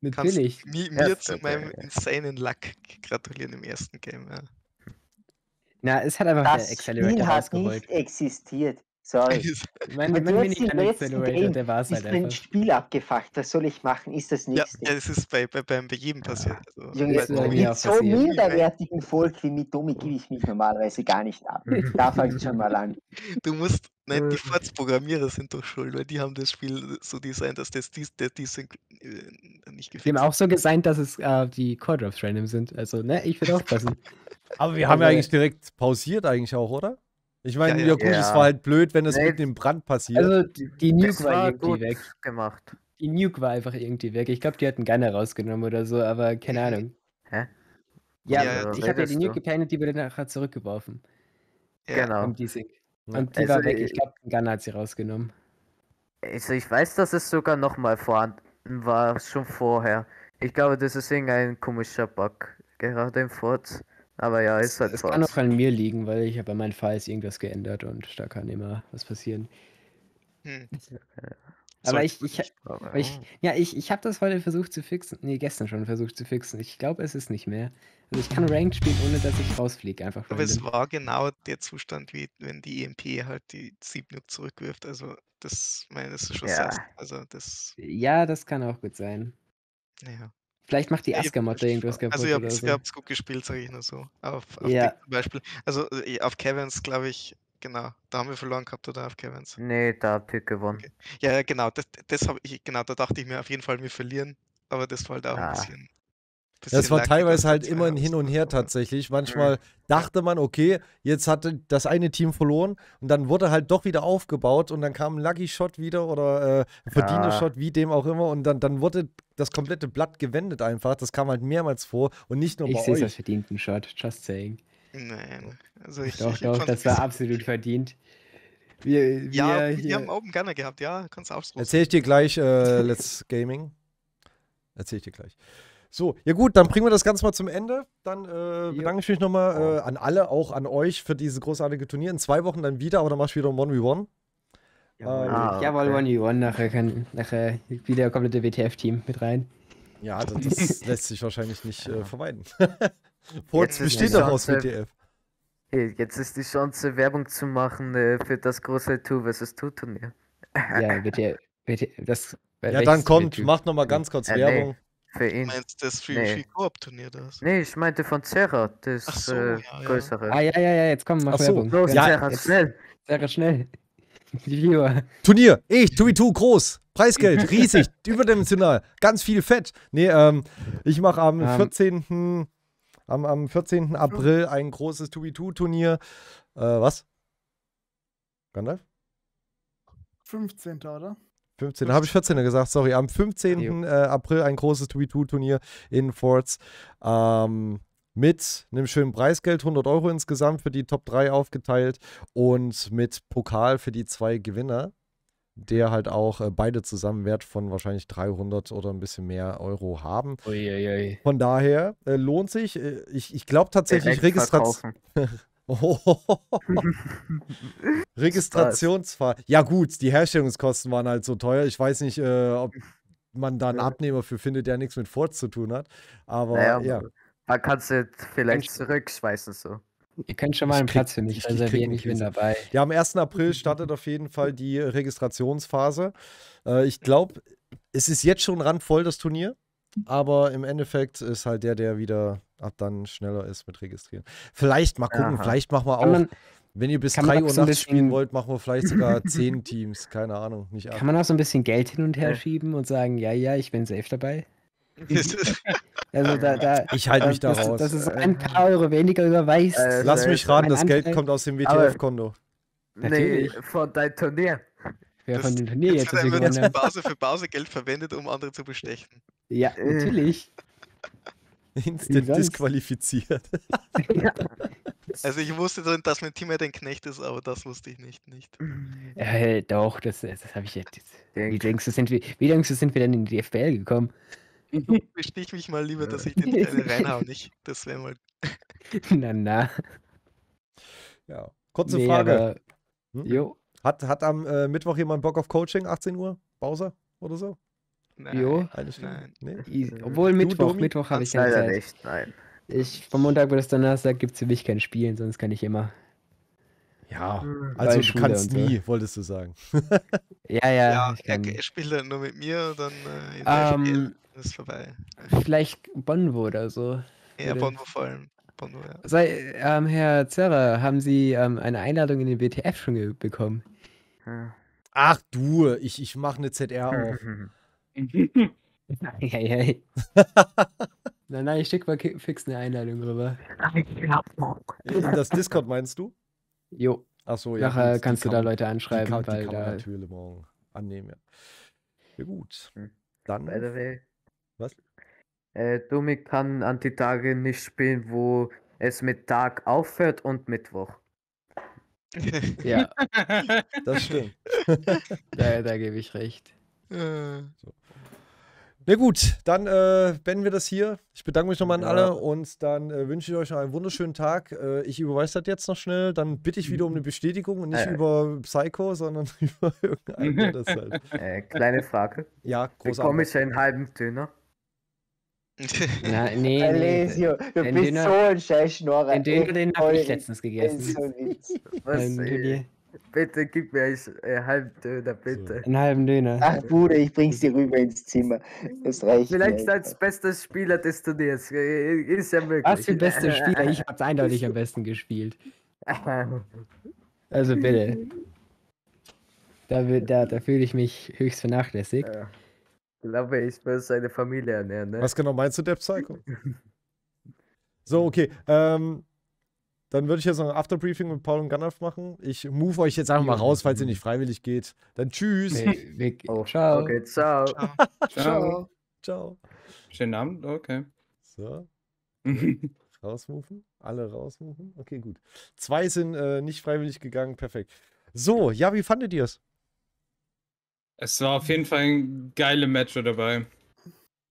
Natürlich. mi- mir Erste zu meinem Game, ja. insanen Luck gratulieren im ersten Game. Ja. Na, es hat einfach der Das Accelerator Spiel hat rausgeholt. nicht existiert. Sorry. Mein, mein jetzt Minigun im letzten Accelerator, Game der war es ist halt mein einfach. Spiel abgefuckt. Was soll ich machen? Ist das nächste. ja, das ist bei, bei, bei, bei jedem passiert. Also, Junge, ist bei auch mit so passiert. minderwertigen Volk wie mit Tommy gebe ich mich normalerweise gar nicht ab. Da fängt schon mal an. Du musst, nein, die. Forts-Programmierer sind doch schuld, weil die haben das Spiel so designt, dass das dies, der dies äh, nicht Die gefixt haben auch so geseint, dass es äh, die Core Drops random sind. Also, ne, ich würde aufpassen. Aber wir haben ja Also- eigentlich direkt pausiert eigentlich auch, oder? Ich meine, Ja, ja, ja. gut, es war halt blöd, wenn es Nee. mitten im Brand passiert. Also, die, die Nuke Das war, war irgendwie gut weg. gemacht. Die Nuke war einfach irgendwie weg. Ich glaube, die hatten Gunner rausgenommen oder so, aber keine Ahnung. Hä? Ja, Ja, ich habe ja die Nuke gepainted, die wurde nachher zurückgeworfen. Ja. Genau. Und die, und die Also, war weg. Ich glaube, ein Gunner hat sie rausgenommen. Also ich weiß, dass es sogar nochmal vorhanden war, schon vorher. Ich glaube, das ist irgendein komischer Bug, gerade im Fort. Aber ja, ist halt Es kann Fort. auch an mir liegen, weil ich habe an meinen Files irgendwas geändert und da kann immer was passieren. Hm. Aber ich, ich, ich, ja, ich, ich habe das heute versucht zu fixen. Nee, gestern schon versucht zu fixen. Ich glaube, es ist nicht mehr. Also ich kann Ranked spielen, ohne dass ich rausfliege. Einfach Aber es random. war genau der Zustand, wie wenn die EMP halt die Siebnuke zurückwirft. Also das, meine, das ist schon Ja. also das, Ja, das kann auch gut sein. naja. Vielleicht macht die Ja, ich- Aska-Motte irgendwas kaputt Also ihr oder habt so. gut gespielt, sage ich nur so. Auf, auf Ja. Zum Beispiel. Also äh, auf Caverns, glaube ich, genau. Da haben wir verloren gehabt, oder auf Caverns? Nee, da habt ihr gewonnen. Okay. Ja, ja, genau. Das, das habe ich, genau, da dachte ich mir auf jeden Fall, wir verlieren. Aber das war halt auch ein Ah. bisschen. Das war teilweise halt immer ein Hin und Her tatsächlich. Manchmal dachte man, okay, jetzt hatte das eine Team verloren und dann wurde halt doch wieder aufgebaut und dann kam ein Lucky Shot wieder oder äh, ein verdiener Ja. Shot, wie dem auch immer und dann, dann wurde das komplette Blatt gewendet einfach. Das kam halt mehrmals vor und nicht nur Ich bei sehe es als euch. verdienten Shot, just saying. Nein. Also ich, Doch, ich doch, das war absolut verdient. Wir, Ja, wir wir hier, haben Open Gunner gehabt, ja, kannst du ausrufen. Erzähl ich dir gleich, äh, Let's Gaming. Erzähl ich dir gleich. So, ja gut, dann bringen wir das Ganze mal zum Ende. Dann äh, bedanke ich mich nochmal äh, an alle, auch an euch für dieses großartige Turnier. In zwei Wochen dann wieder, aber dann machst du wieder ein 1v1. Jawohl, Ähm, Ah, jawohl, okay. One v One, nachher kann nachher wieder komplette WTF-Team mit rein. Ja, also das lässt sich wahrscheinlich nicht äh, vermeiden. Jetzt Forts ist besteht die doch aus Chance- WTF. Hey, jetzt ist die Chance, Werbung zu machen äh, für das große 2 vs 2 Turnier. Ja, WTF, WTF das. Ja, dann kommt, macht nochmal ganz kurz Äh, nee. Für Du ihn. meinst das Free, Nee. Koop-Turnier das? Nee, ich meinte von Serra, das Ach so, äh, ja, ja. größere. Ah, ja, ja, ja, jetzt komm, mach Ach so, Werbung. Los, Ja, Serra, jetzt- schnell! Sarah, schnell. Turnier, ich, 2v2, groß, Preisgeld, riesig, überdimensional, ganz viel Fett. Nee, ähm, ich mache am Ähm. 14. Am, am 14. April ein großes 2v2-Turnier. Äh, was? Gandalf? 15. oder? 15. Habe ich 14. gesagt, sorry. Am 15. Jo. Äh, April ein großes 2v2-Turnier in Forts. Ähm, mit einem schönen Preisgeld, 100 Euro insgesamt für die Top 3 aufgeteilt und mit Pokal für die zwei Gewinner, der halt auch äh, beide zusammen Wert von wahrscheinlich 300 oder ein bisschen mehr Euro haben. Uiuiui. Von daher äh, lohnt sich. Äh, ich ich glaube tatsächlich Registration. Registrationsfahrt. Ja, gut, die Herstellungskosten waren halt so teuer. Ich weiß nicht, äh, ob man da einen Ja. Abnehmer für findet, der nichts mit Forts zu tun hat. Aber Naja, ja. Da kannst du vielleicht Mensch. zurückschweißen so. Ihr könnt schon mal Ich einen krieg- Platz für ich- mich ich reservieren, einen ich bin dabei. ja, am 1. April startet auf jeden Fall die Registrationsphase. Äh, ich glaube, es ist jetzt schon randvoll, das Turnier. Aber im Endeffekt ist halt der, der wieder ab dann schneller ist mit Registrieren. Vielleicht mal gucken, Aha. vielleicht machen wir auch man, Wenn ihr bis Kann man 3 auch Uhr so nachts spielen wollt, machen wir vielleicht sogar 10 Teams. Keine Ahnung, nicht. Kann man auch so ein bisschen Geld hin und her Ja. schieben und sagen, ja, ja, ich bin safe dabei? Also da, da, Ich halte mich da raus. Das ist ein paar Euro weniger überweist. Äh, Lass mich raten, ein das Geld kommt aus dem WTF-Konto. Nee, von deinem Turnier. Wer das- von dem Turnier jetzt jetzt wird hat. Pause für Pause Geld verwendet, um andere zu bestechen. Ja, Äh. natürlich. Instant disqualifiziert. Also ich wusste, dass mein Teammate ein Knecht ist, aber das wusste ich nicht. nicht. Äh, doch, das, das habe ich jetzt. Wie Denk- denkst, du, sind wir, wie denkst du, sind wir denn in die FBL gekommen? Bestich mich mal lieber, dass ich den kleinen reinhaue nicht. Das wäre mal. na, na. Ja. Kurze Nee, Frage. aber- Hm? Jo, Hat, hat am äh, Mittwoch jemand Bock auf Coaching, 18 Uhr? Bowser oder so? Nein, jo. Eine Stunde? nein. Nee? Obwohl Mittwoch, Domi? Mittwoch habe ich keine Leider Zeit. nicht, nein. Ich, vom Montag bis Donnerstag gibt es für mich kein Spielen, sonst kann ich immer. Ja. Hm. Also du Schule kannst und so. nie, wolltest du sagen. Ja, ja, Ja, ich er, kann. spielt er nur mit mir und dann äh, FPL Ähm, ist vorbei. vielleicht Bonvo oder so. Ja, Bonvo vor allem. Bonvo, ja. Sei, ähm, Herr Zerrer, haben Sie ähm, eine Einladung in den WTF schon bekommen? Ach du, ich, ich mache eine ZR auf. Hey, hey, nein, nein, ich schicke mal fix eine Einladung rüber. In das Discord meinst du? Jo, Ach so, ja. nachher die kannst du kann da Leute Die anschreiben, kann, die weil kann man da. natürlich morgen annehmen, ja. Ja gut. Hm. Dann, By the way. Was? Äh, Domi kann an die Tage nicht spielen, wo es mit Tag aufhört und Mittwoch. Ja, das stimmt. da, da gebe ich recht. Äh, Na gut, dann äh, beenden wir das hier. Ich bedanke mich nochmal an Ja. alle und dann äh, wünsche ich euch noch einen wunderschönen Tag. Äh, ich überweise das jetzt noch schnell. Dann bitte ich wieder um eine Bestätigung und nicht Äh. über Psycho, sondern über irgendeinen, der das halt. Äh, kleine Frage. Ja, großartig. Bekomme ich einen halben Döner? Na, nee, nee. Alessio, du Den bist Döner- so ein scheiß Schnorrer. Den Döner, den habe ich letztens gegessen. Was, äh, Döner- bitte gib mir einen äh, halben Döner, bitte. einen halben Döner. Ach Bruder, ich bring's dir rüber ins Zimmer. Das reicht. mir Vielleicht als einfach. bester Spieler des Turniers. äh, Ist ja möglich. Was für bester Spieler? Ich habe eindeutig am besten gespielt. Also bitte. Da, da, da fühle ich mich höchst vernachlässigt. Ja. Glaube, ich muss seine Familie ernähren, ne? Was genau meinst du, der Psycho? So, okay. Ähm, dann würde ich jetzt noch ein Afterbriefing mit Paul und Gandalf machen. Ich move euch jetzt einfach mal raus, falls ihr nicht freiwillig geht. Dann tschüss. Nee, wir, Oh, ciao. Okay, ciao. ciao. Ciao. Ciao. Schönen Abend, okay. So, rausmoven. Alle rausmoven. Okay, gut. Zwei sind äh, nicht freiwillig gegangen. Perfekt. So, ja, wie fandet ihr es? Es war auf jeden Fall ein geile Matcher dabei.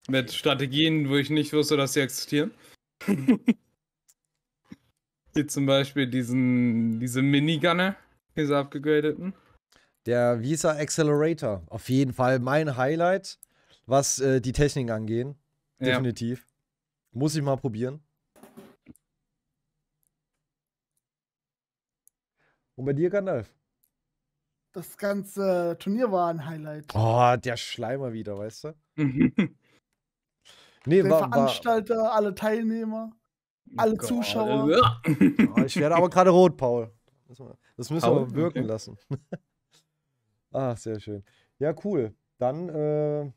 Mit Strategien, wo ich nicht wusste, dass sie existieren. Wie zum Beispiel diesen, diese Minigunner, diese abgegradeten. Der Visa Accelerator. Auf jeden Fall mein Highlight, was äh, die Technik angehen. Ja. Definitiv. Muss ich mal probieren. Und bei dir, Gandalf? Das ganze Turnier war ein Highlight. Oh, der Schleimer wieder, weißt du? Nee, Der war, war, Veranstalter, alle Teilnehmer. Alle Zuschauer. oh, ich werde aber gerade rot, Paul. Das müssen wir- Das müssen Paul? wir wirken Okay. lassen. Ach, sehr schön. Ja, cool. Dann, äh,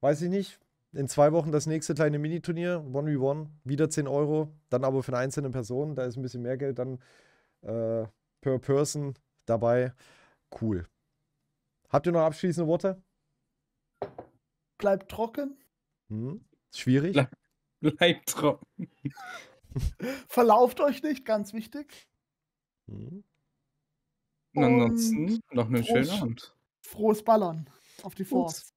weiß ich nicht. In zwei Wochen das nächste kleine Miniturnier, 1v1, wieder 10 Euro. Dann aber für eine einzelne Person, da ist ein bisschen mehr Geld dann äh, per Person dabei. Cool. Habt ihr noch abschließende Worte? Bleibt trocken. Hm? Schwierig? Bleib- Bleib trocken. Verlauft euch nicht, ganz wichtig. Hm? Und ansonsten noch einen schönen. Abend. Frohes Ballern auf die Force.